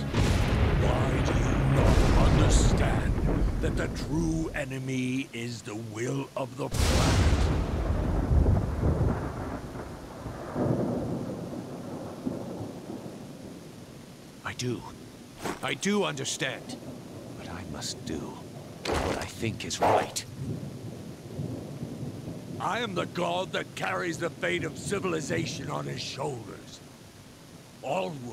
Why do you not understand that the true enemy is the will of the planet? I do. I do understand. But I must do what I think is right. I am the god that carries the fate of civilization on his shoulders. All who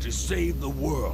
to save the world.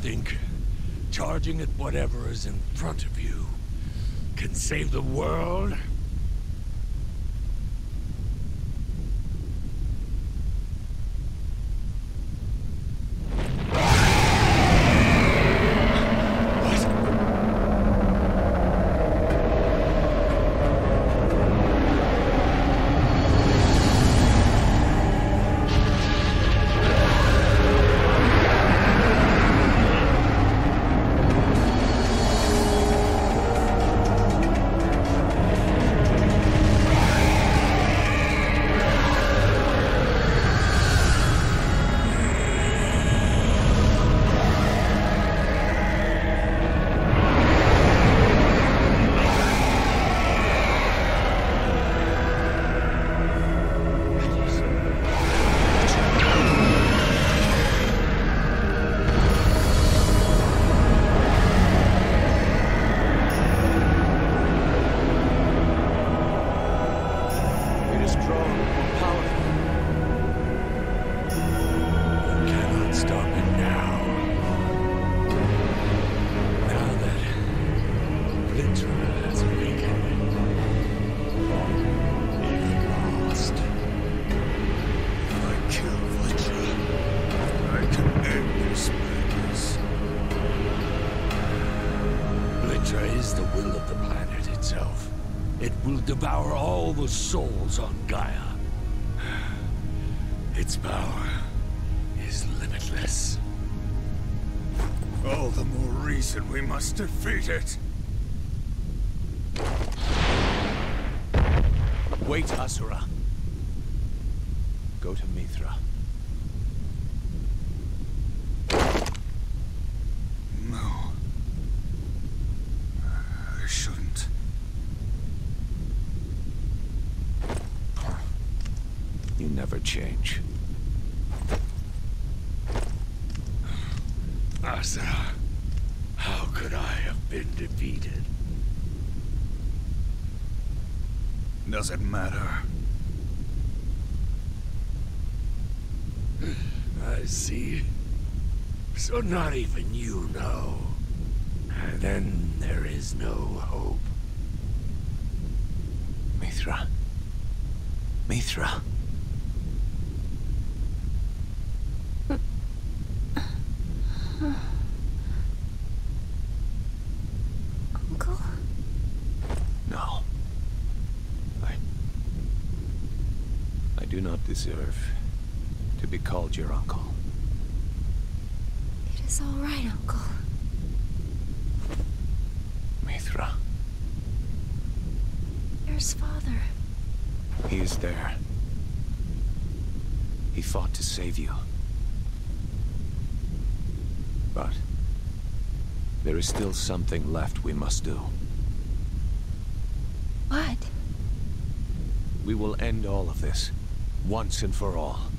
Think? Charging at whatever is in front of you can save the world? Wait, Asura. Go to Mithra. No. I shouldn't. You never change. Asura, how could I have been defeated? Does it matter? I see. So not even you know. Then there is no hope. Mithra. Mithra. Uncle? No. I... I do not deserve to be called your uncle. It is all right, Uncle. Mithra. Where's Father? He is there. He fought to save you. But... There is still something left we must do. What? We will end all of this, once and for all.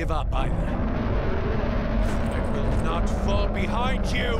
Give up either. I will not fall behind you!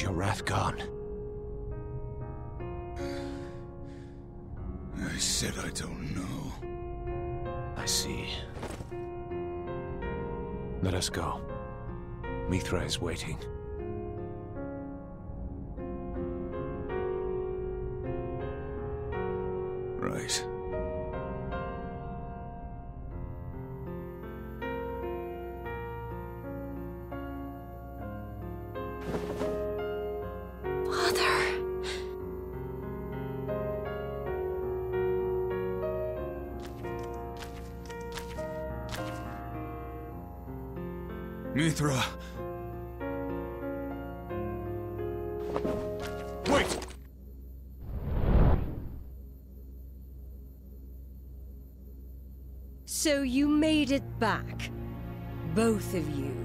Is your wrath gone? I said I don't know. I see. Let us go. Mithra is waiting. Mithra! Wait! So you made it back. Both of you.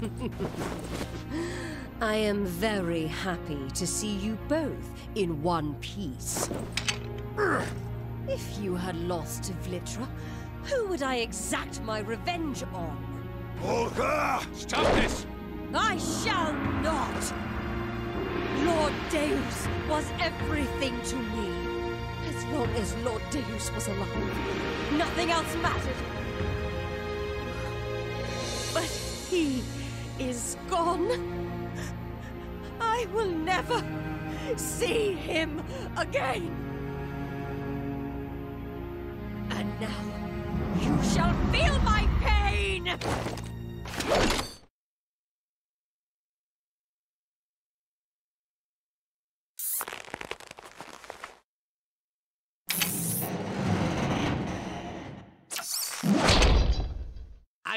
I am very happy to see you both in one piece. If you had lost to Vlitra, who would I exact my revenge on? Olga! Stop this! I shall not! Lord Deus was everything to me. As long as Lord Deus was alive, nothing else mattered. But he is gone. I will never see him again.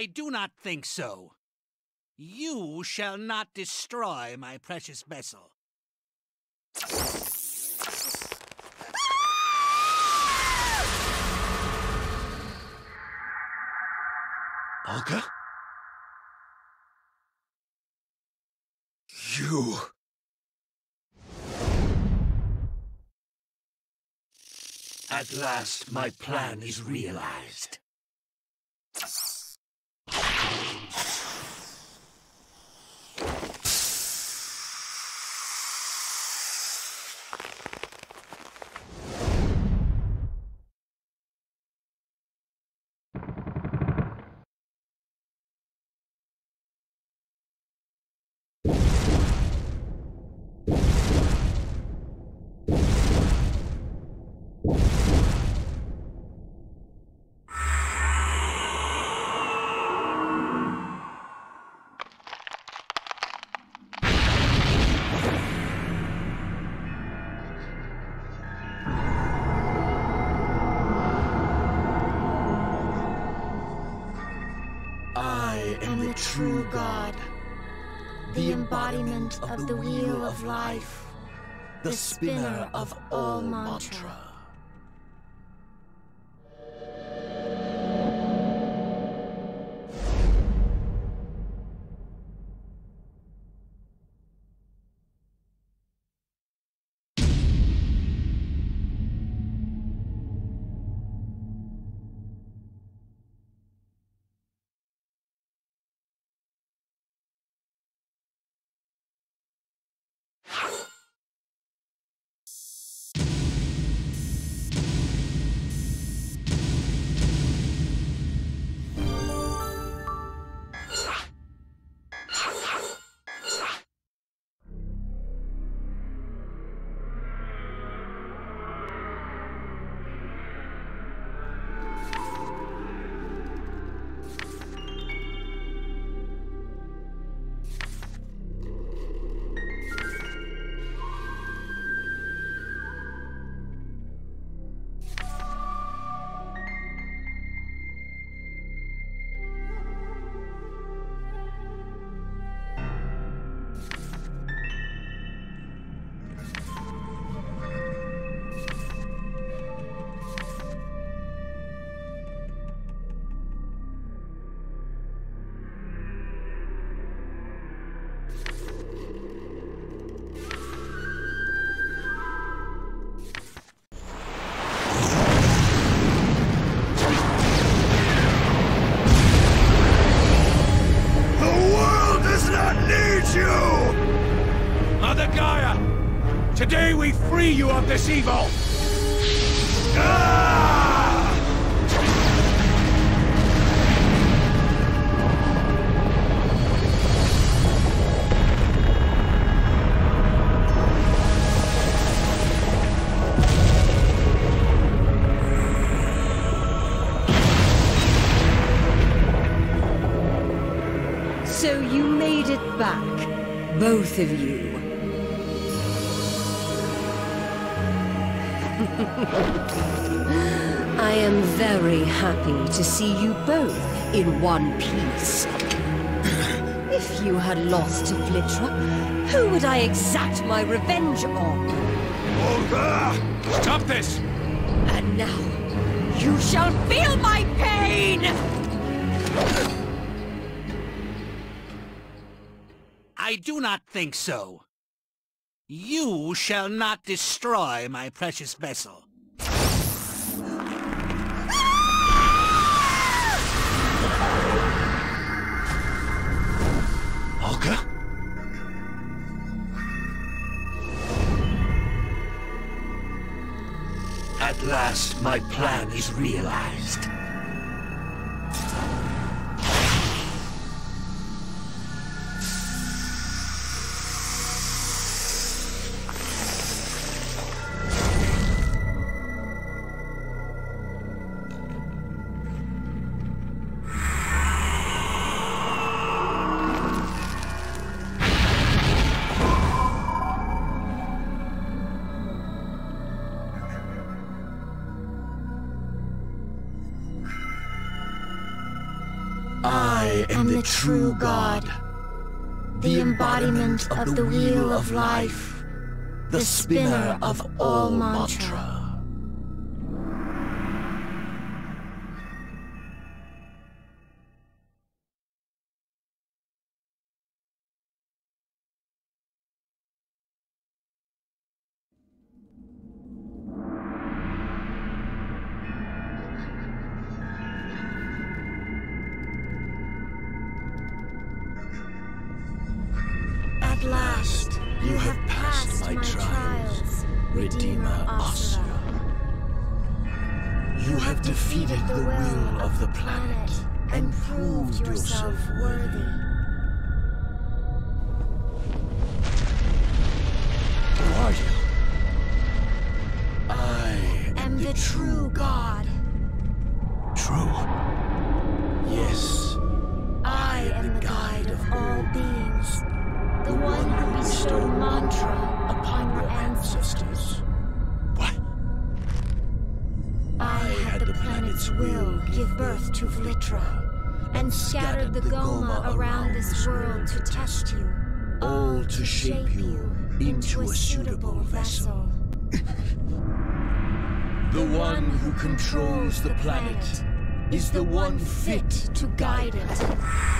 I do not think so. You shall not destroy my precious vessel. Olga? You... At last, my plan is realized. Embodiment of the wheel of life, the spinner of all mantra. Evil! So you made it back, both of you. Happy to see you both in one piece. if you had lost to Vlitra, who would I exact my revenge on? Olga! Stop this! And now, you shall feel my pain! I do not think so. You shall not destroy my precious vessel. Olga? At last, my plan is realized. God, the embodiment of the wheel of life, the spinner of all mantra. Is the one fit to guide it.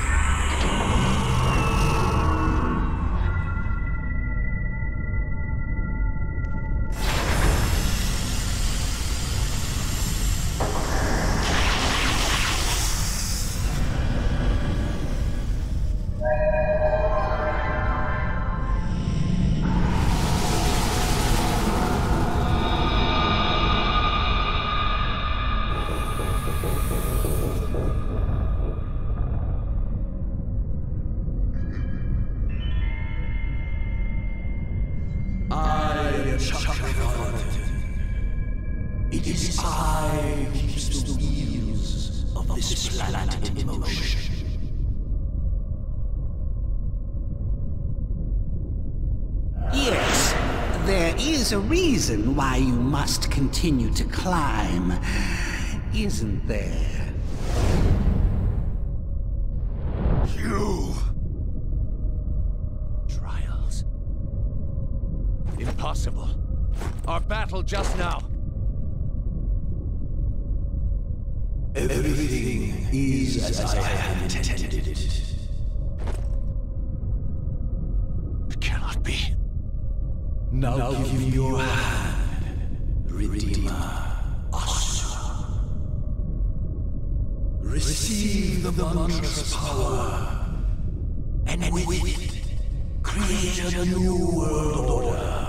Reason why you must continue to climb, isn't there? You! Trials. Impossible. Our battle just now. Everything is as I have intended Now, now give me your hand, Redeemer Asura. Receive the mantra's power, and with it, create a new world order.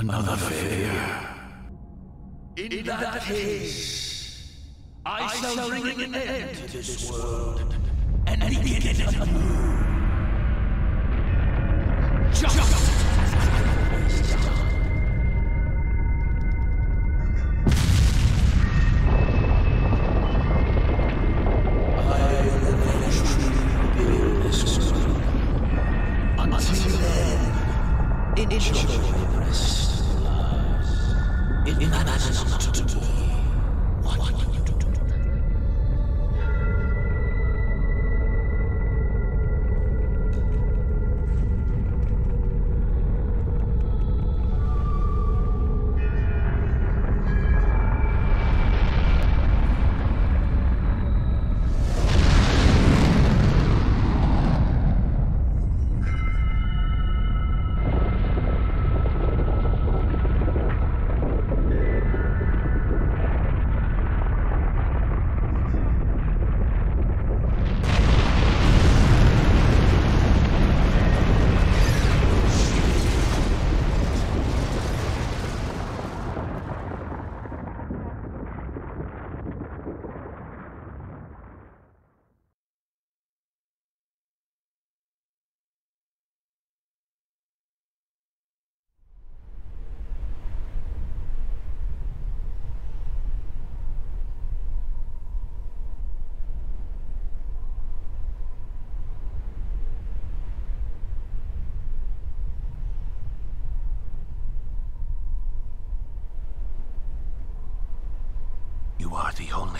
Another failure. In that case, I shall bring an end to this world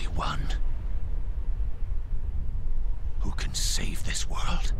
only one who can save this world.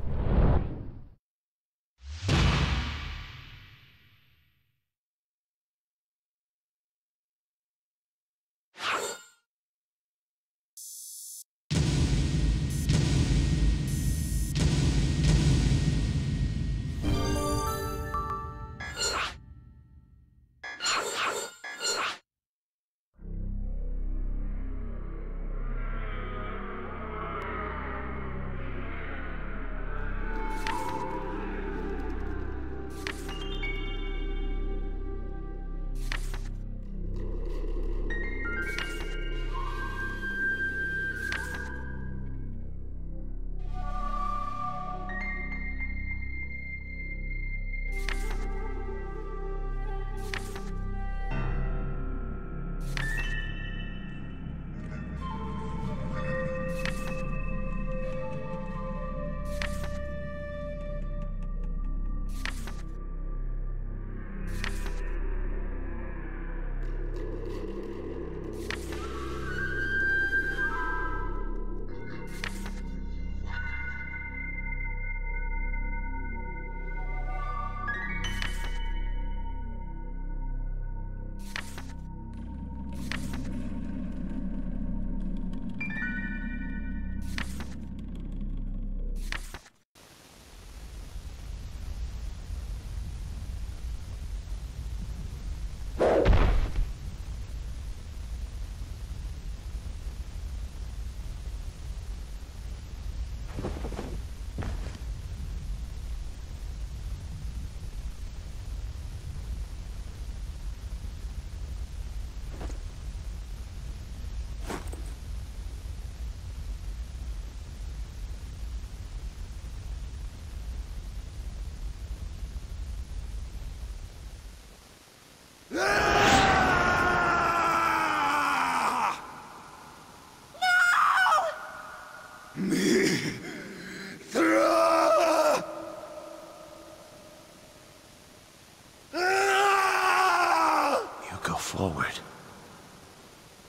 Forward.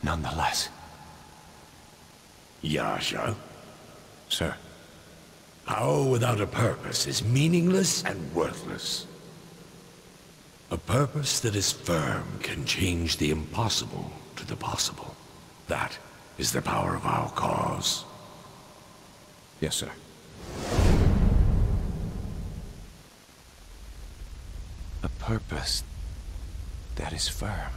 Nonetheless. Yasha? Sir. Power without a purpose is meaningless and worthless. A purpose that is firm can change the impossible to the possible. That is the power of our cause. Yes, sir. A purpose that is firm.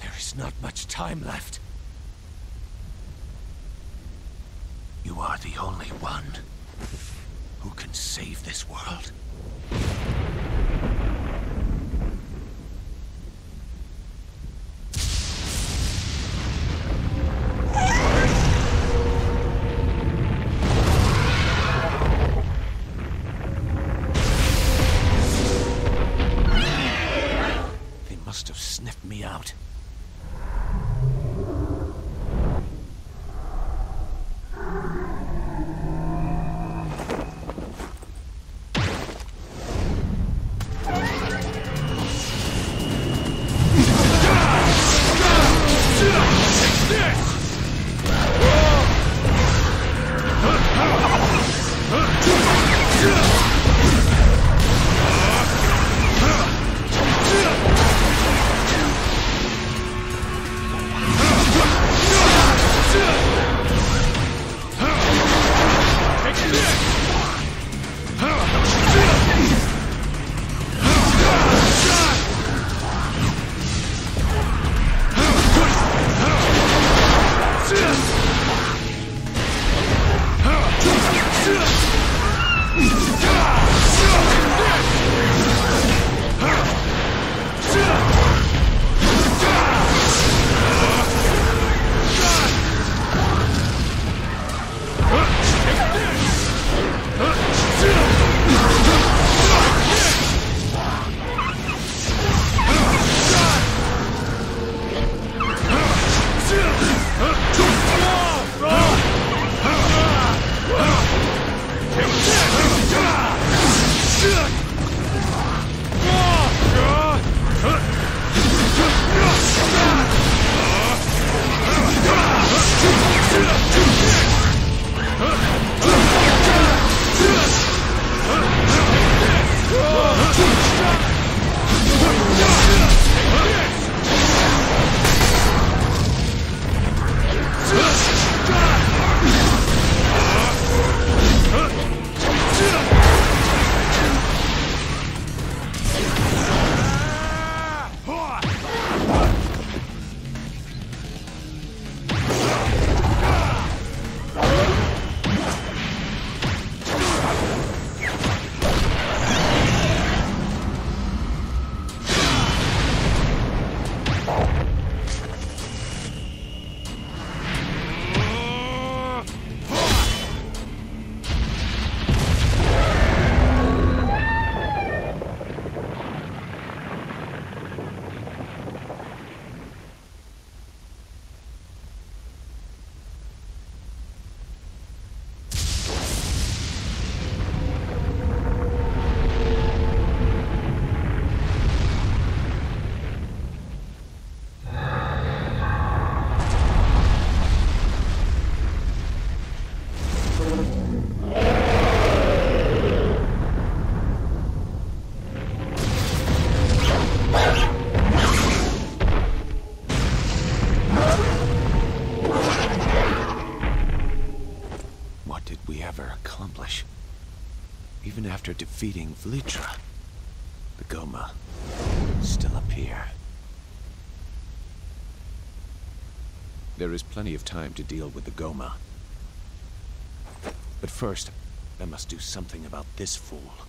There's not much time left. You are the only one who can save this world. Plenty of time to deal with the Gohma. But first, I must do something about this fool.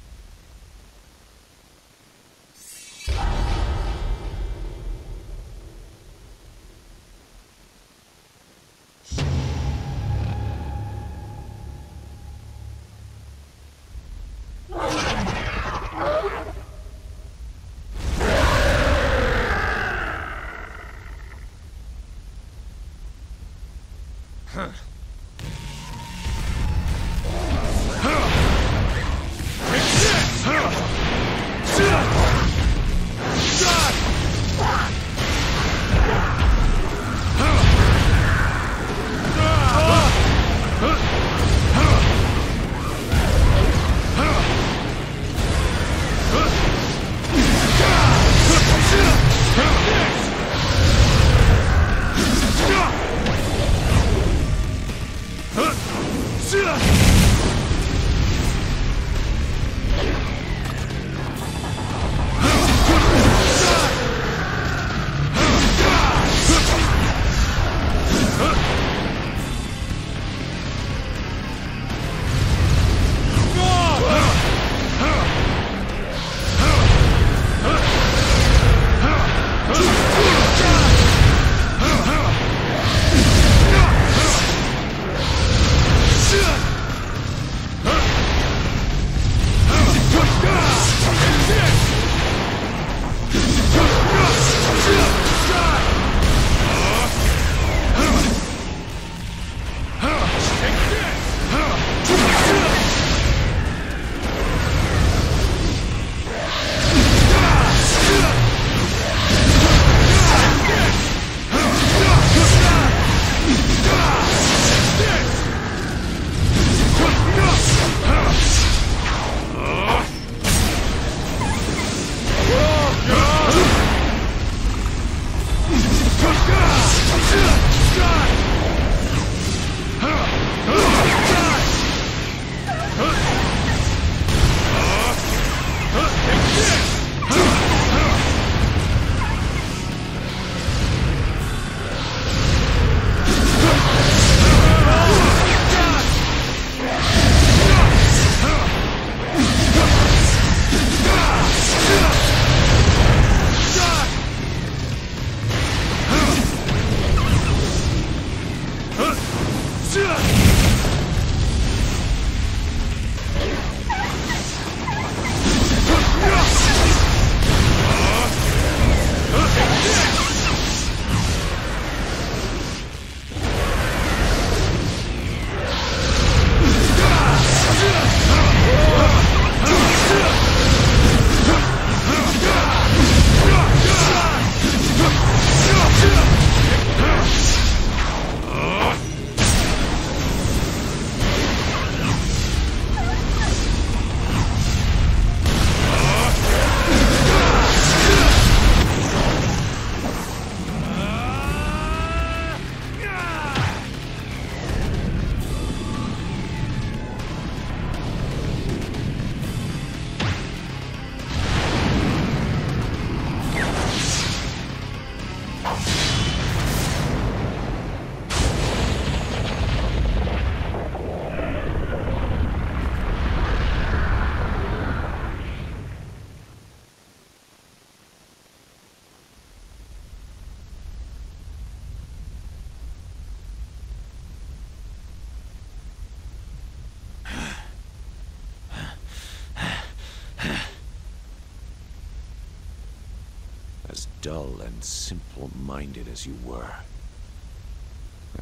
As you were,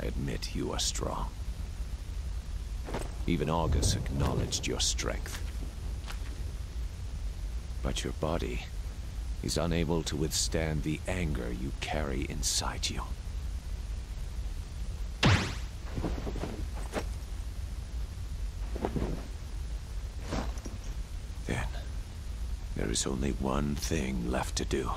I admit you are strong. Even Augus acknowledged your strength. But your body is unable to withstand the anger you carry inside you. Then, there is only one thing left to do.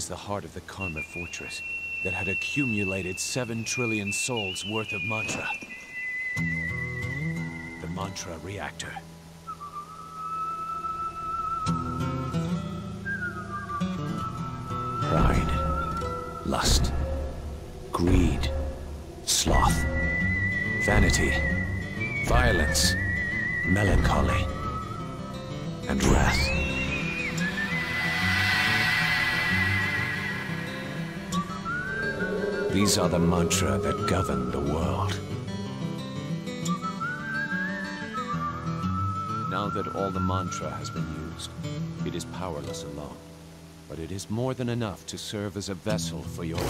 Is the heart of the Karma Fortress that had accumulated seven trillion souls worth of mantra. The mantra reactor. Pride, lust, greed, sloth, vanity, violence, melancholy, and wrath. These are the mantra that govern the world. Now that all the mantra has been used, it is powerless alone. But it is more than enough to serve as a vessel for your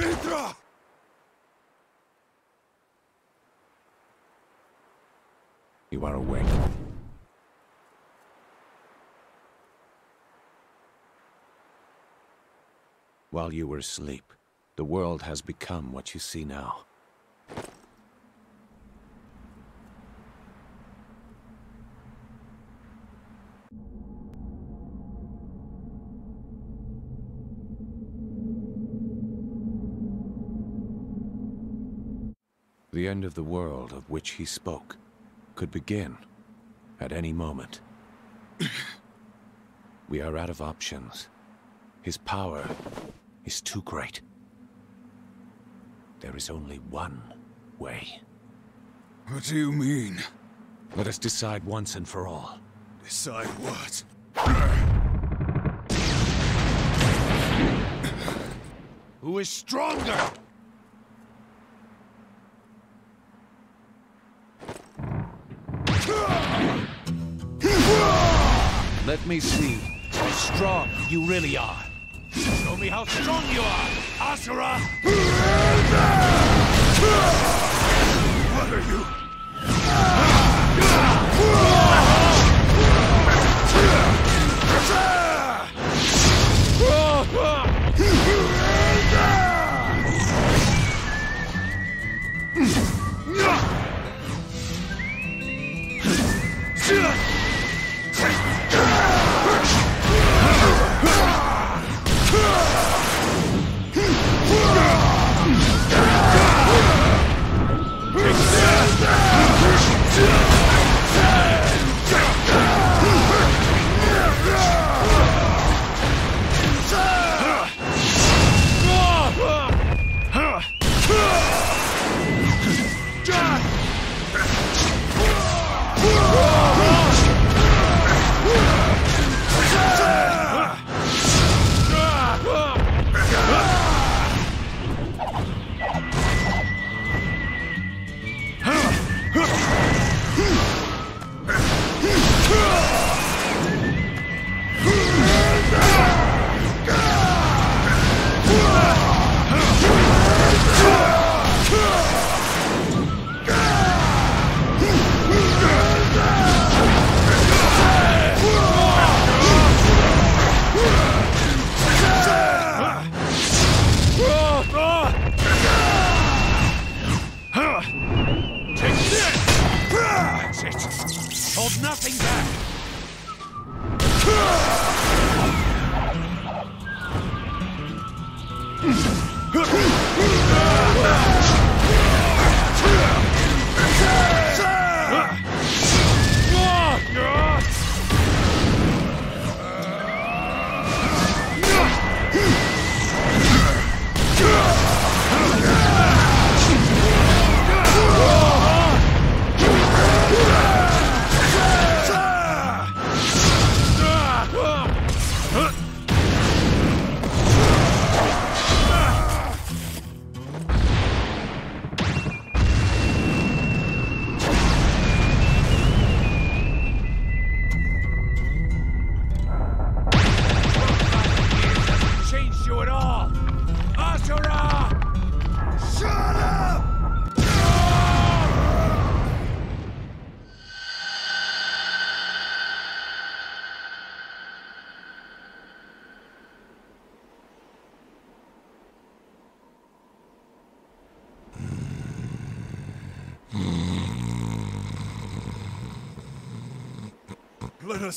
Mithra! You are awake. While you were asleep, the world has become what you see now. End of the world of which he spoke could begin at any moment. we are out of options. His power is too great. There is only one way. What do you mean? Let us decide once and for all. Decide what? Who is stronger? Me see how strong you really are. Show me how strong you are, Asura! What are you?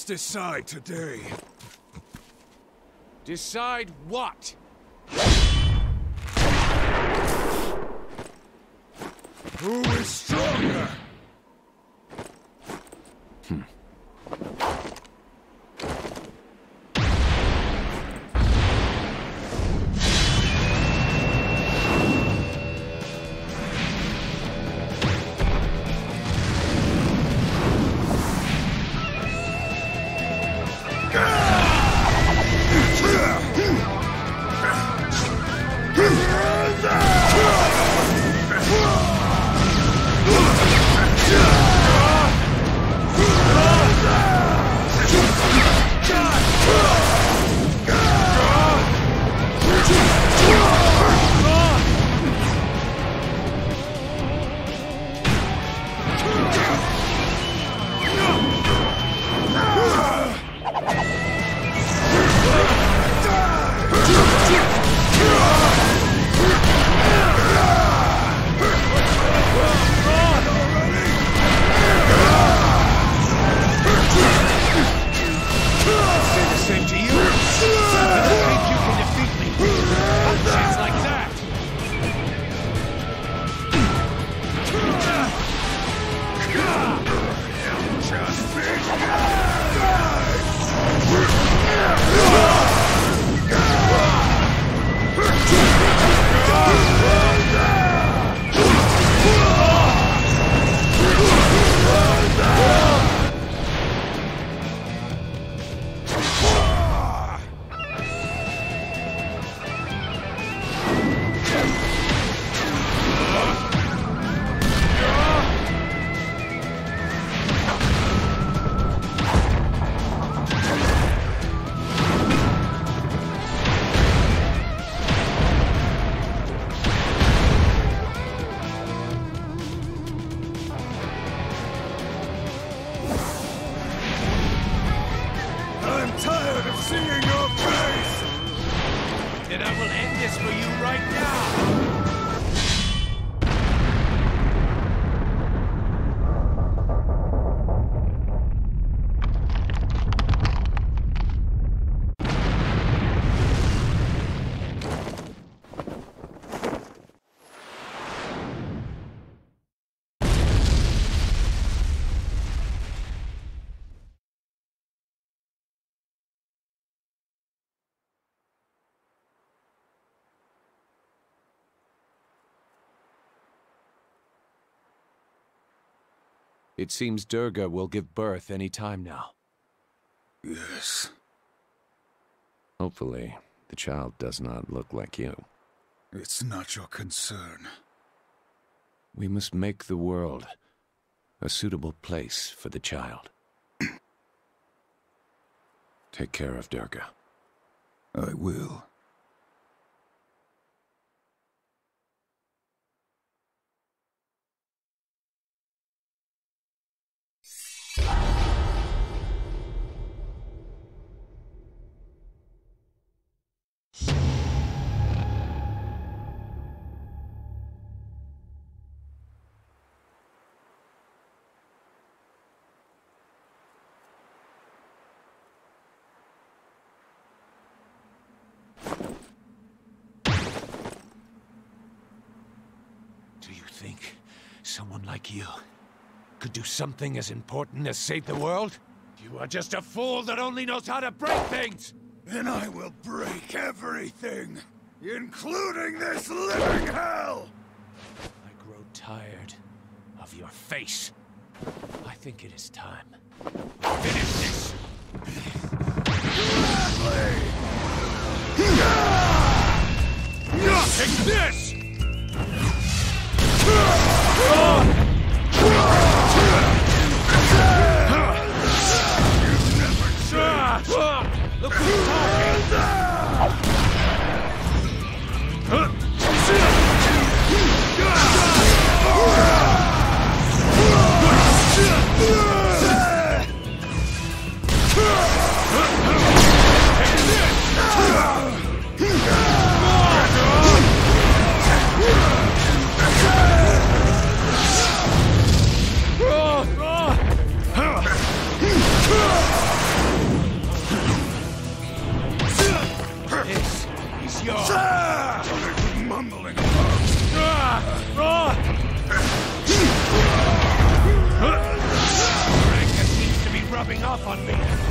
Let us decide today. Decide what? It seems Durga will give birth any time now. Yes. Hopefully, the child does not look like you. It's not your concern. We must make the world a suitable place for the child. Take care of Durga. I will. Like you could do something as important as save the world? You are just a fool that only knows how to break things! Then I will break everything, including this living hell! I grow tired of your face. I think it is time. Finish this! Take this! Look off on me!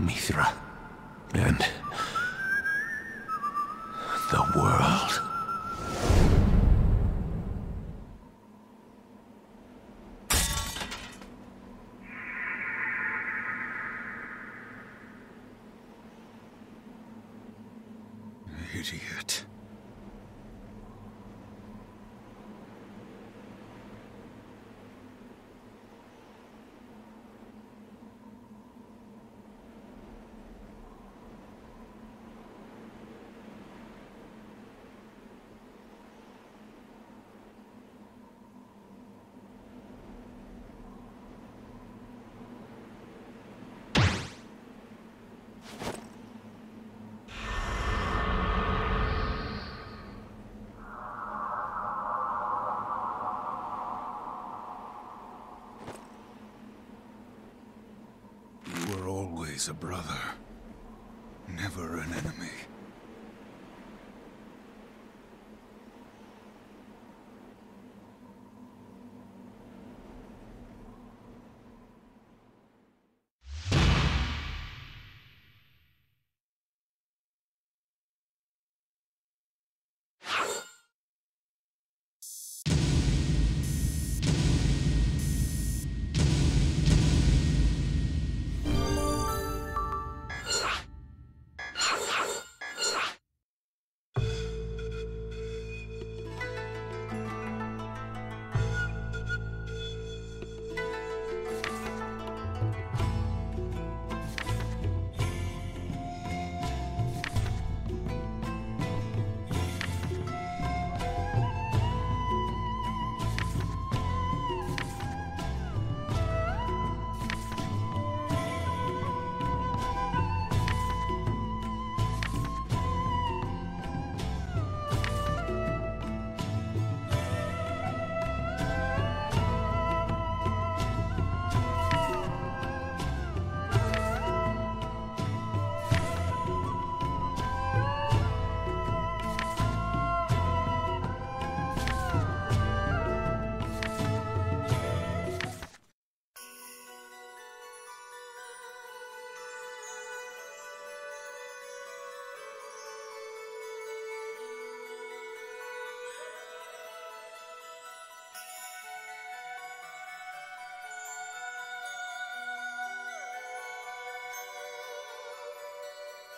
Mithra and the world. Idiot. You were always a brother, never an enemy.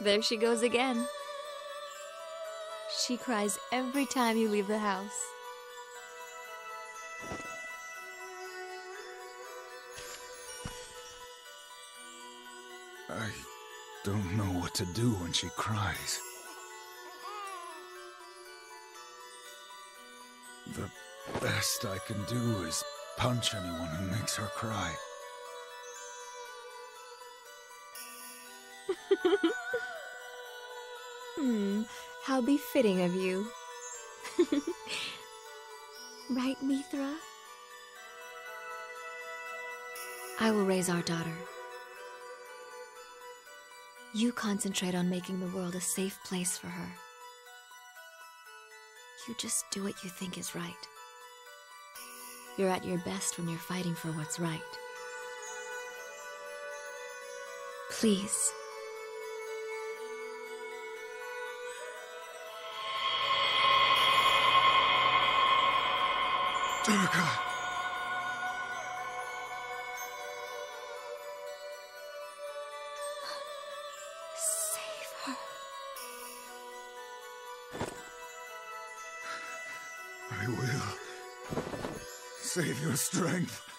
There she goes again. She cries every time you leave the house. I don't know what to do when she cries. The best I can do is punch anyone who makes her cry. How befitting of you. right, Mithra? I will raise our daughter. You concentrate on making the world a safe place for her. You just do what you think is right. You're at your best when you're fighting for what's right. Please. Durga! Save her. I will. Save your strength.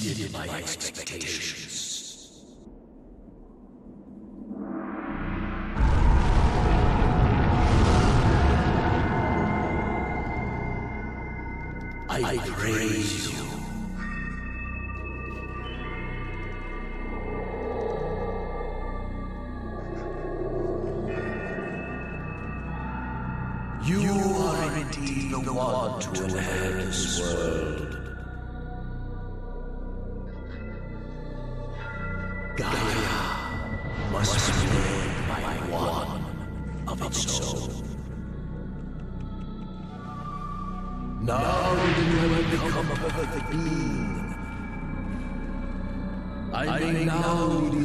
Exceeded my expectations.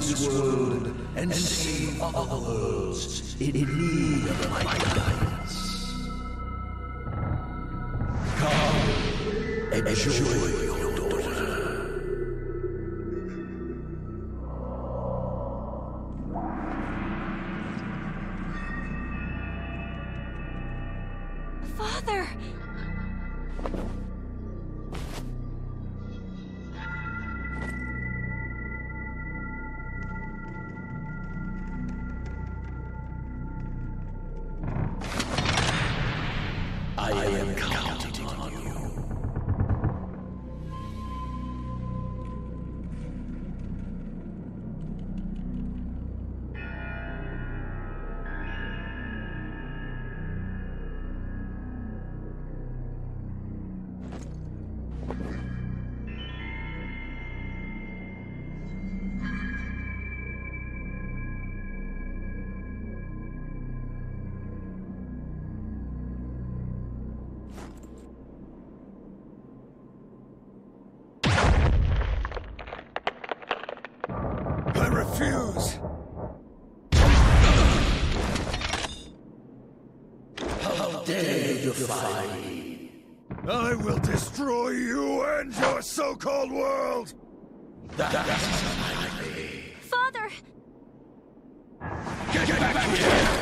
This world and save other worlds in need of my guidance. Come, enjoy destroy you and your so-called world! That's my way. Father! Get back here!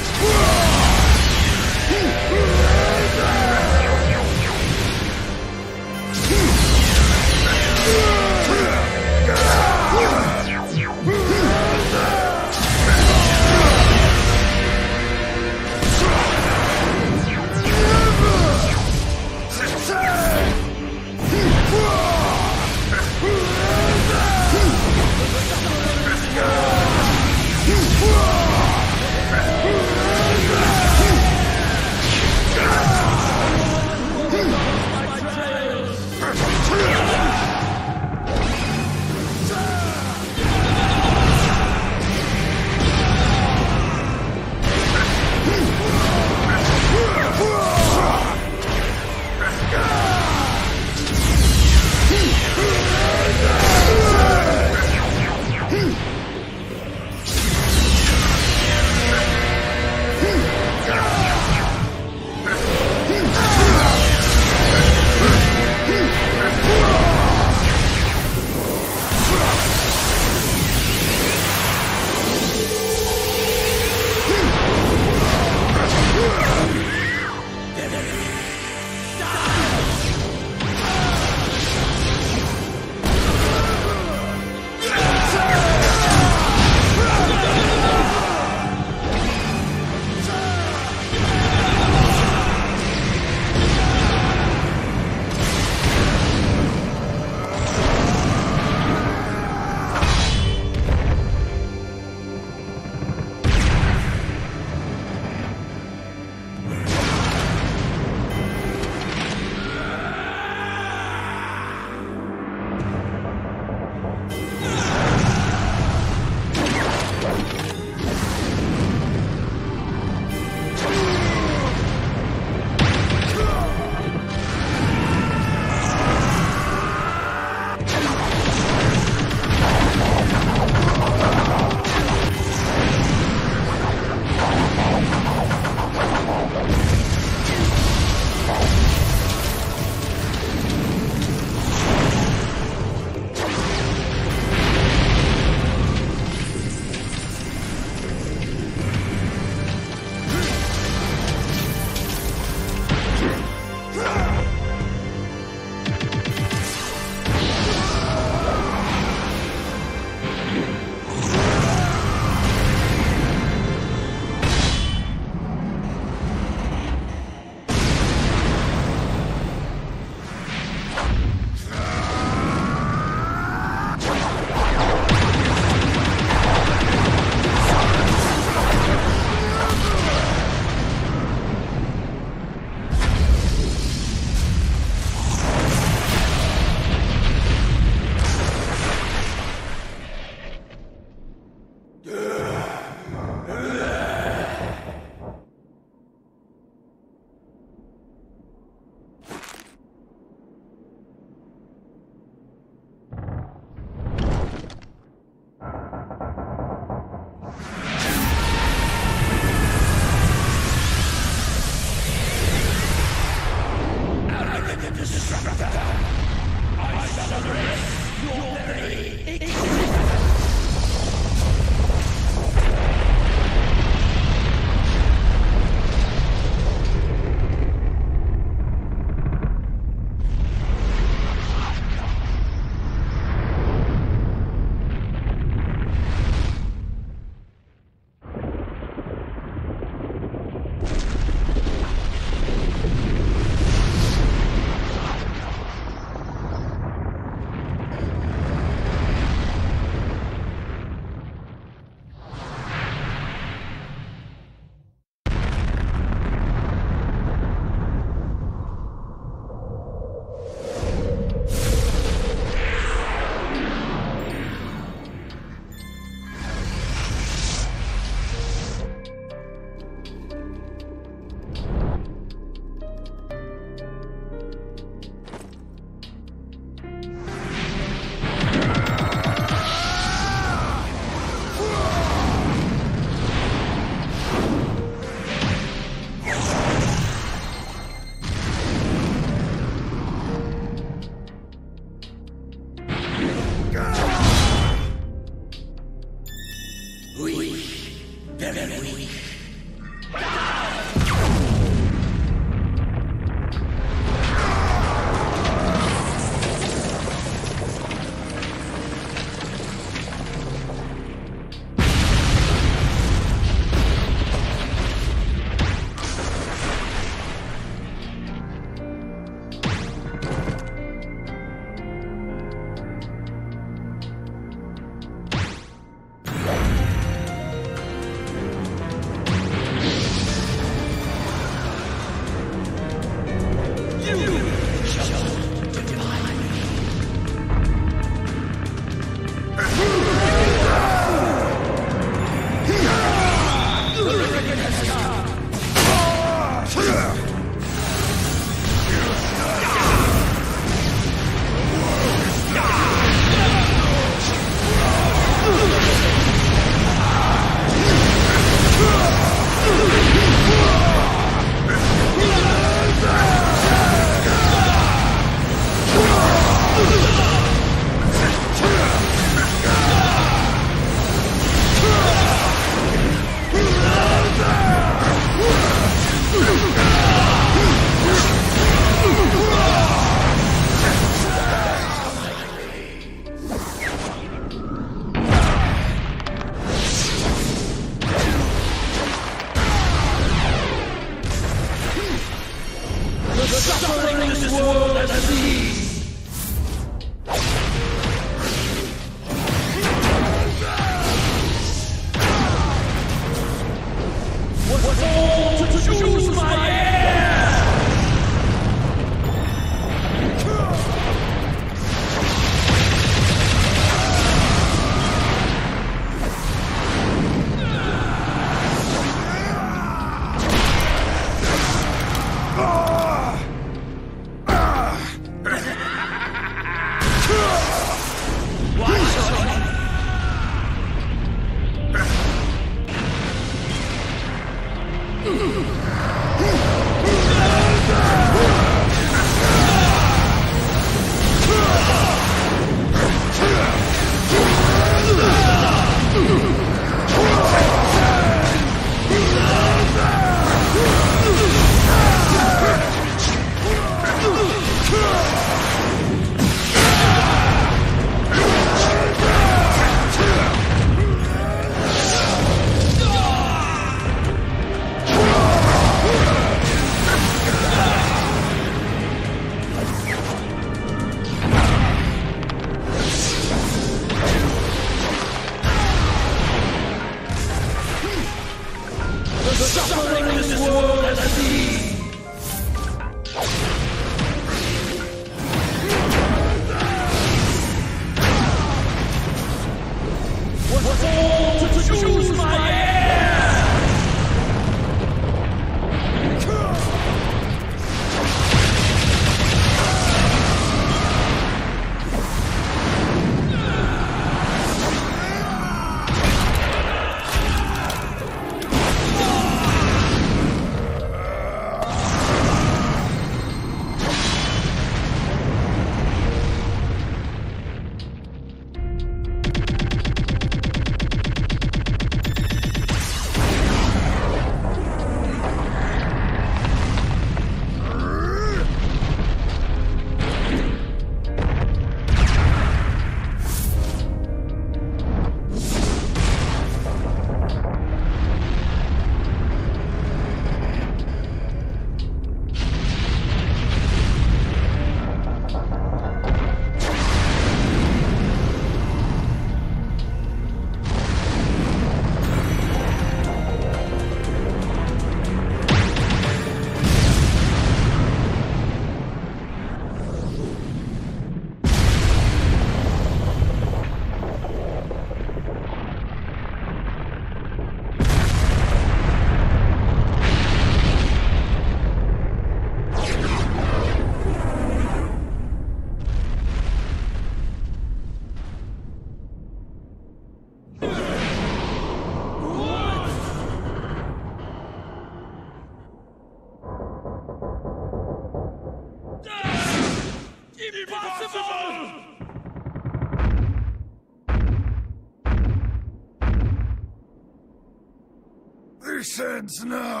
happens now?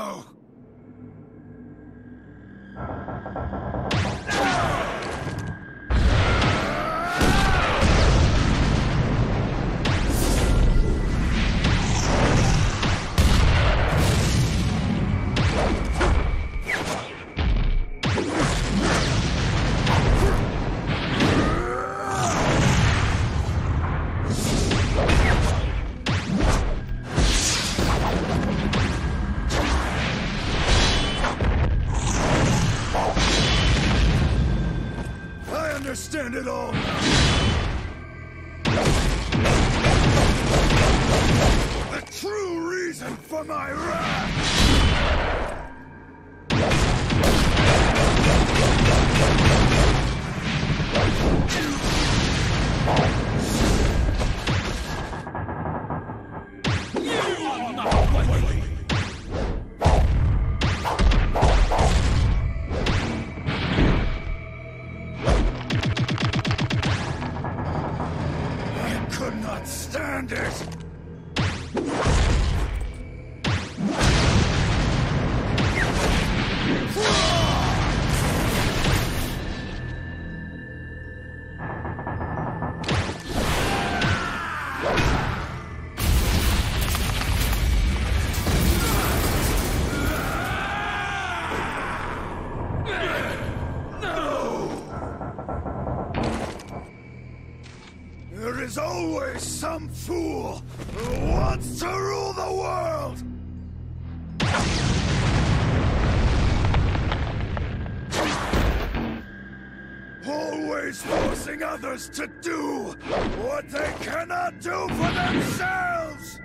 always forcing others to do what they cannot do for themselves!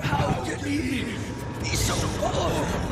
How can he be so?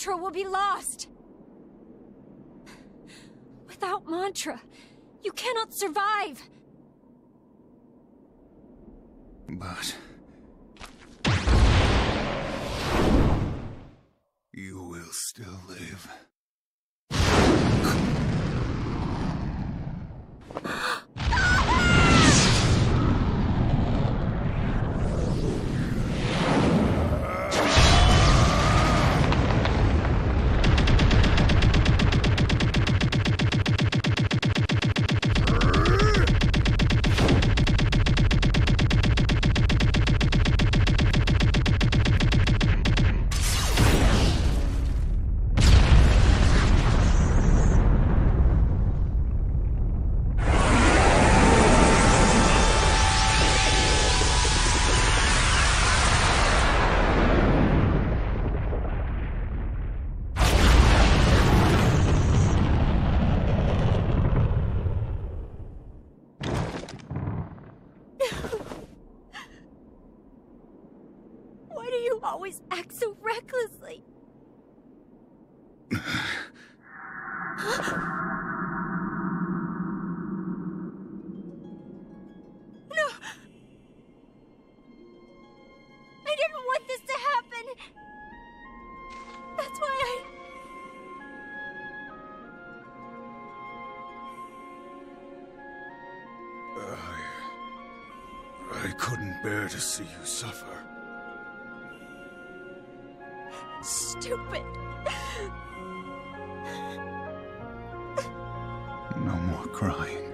mantra will be lost. Without mantra, you cannot survive. But... You will still live. Ah! To see you suffer. Stupid! No more crying.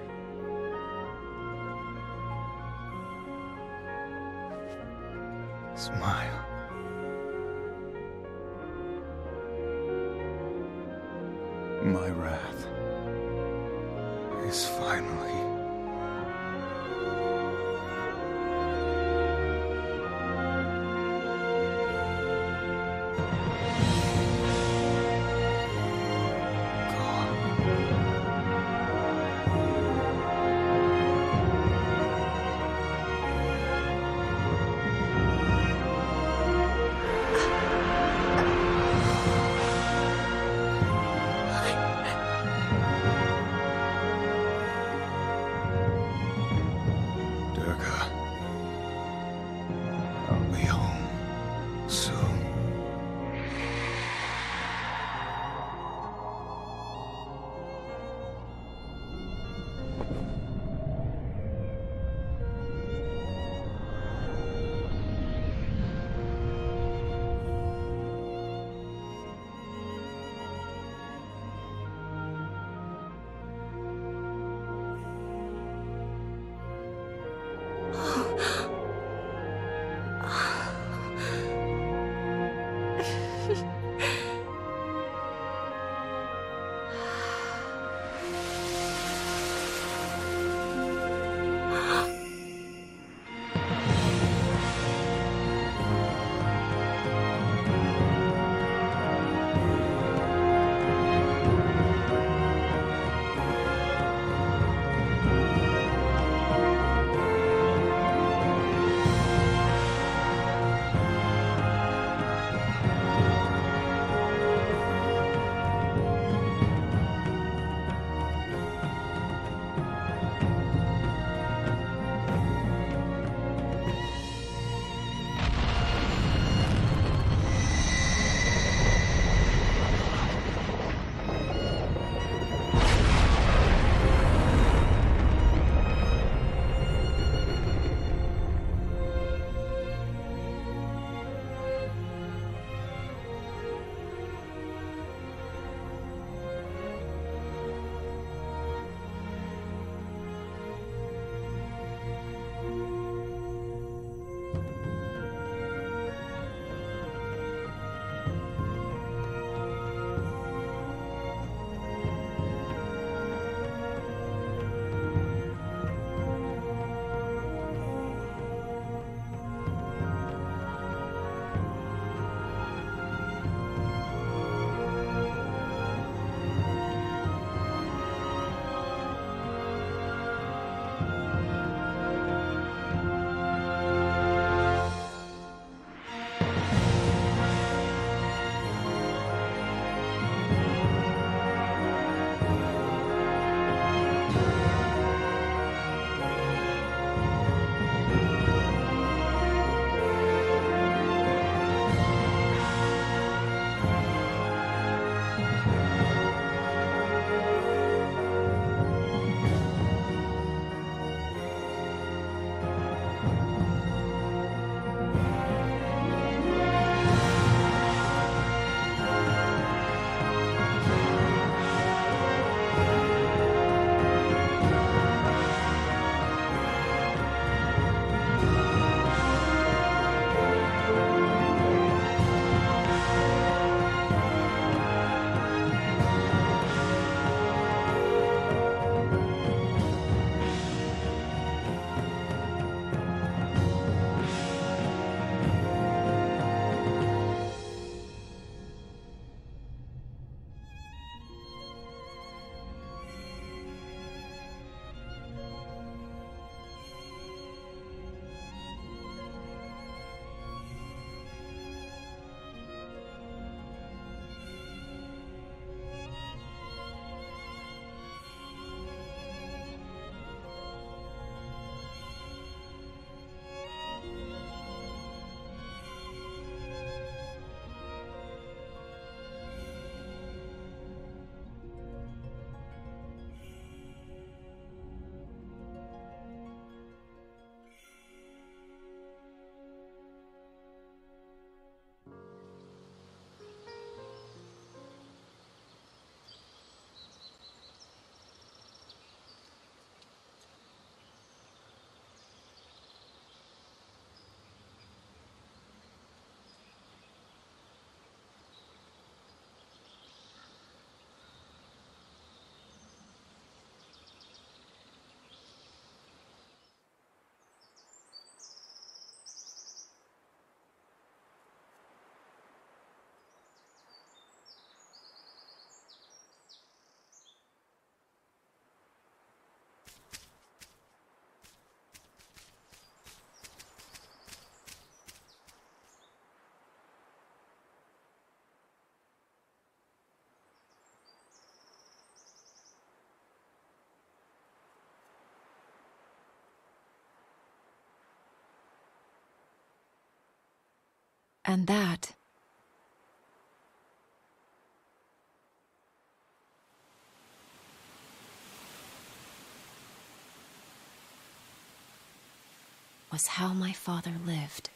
And that was how my father lived.